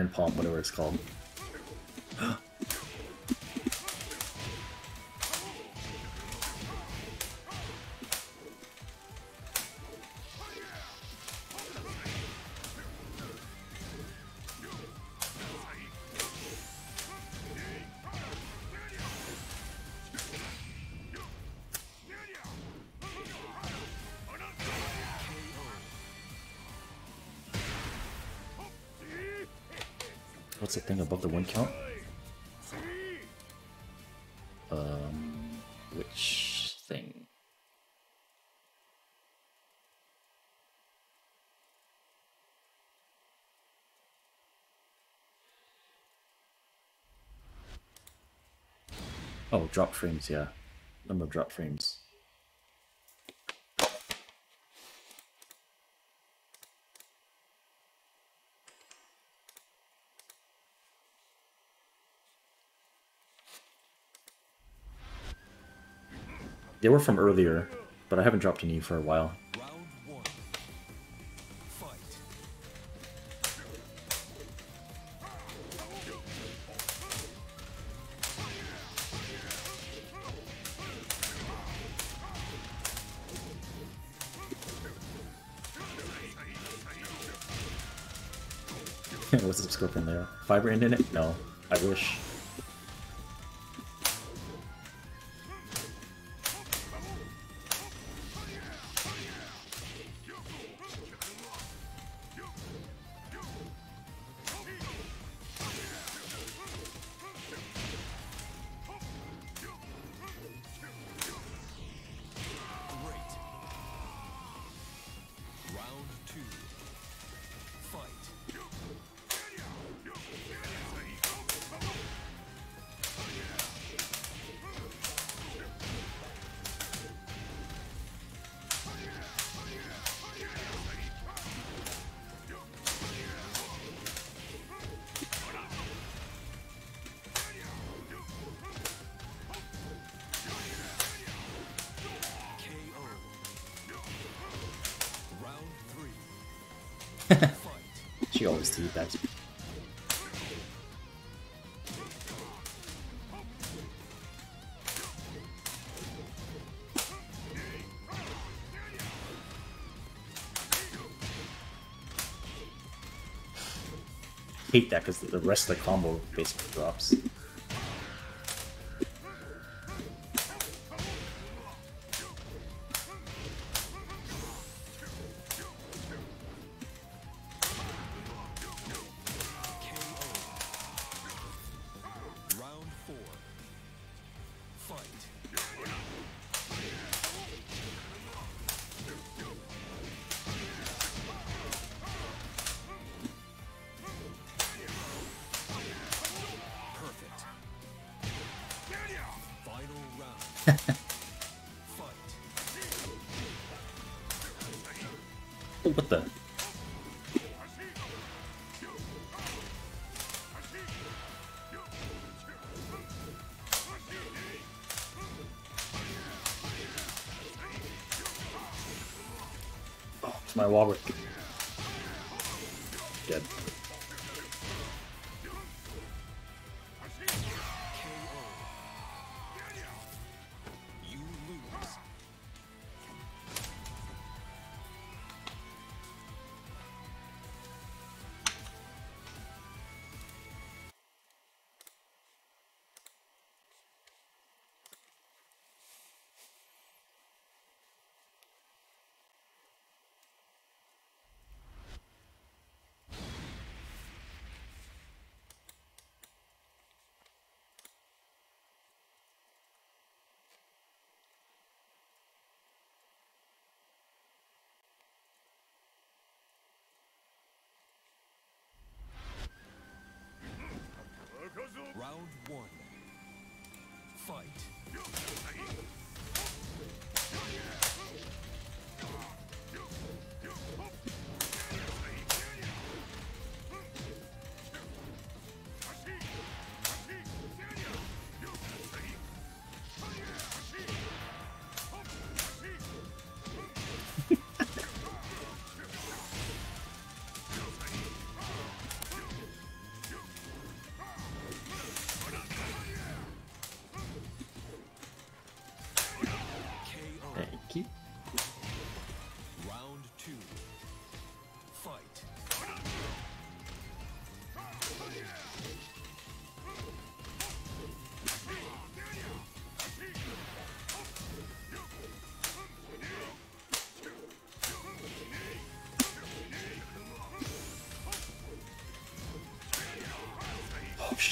Iron Palm, whatever it's called. What's the thing above the win count? Um, which thing? Oh, drop frames, yeah. Number of drop frames. They were from earlier, but I haven't dropped any for a while. What's the scope in there? Fiber in it? No. I wish. She always that. Hate that because the rest of the combo basically drops.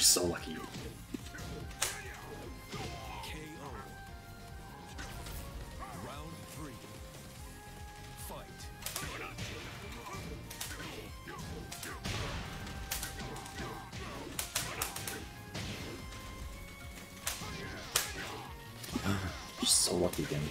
So lucky. So lucky again.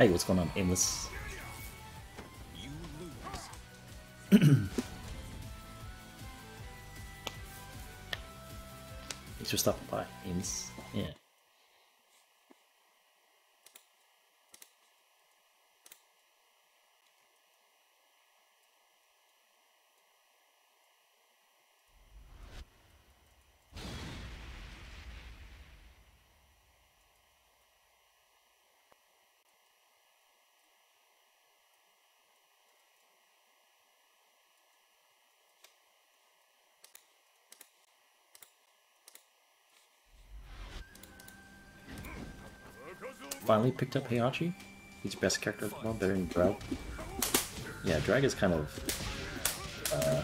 Hey, what's going on, Aimless? Thanks for stopping by, Aimless. Yeah. Finally picked up Heihachi. He's best character month, better than Drag. Yeah, Drag is kind of. Uh,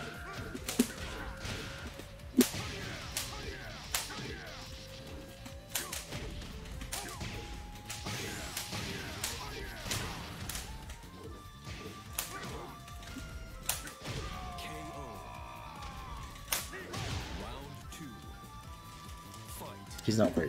he's not great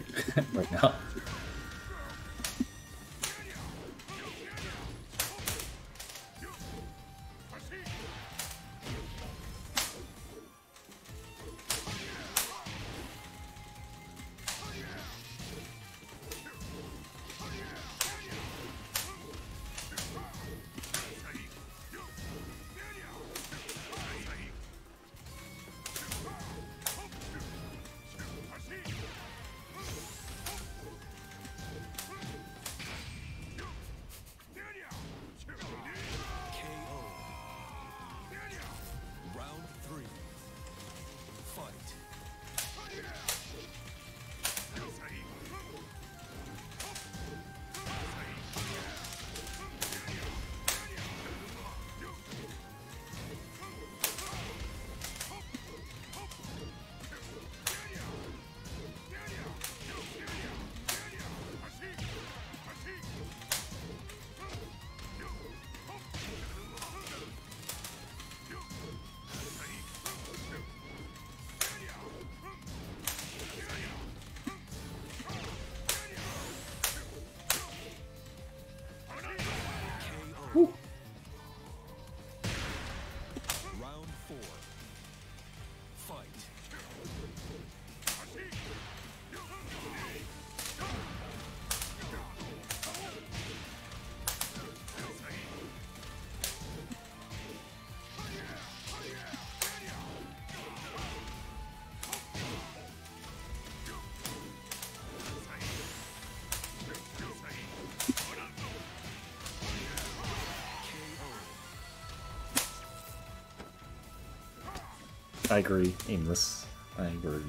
I agree, Aimless. I agree.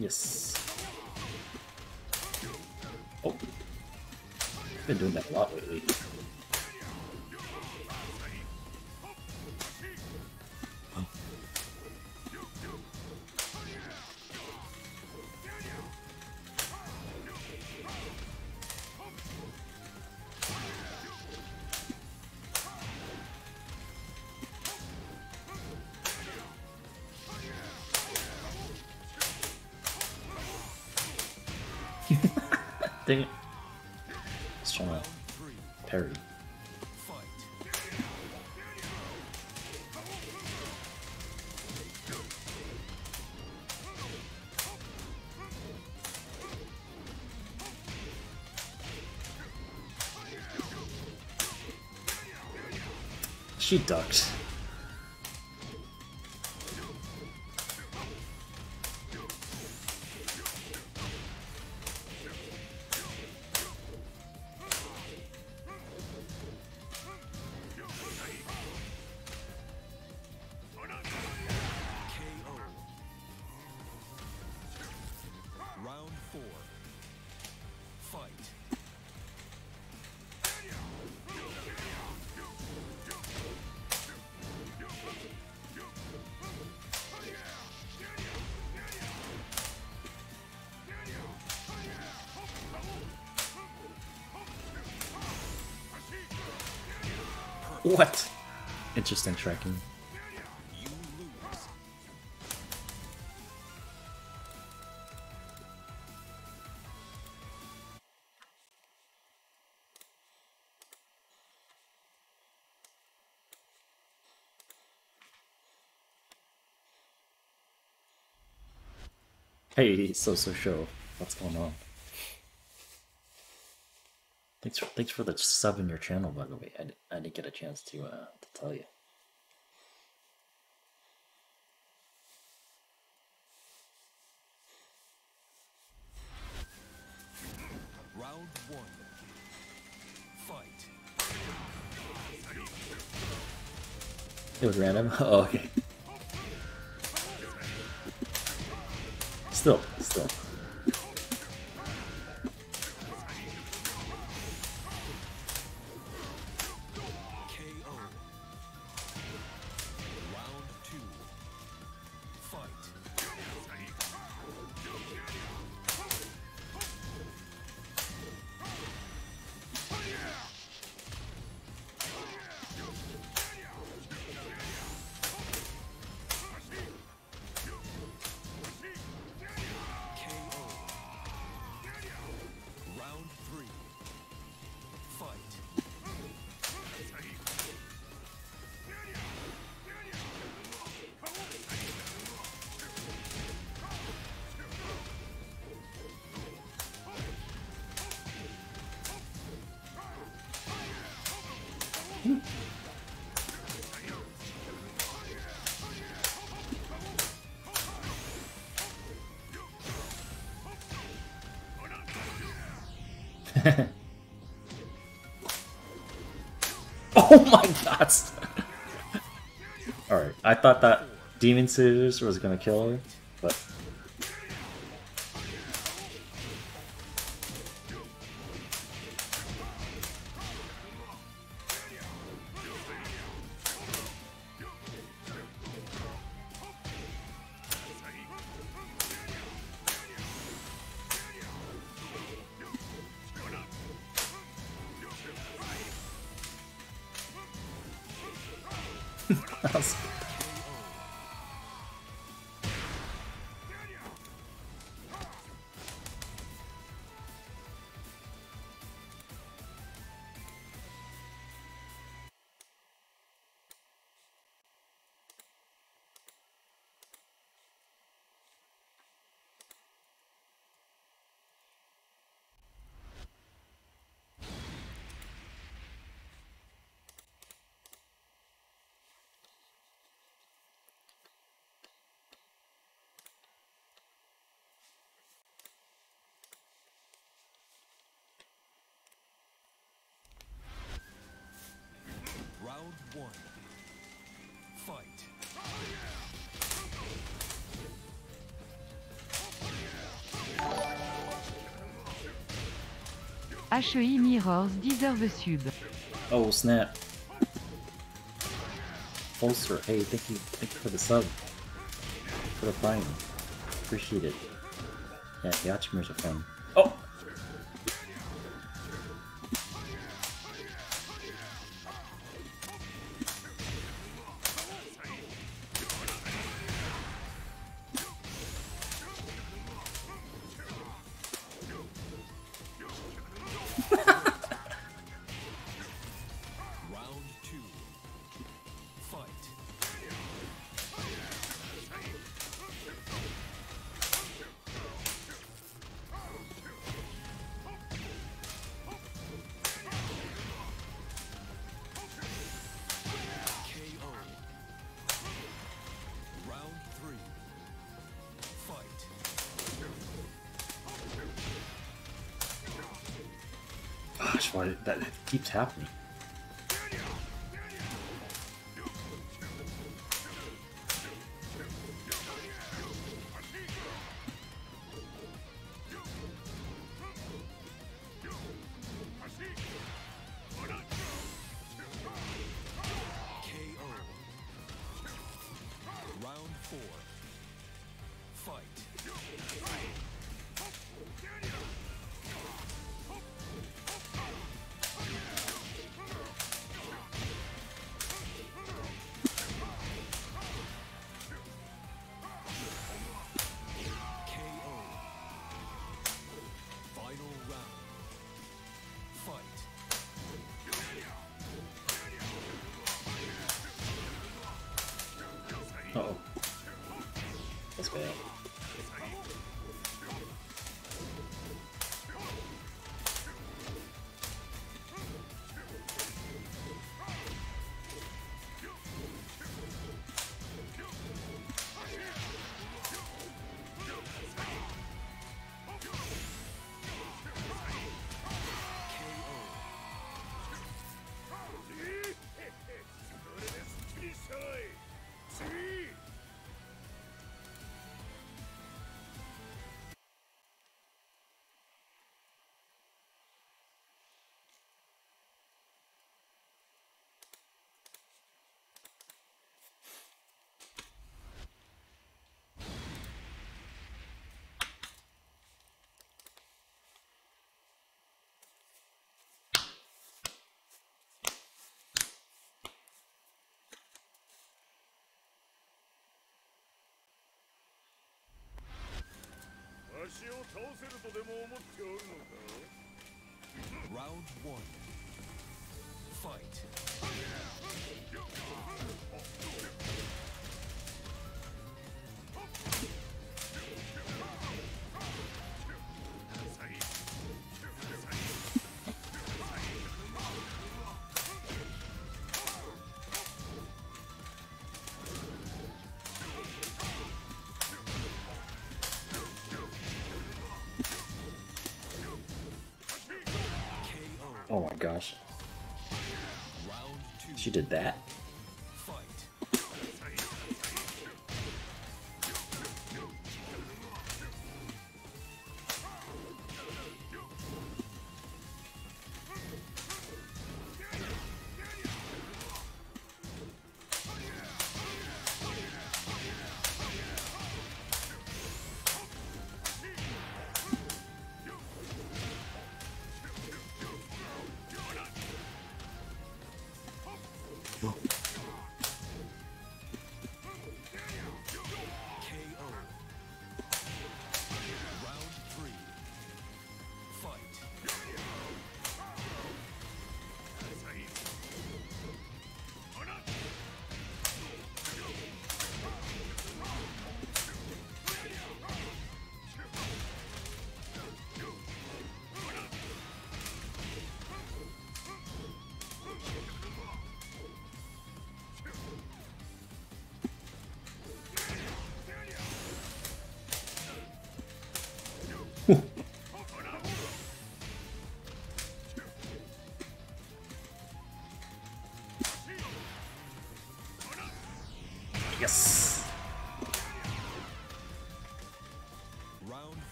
Yes. Oh. I've Been doing that a lot lately. She ducked. Interesting tracking. Hey, so so show. What's going on? Thanks for thanks for the sub in your channel, by the way. I, I didn't get a chance to uh to tell you. It was random. Oh, okay. Still, still. Alright, I thought that Demon Scissors was gonna kill her, HEI Mirrors sub. Oh snap. Folster, hey, thank you, thank you for the sub. For the prime. Appreciate it. Yeah, the Archimers are fun. Keeps happening? 虫を倒せるとでも思っておるのか？Round 1 Fight. Gosh. She did that?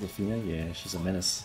Lafina, yeah, she's a menace.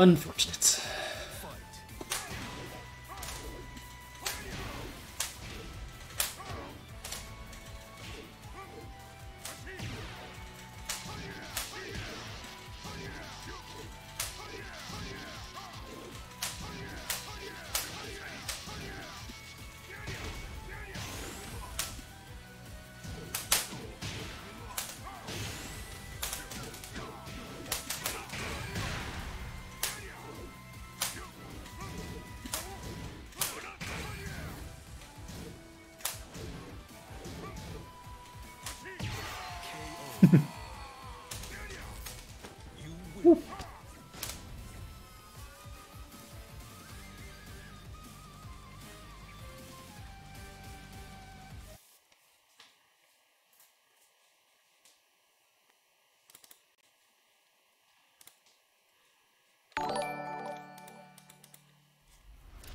Unfortunate.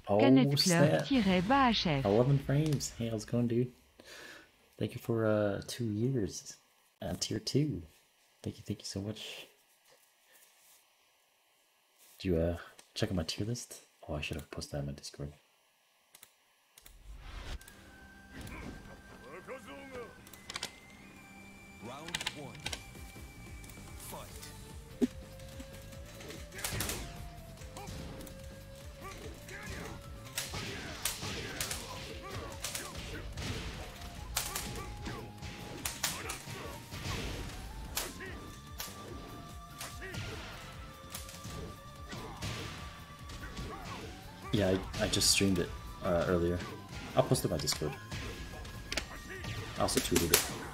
Oh, snap. 11 frames. Hey, how's it going, dude? Thank you for uh two years on tier two. Thank you, thank you so much. Do you uh check out my tier list? Oh, I should have posted that on my Discord. Just streamed it uh, earlier. I'll post it on my Discord. I also tweeted it.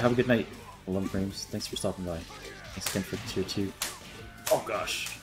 Alright, have a good night. 11 frames. Thanks for stopping by. Thanks again for tier 2. Oh gosh.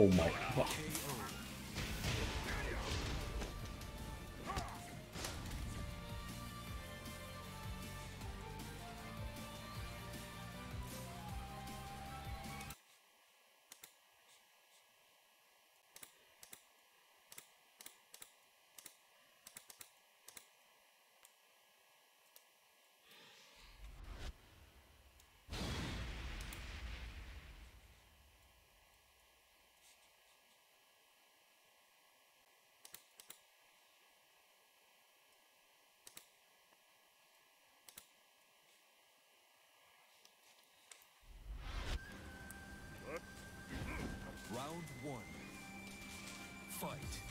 Oh my Fight.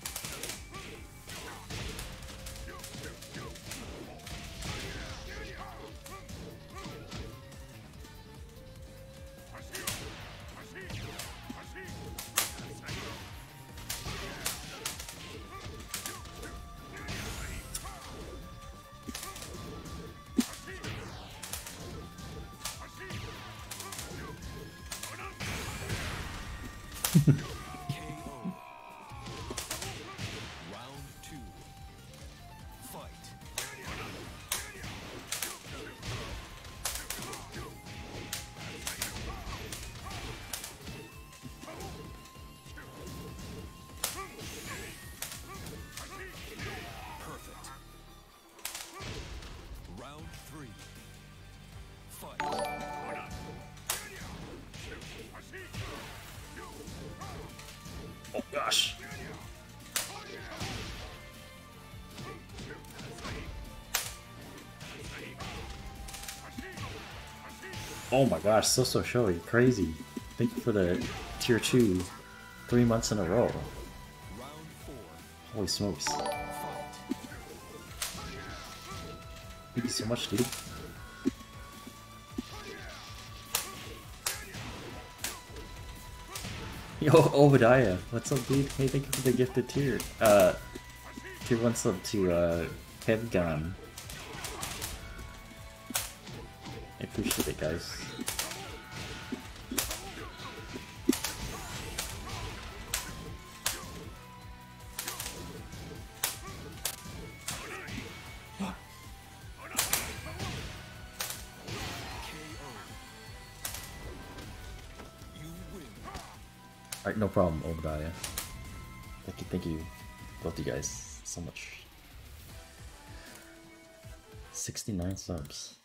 Gosh. Oh my gosh, so so showy, crazy. Thank you for the tier 2 three months in a row. Holy smokes. Thank you so much, dude. Yo, Obadiah, what's up, dude? Hey, thank you for the gifted tier. Uh, tier one sub to uh, Kevgon. Obadiah. Thank you, thank you, both you guys, so much. 69 subs.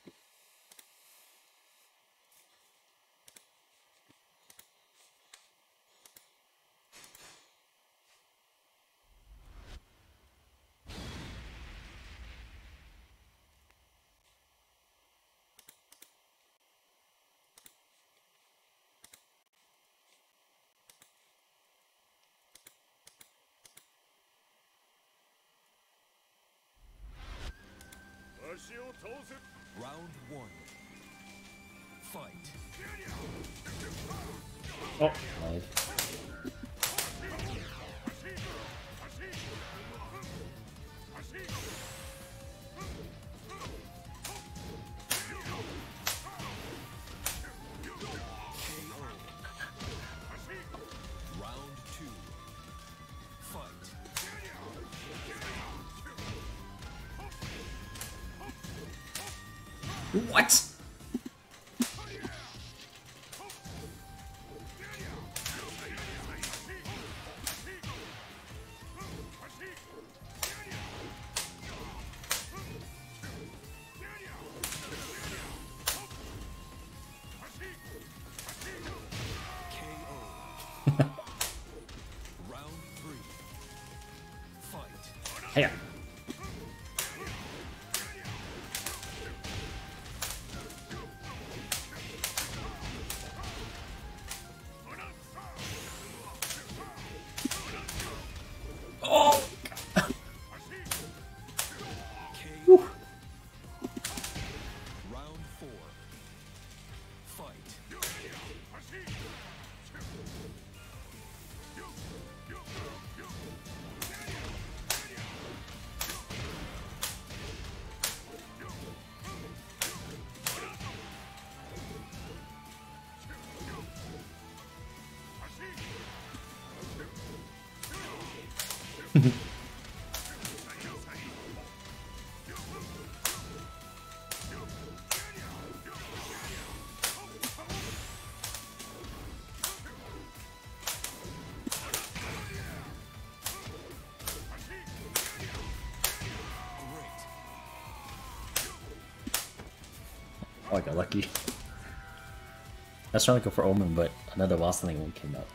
Oh, I got lucky. I was trying to go for Omen, but another Wasteling one came out.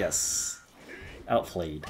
Yes! Outplayed.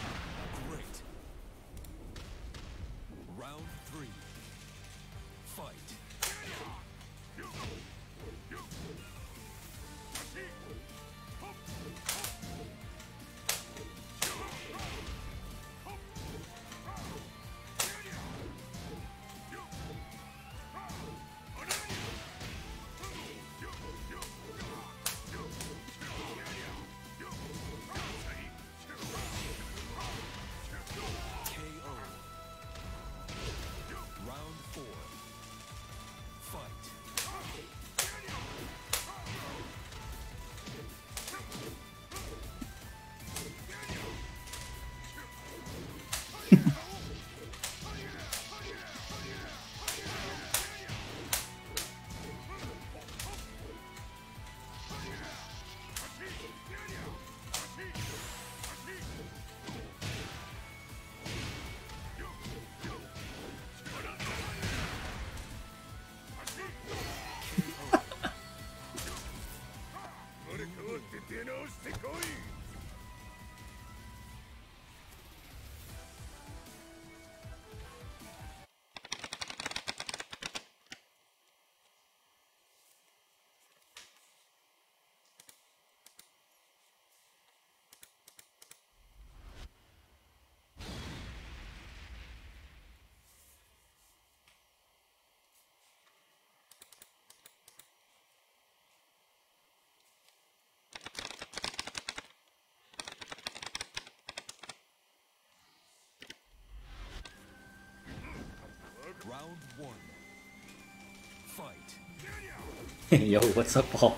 Yo, what's up, Paul?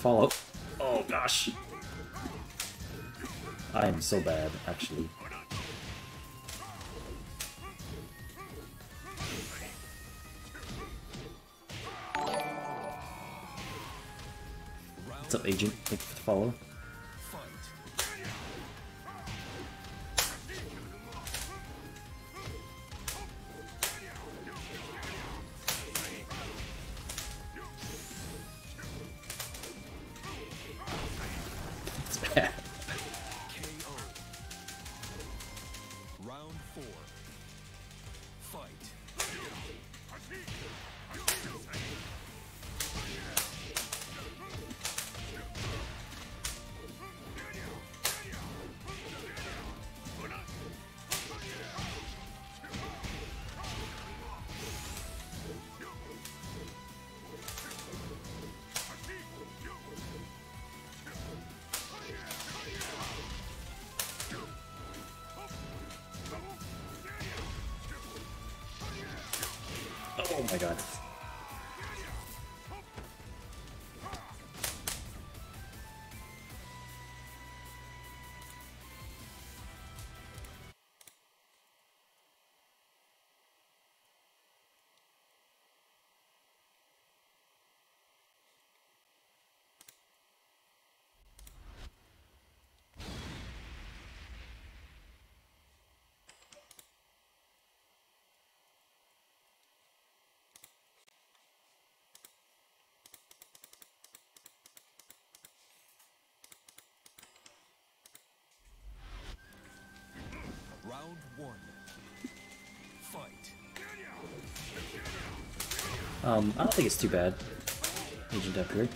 Follow. Oh gosh. I am so bad, actually. What's up, agent? Thank you for the follow. Um, I don't think it's too bad. Agent upgrade.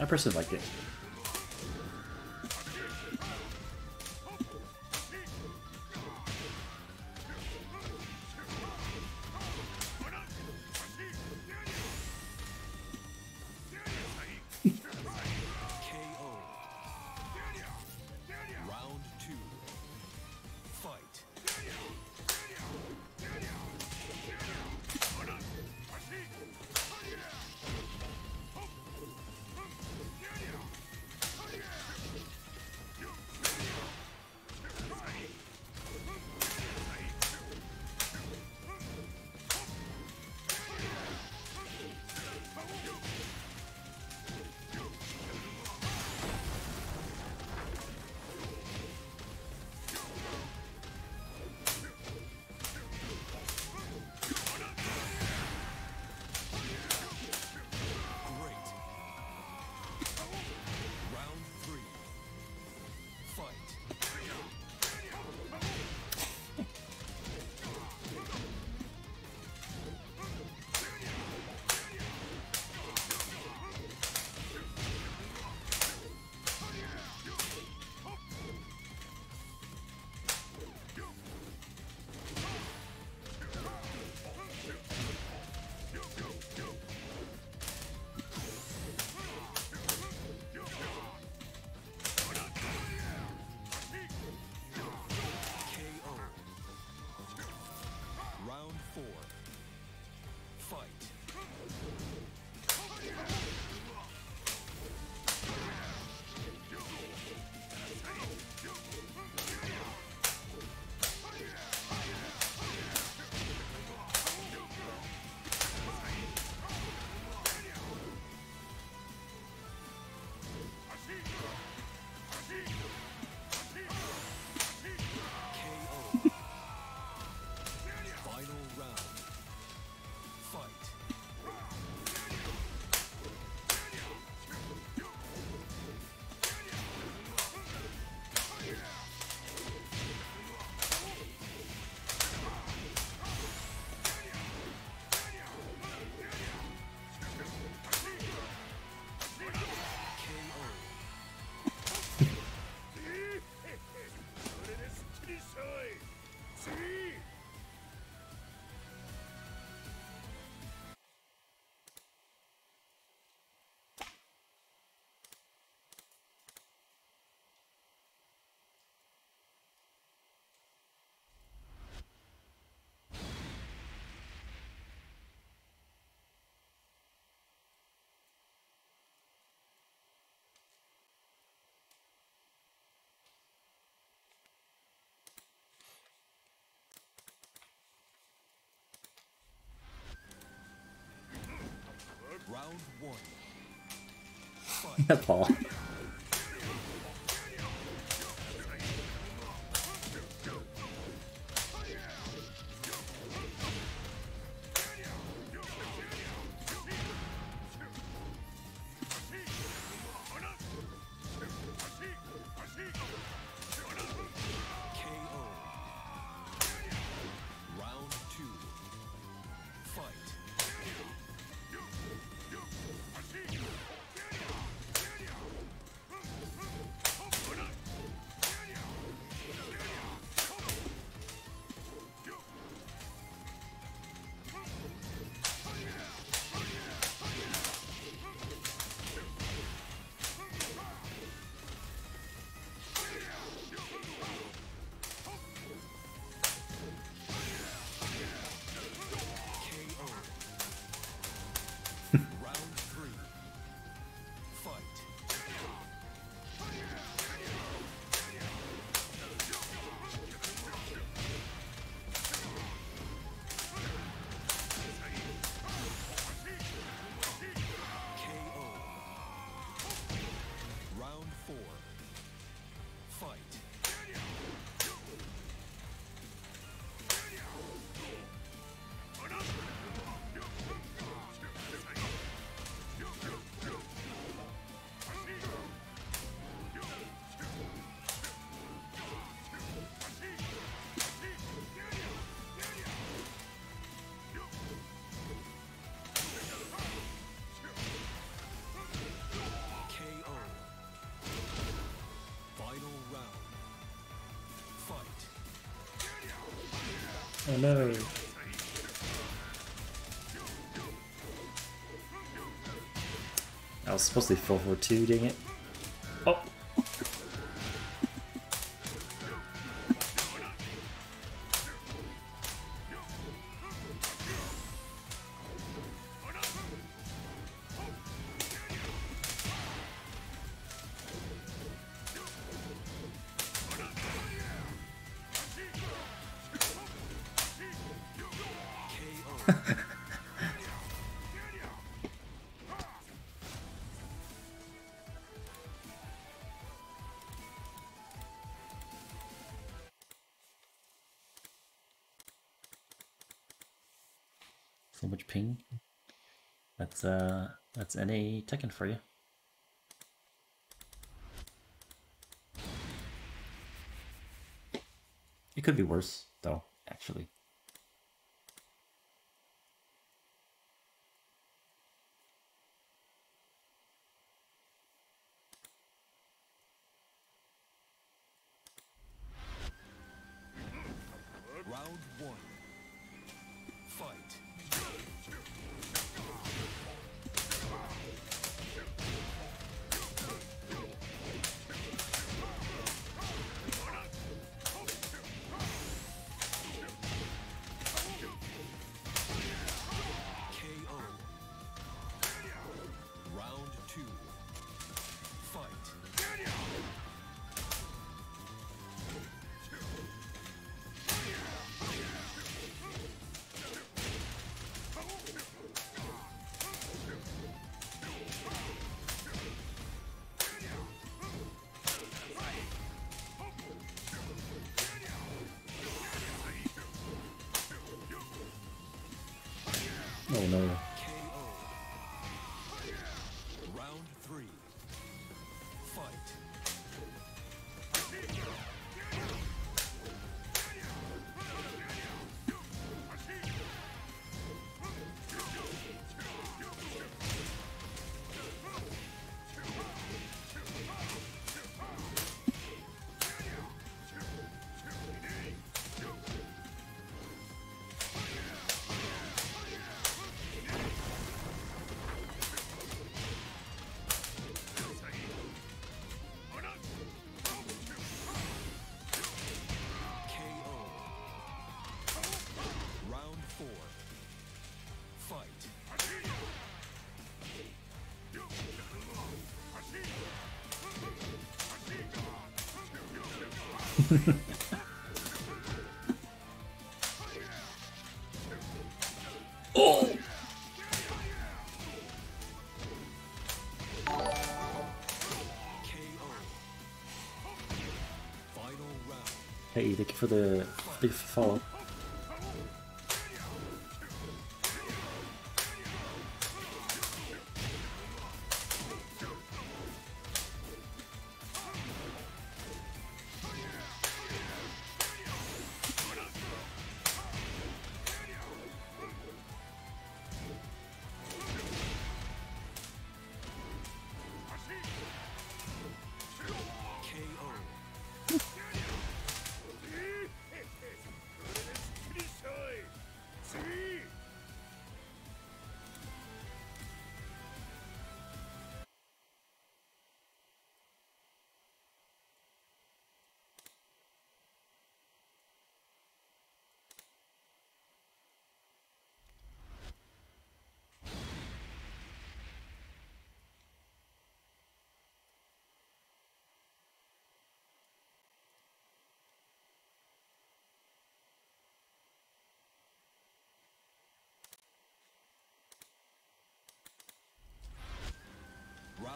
I personally liked it. Round Oh no. I was supposed to be 4 4 2, dang it. So much ping. That's uh that's NA Tekken for you. It could be worse, though, actually. for the big follow.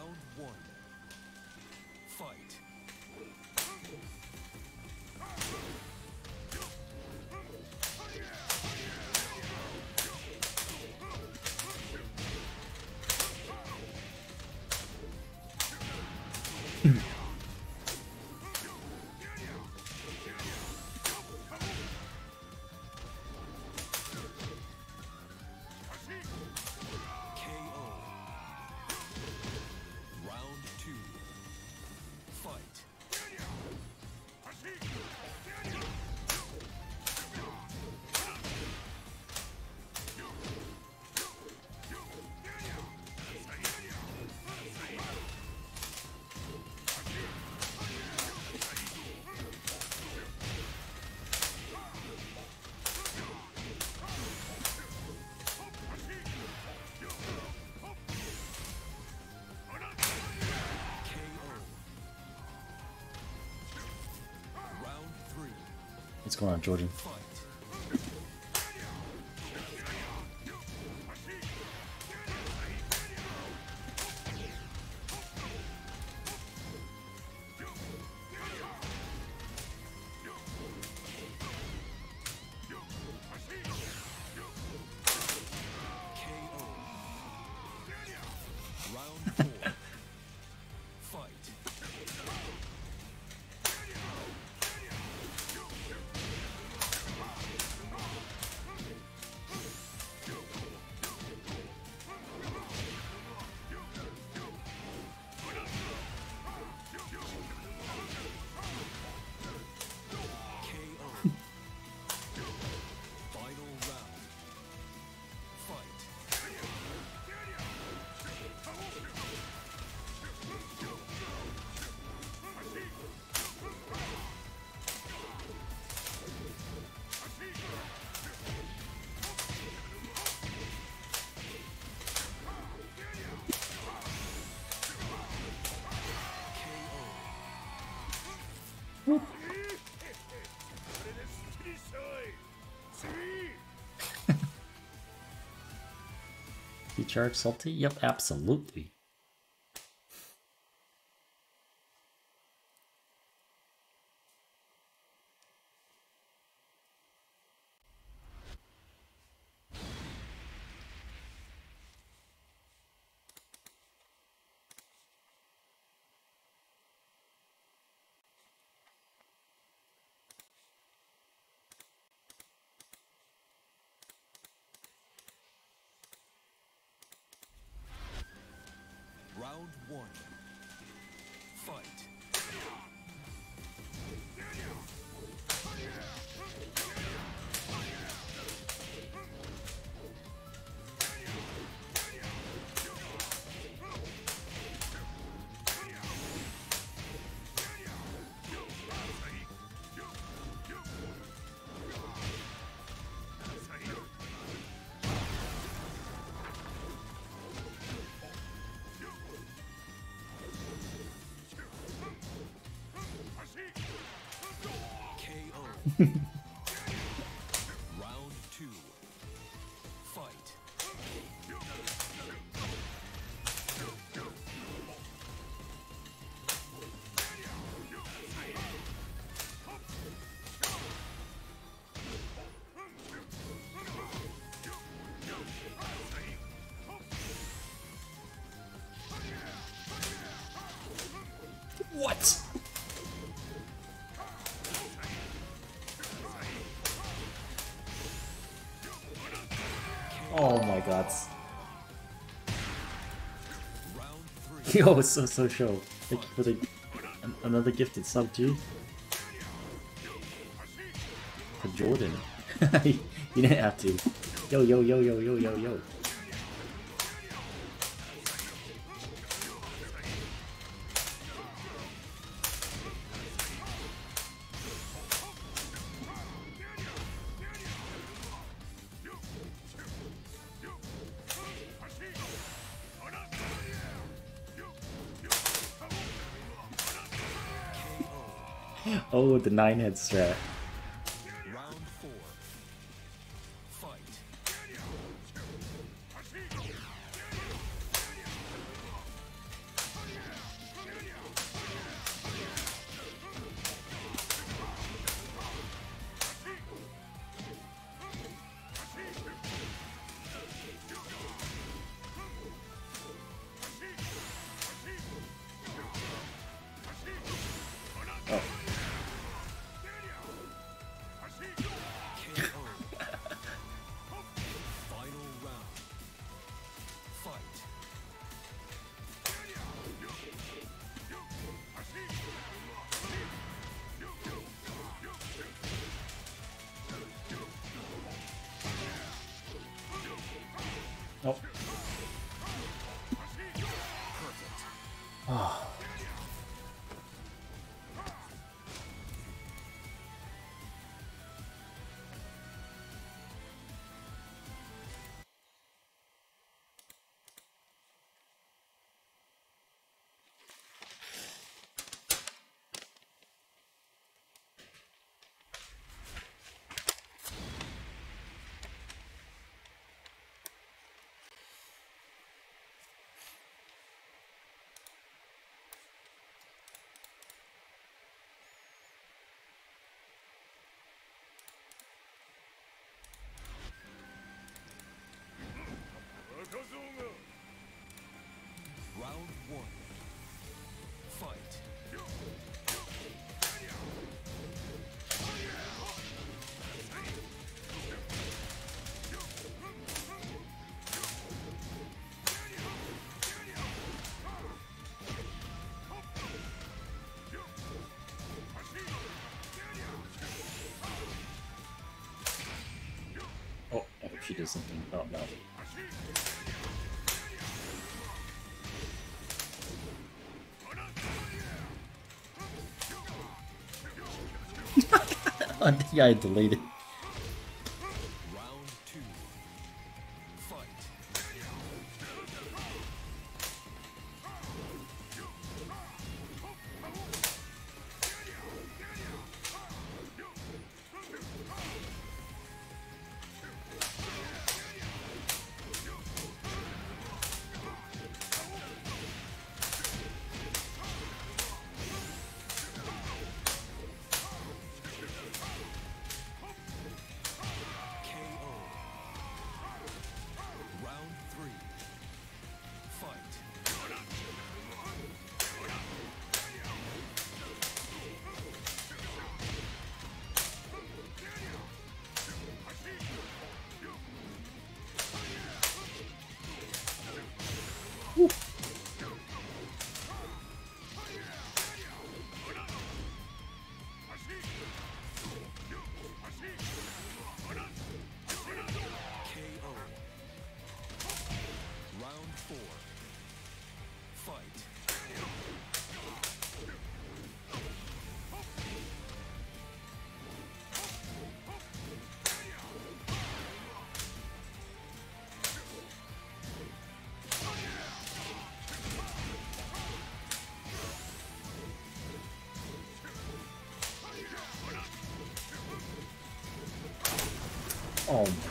Round one. Fight. Mm. What's going on, Georgian? charge salty? Yep, absolutely. Yo, so so show. Thank you for the an- another gifted sub, G. For Jordan. you didn't have to. Yo yo yo yo yo yo yo. Nine head strat. Round one. Fight. Oh, I hope she does something. Oh no. Yeah, I deleted.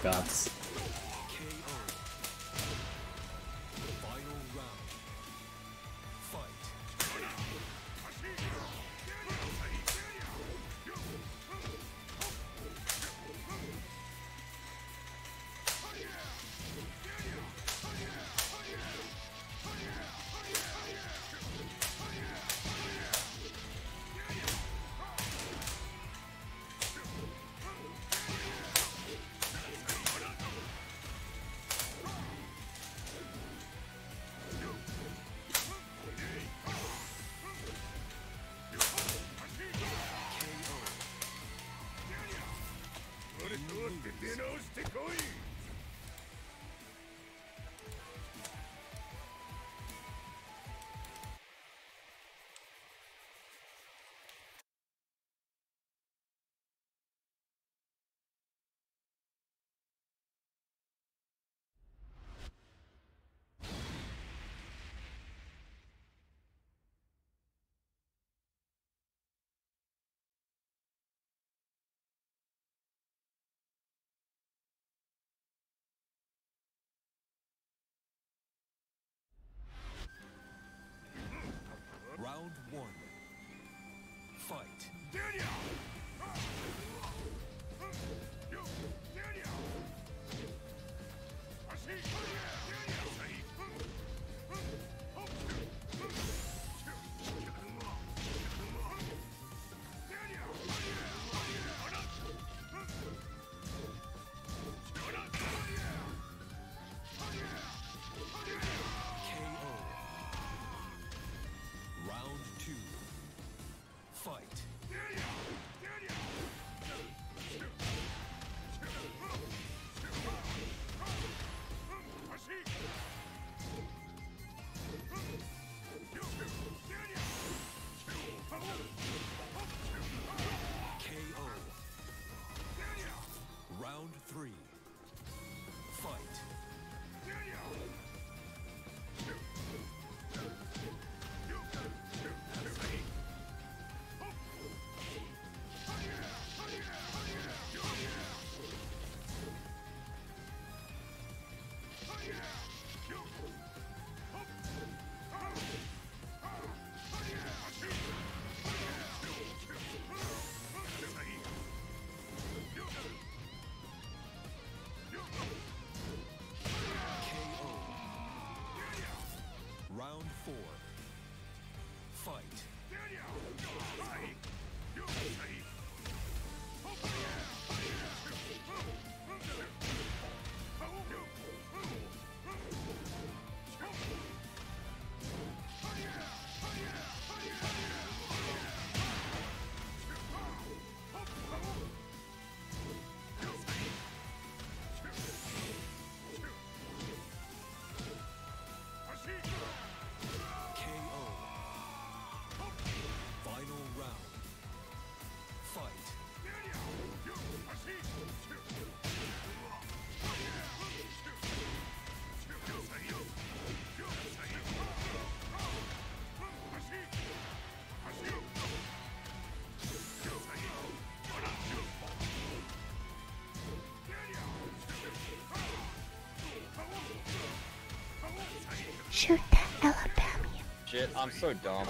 Oh Fight. KO. Shit, I'm so dumb.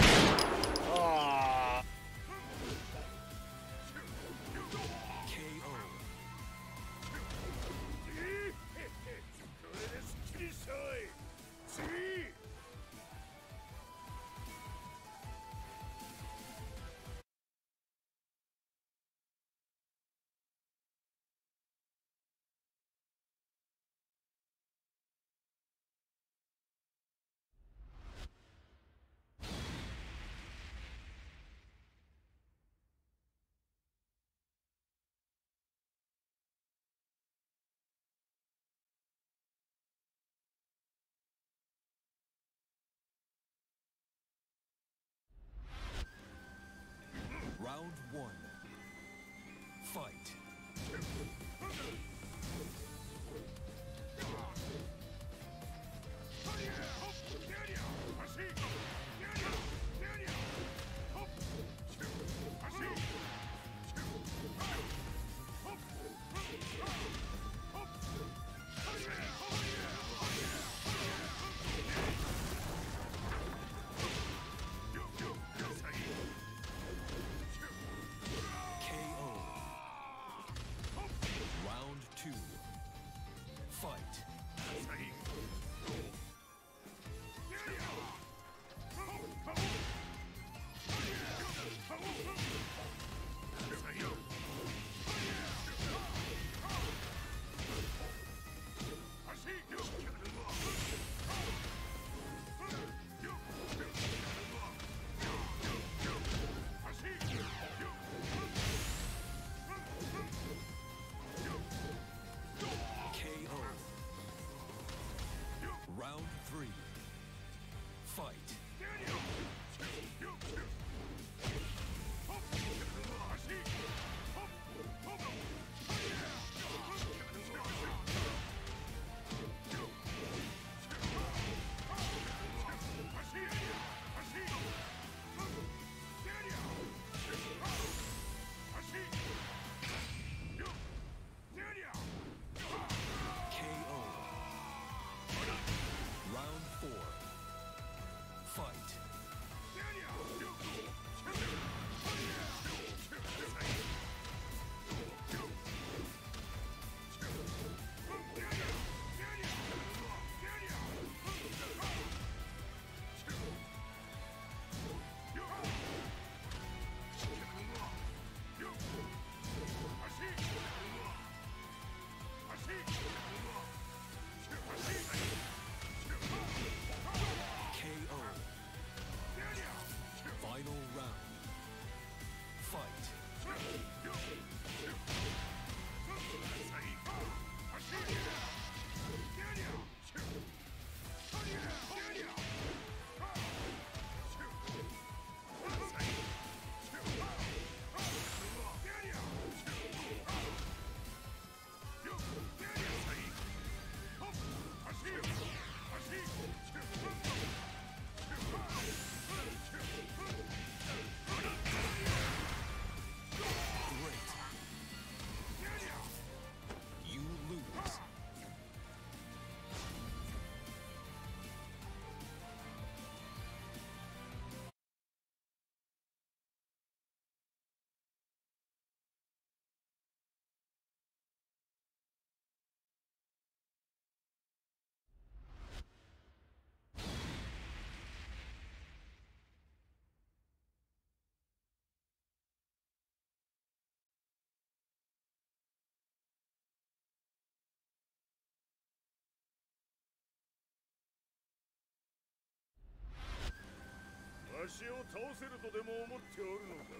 虫を倒せるとでも思っておるのか?」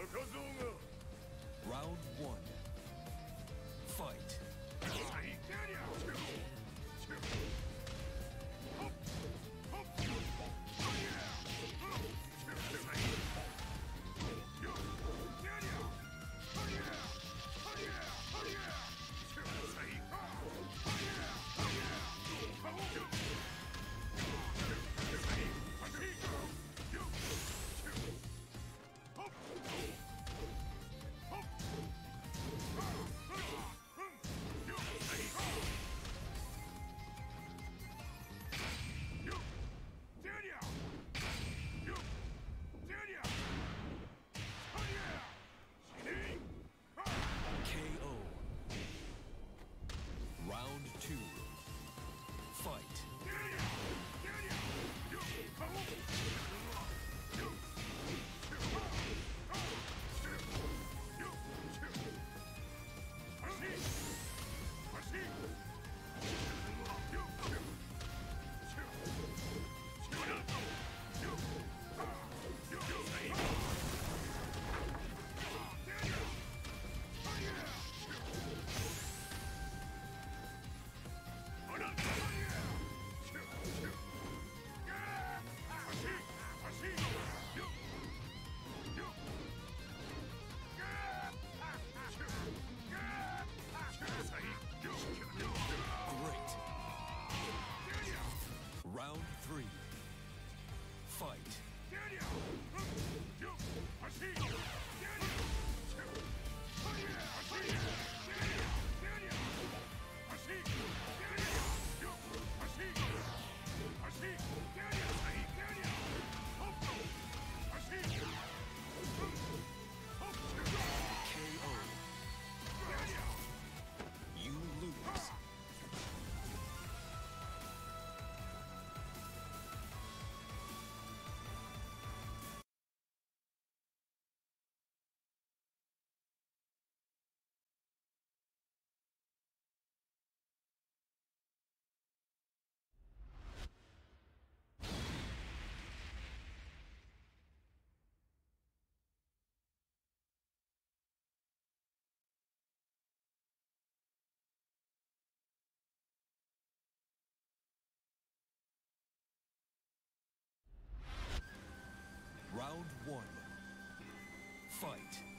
若造が Fight.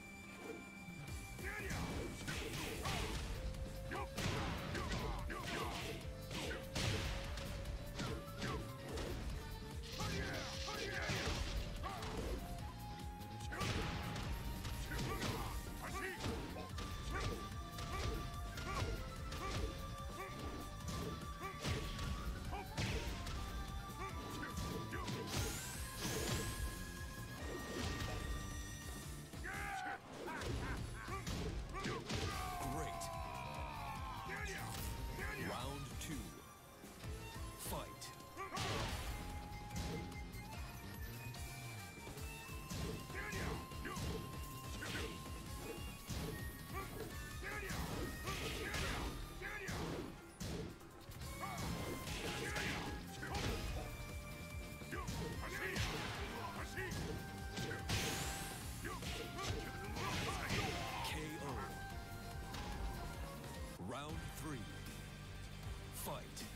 Fight.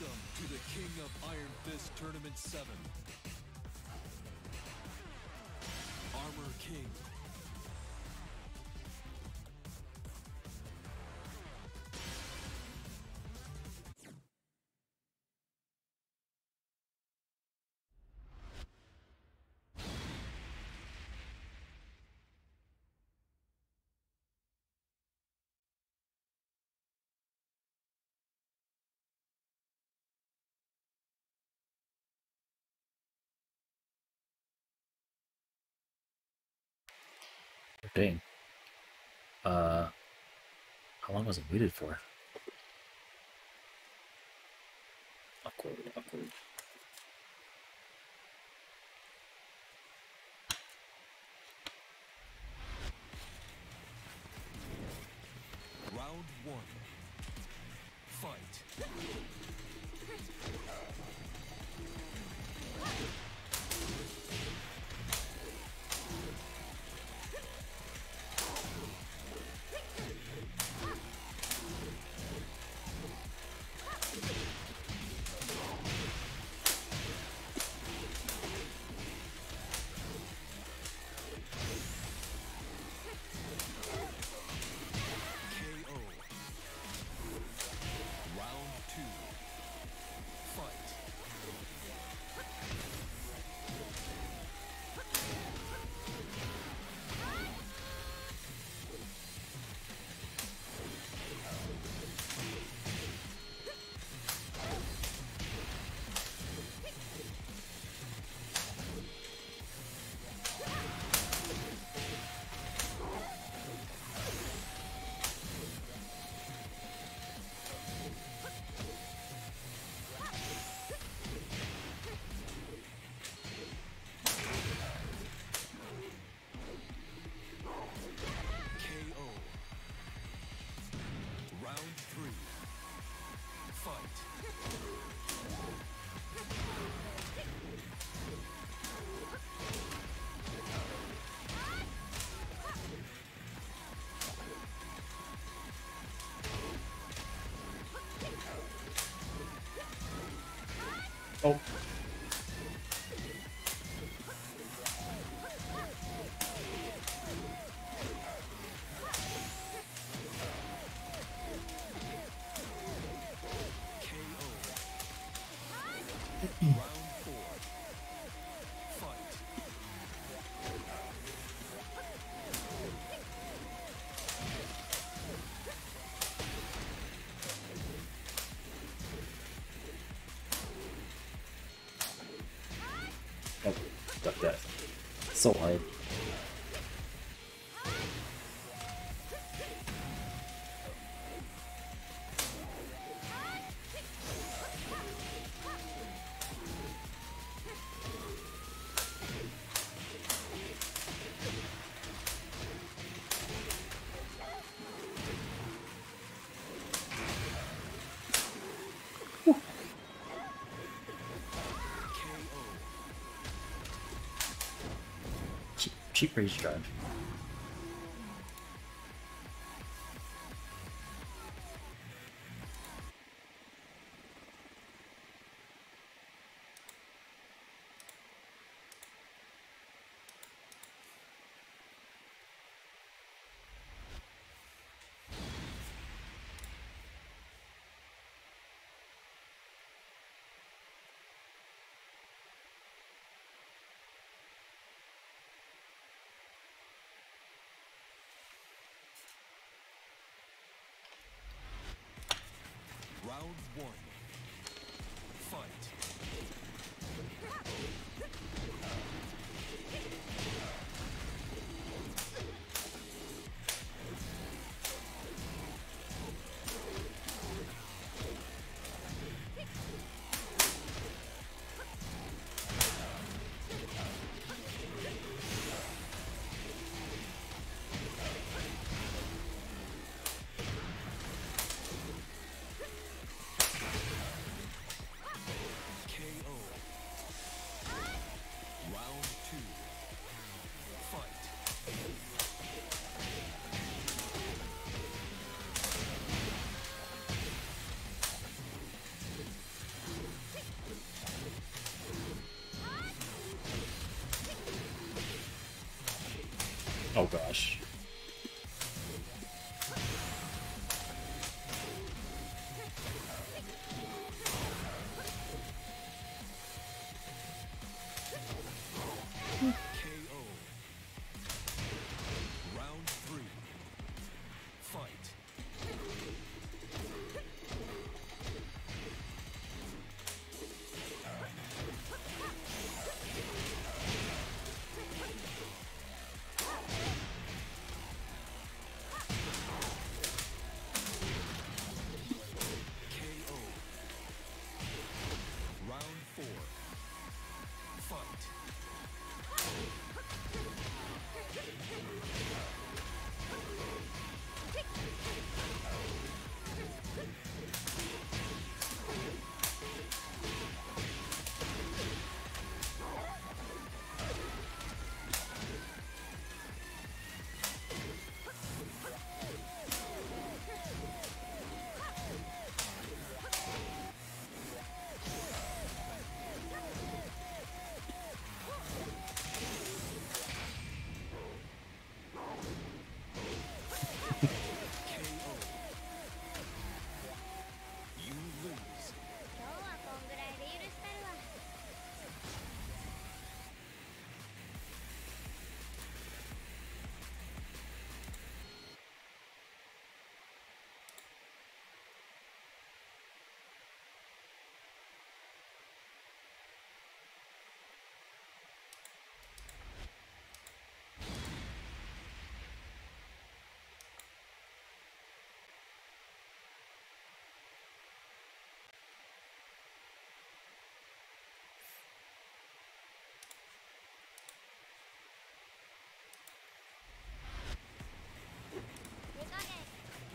Welcome to the King of Iron Fist Tournament 7. Armor King. Dang. Uh, how long was it muted for? Oh. stuck that so hard. Secret, cara. Round one. Fight. Oh gosh.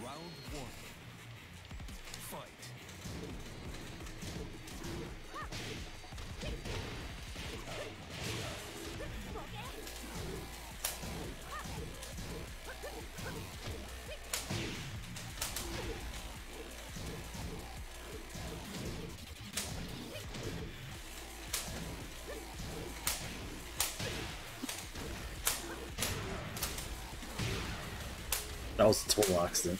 Round one. Fight. That was a total accident.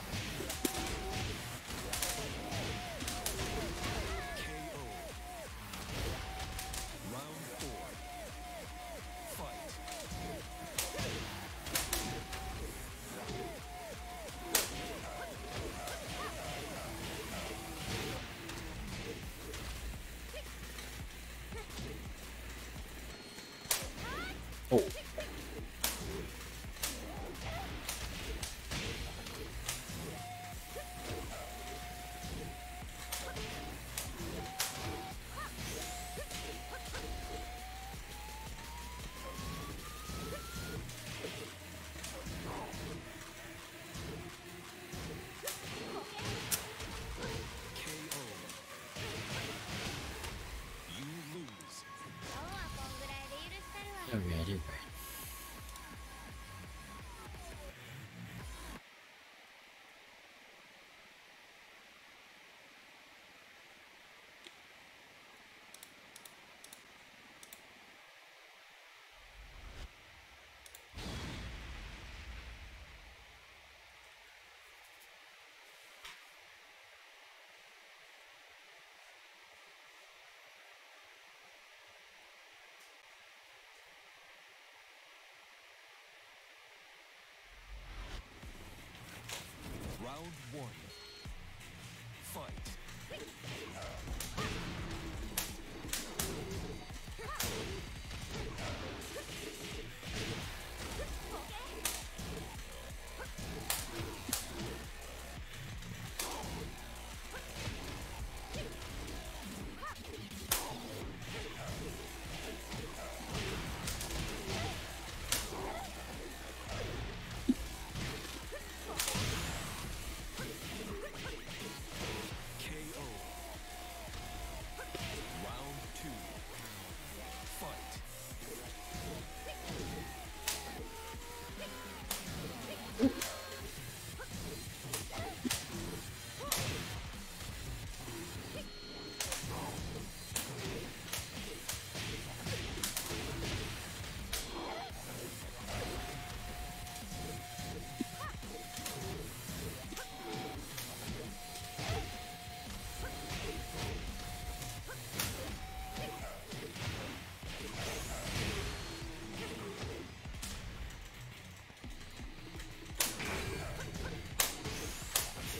Round one.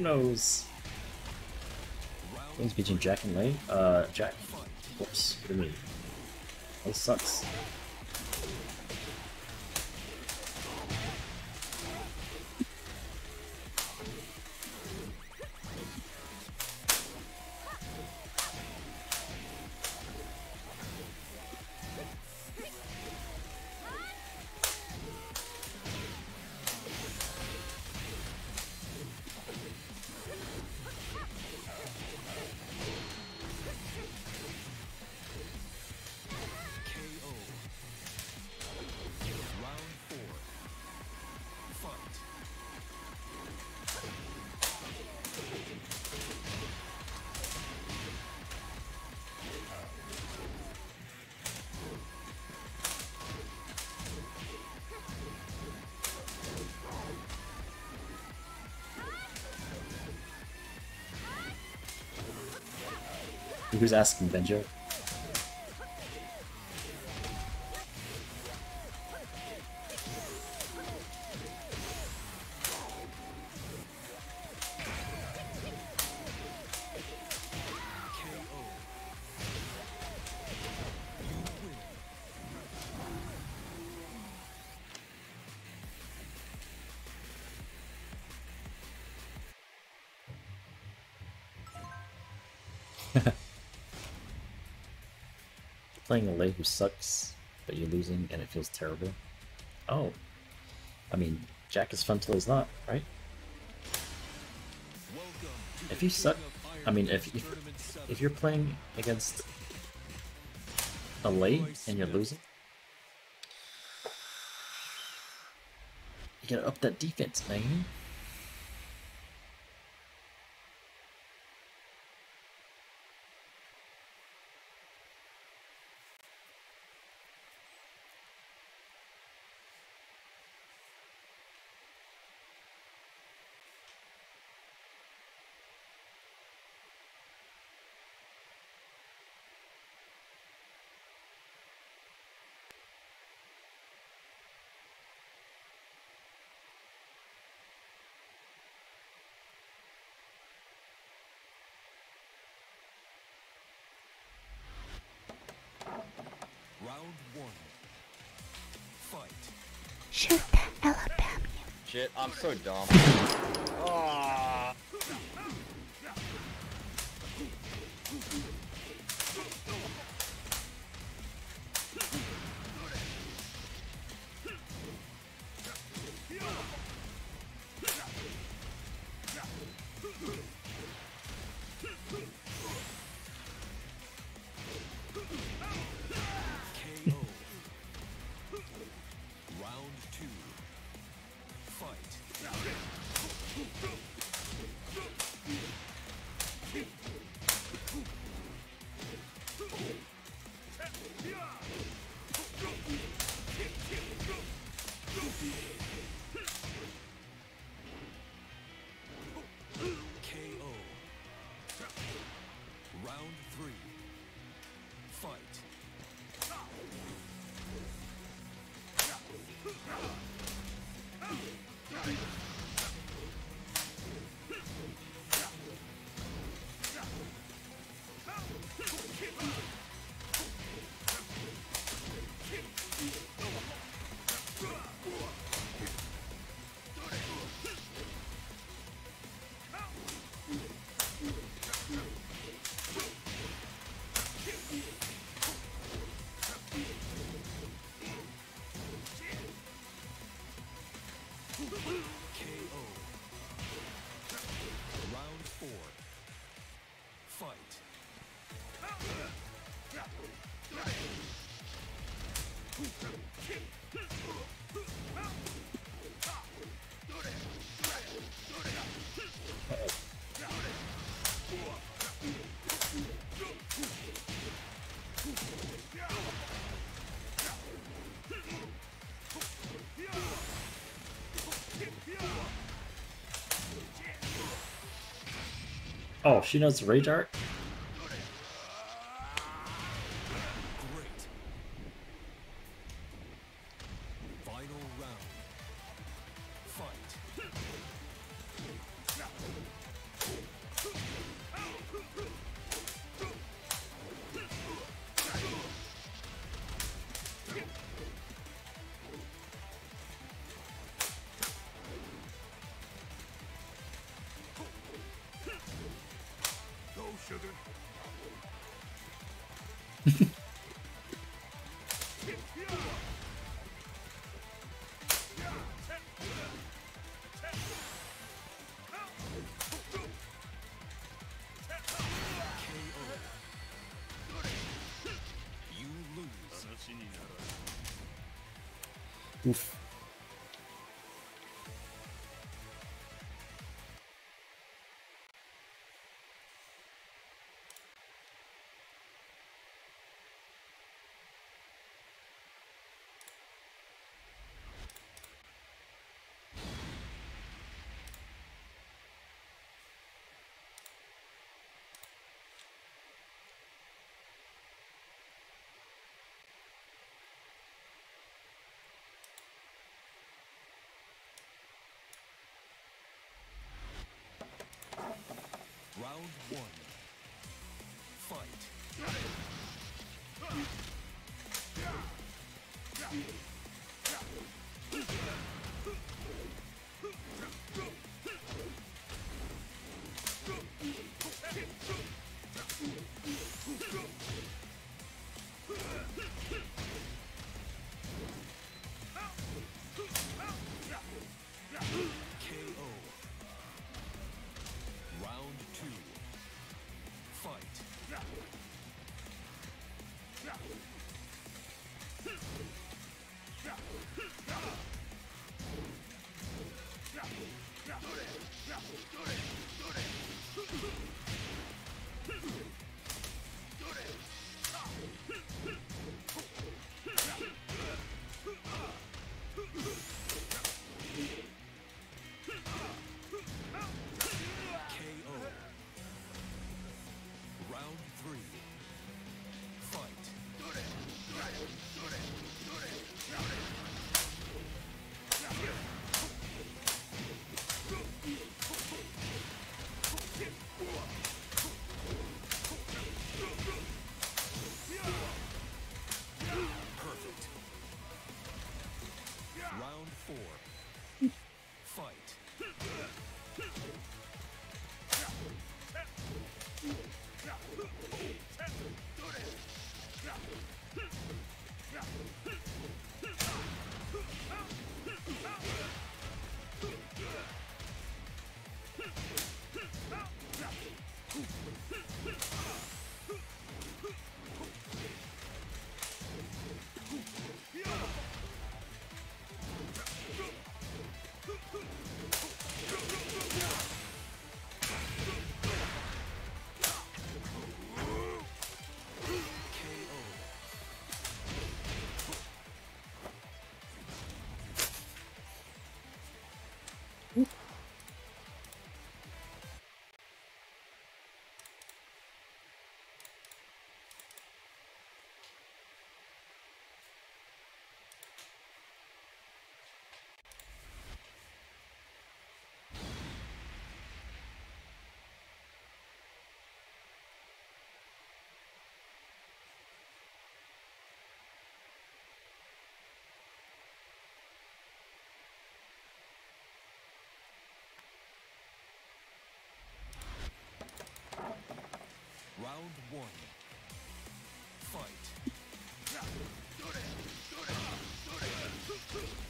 knows? Games between Jack and Lane? Uh, Jack. Whoops. What do you mean? That sucks. Who's asking Benjo? Playing a Lei who sucks, but you're losing and it feels terrible. Oh. I mean, Jack is fun till he's not, right? If you suck, I mean, if if, if you're playing against a Lei and you're losing, you gotta up that defense, man. Round one. Fight. Shoot that Alabama. Shit, I'm so dumb. Ah. Oh Oh, she knows radar? Round one. Fight. Round one. Fight.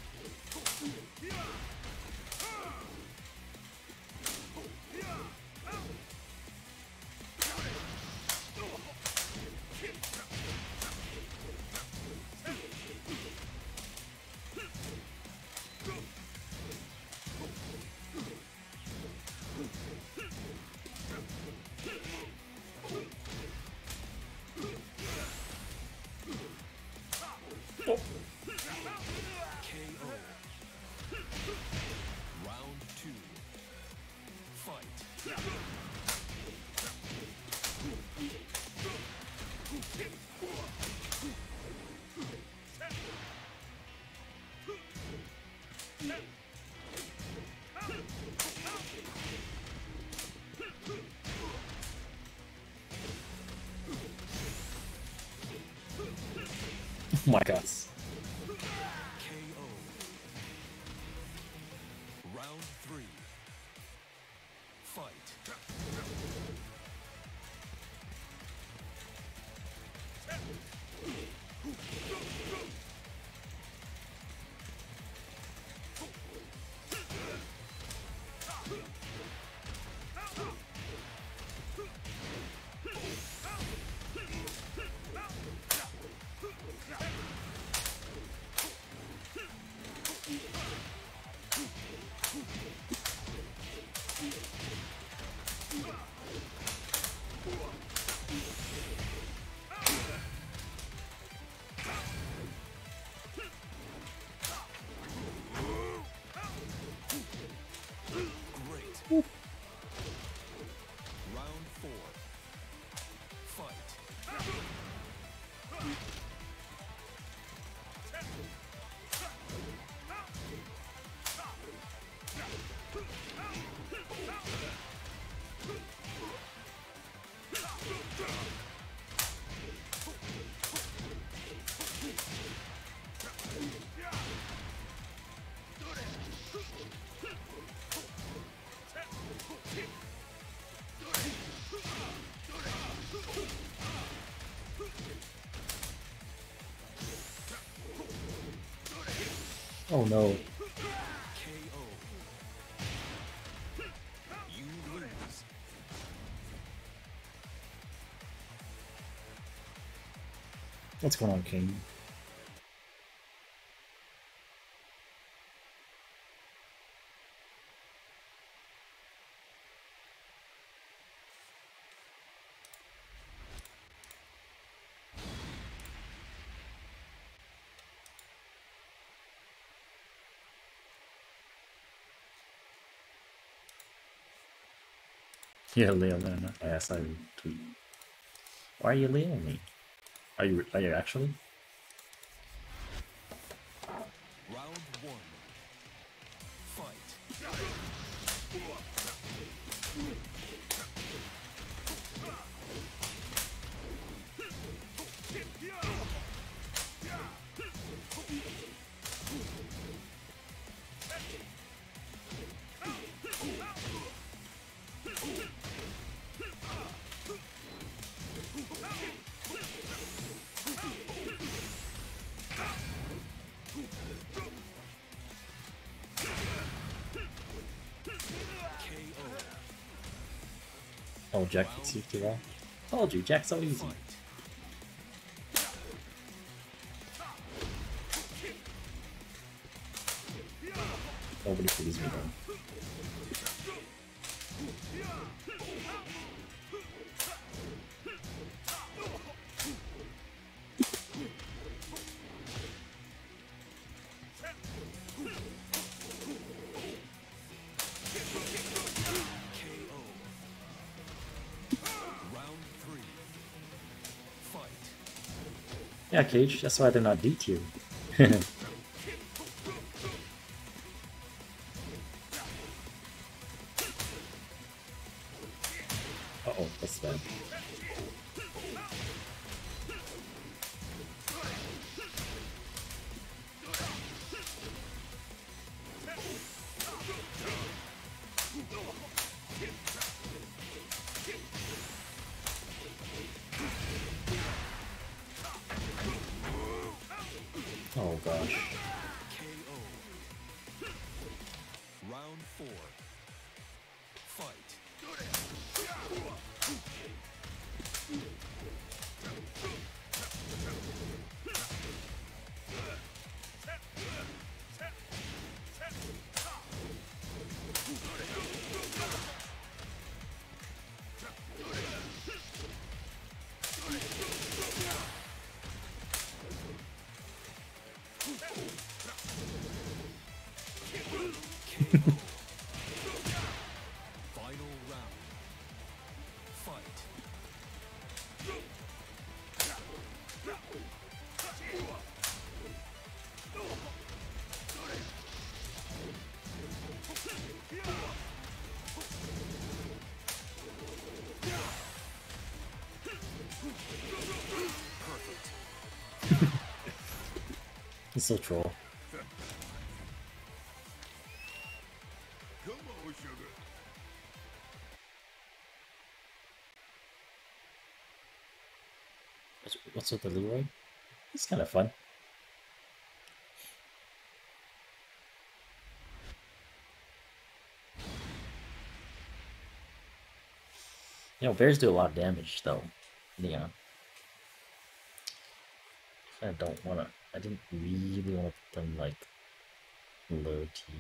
Oh my god. Oh no. What's going on, King? Yeah. I asked I tweet. Why are you leaving me? Are you are you actually? You too well. Told you, Jack's so easy. That's why they're not D So troll. What's, with the Leroy? It's kind of fun. You know, bears do a lot of damage, though. Yeah. I don't want to. I didn't really want to put them like low T.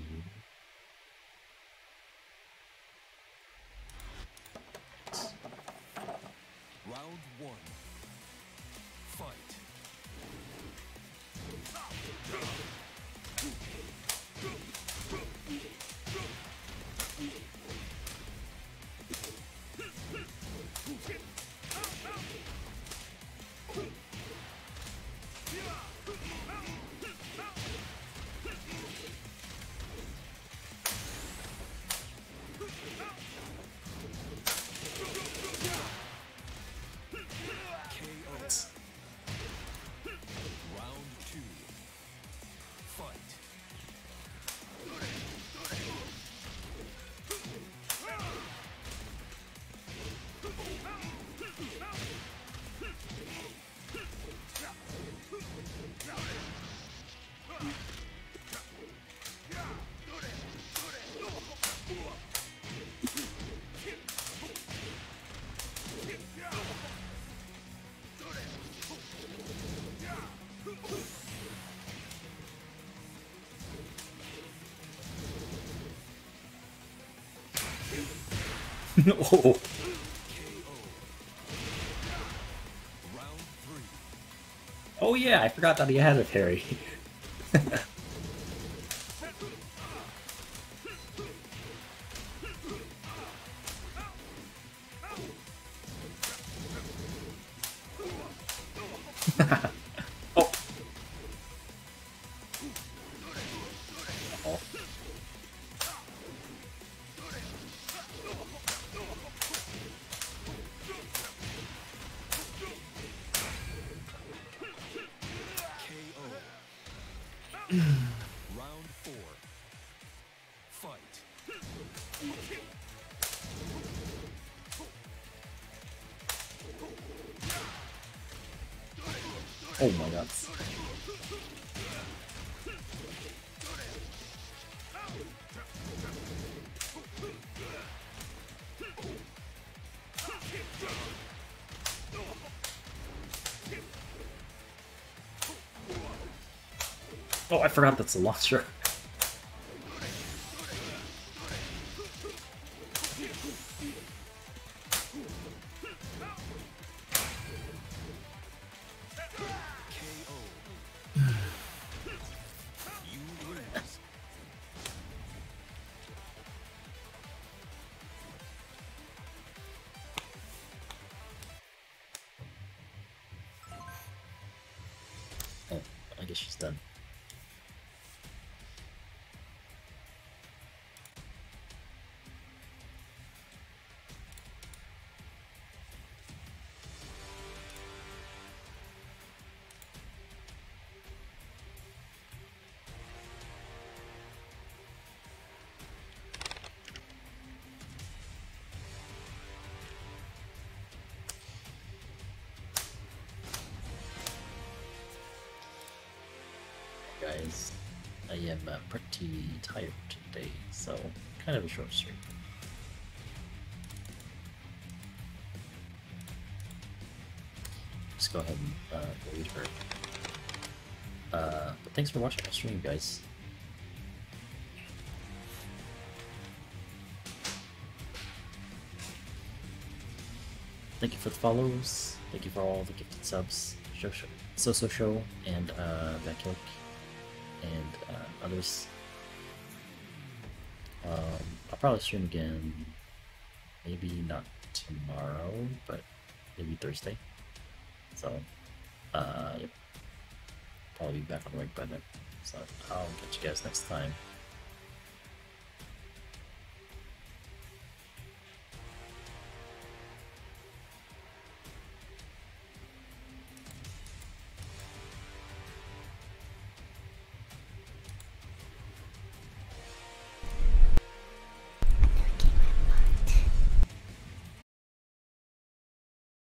oh, oh yeah, I forgot that he had a parry. Oh, I forgot that's a launcher. Am uh, pretty tired today, so kind of a short stream. Just go ahead and uh, her. Uh, but thanks for watching my stream, guys. Thank you for the follows. Thank you for all the gifted subs. Show, show, so so show and uh, uh, Um, I'll probably stream again. Maybe not tomorrow, but maybe Thursday. So, uh, yep. Probably be back on the rank by then. So I'll catch you guys next time.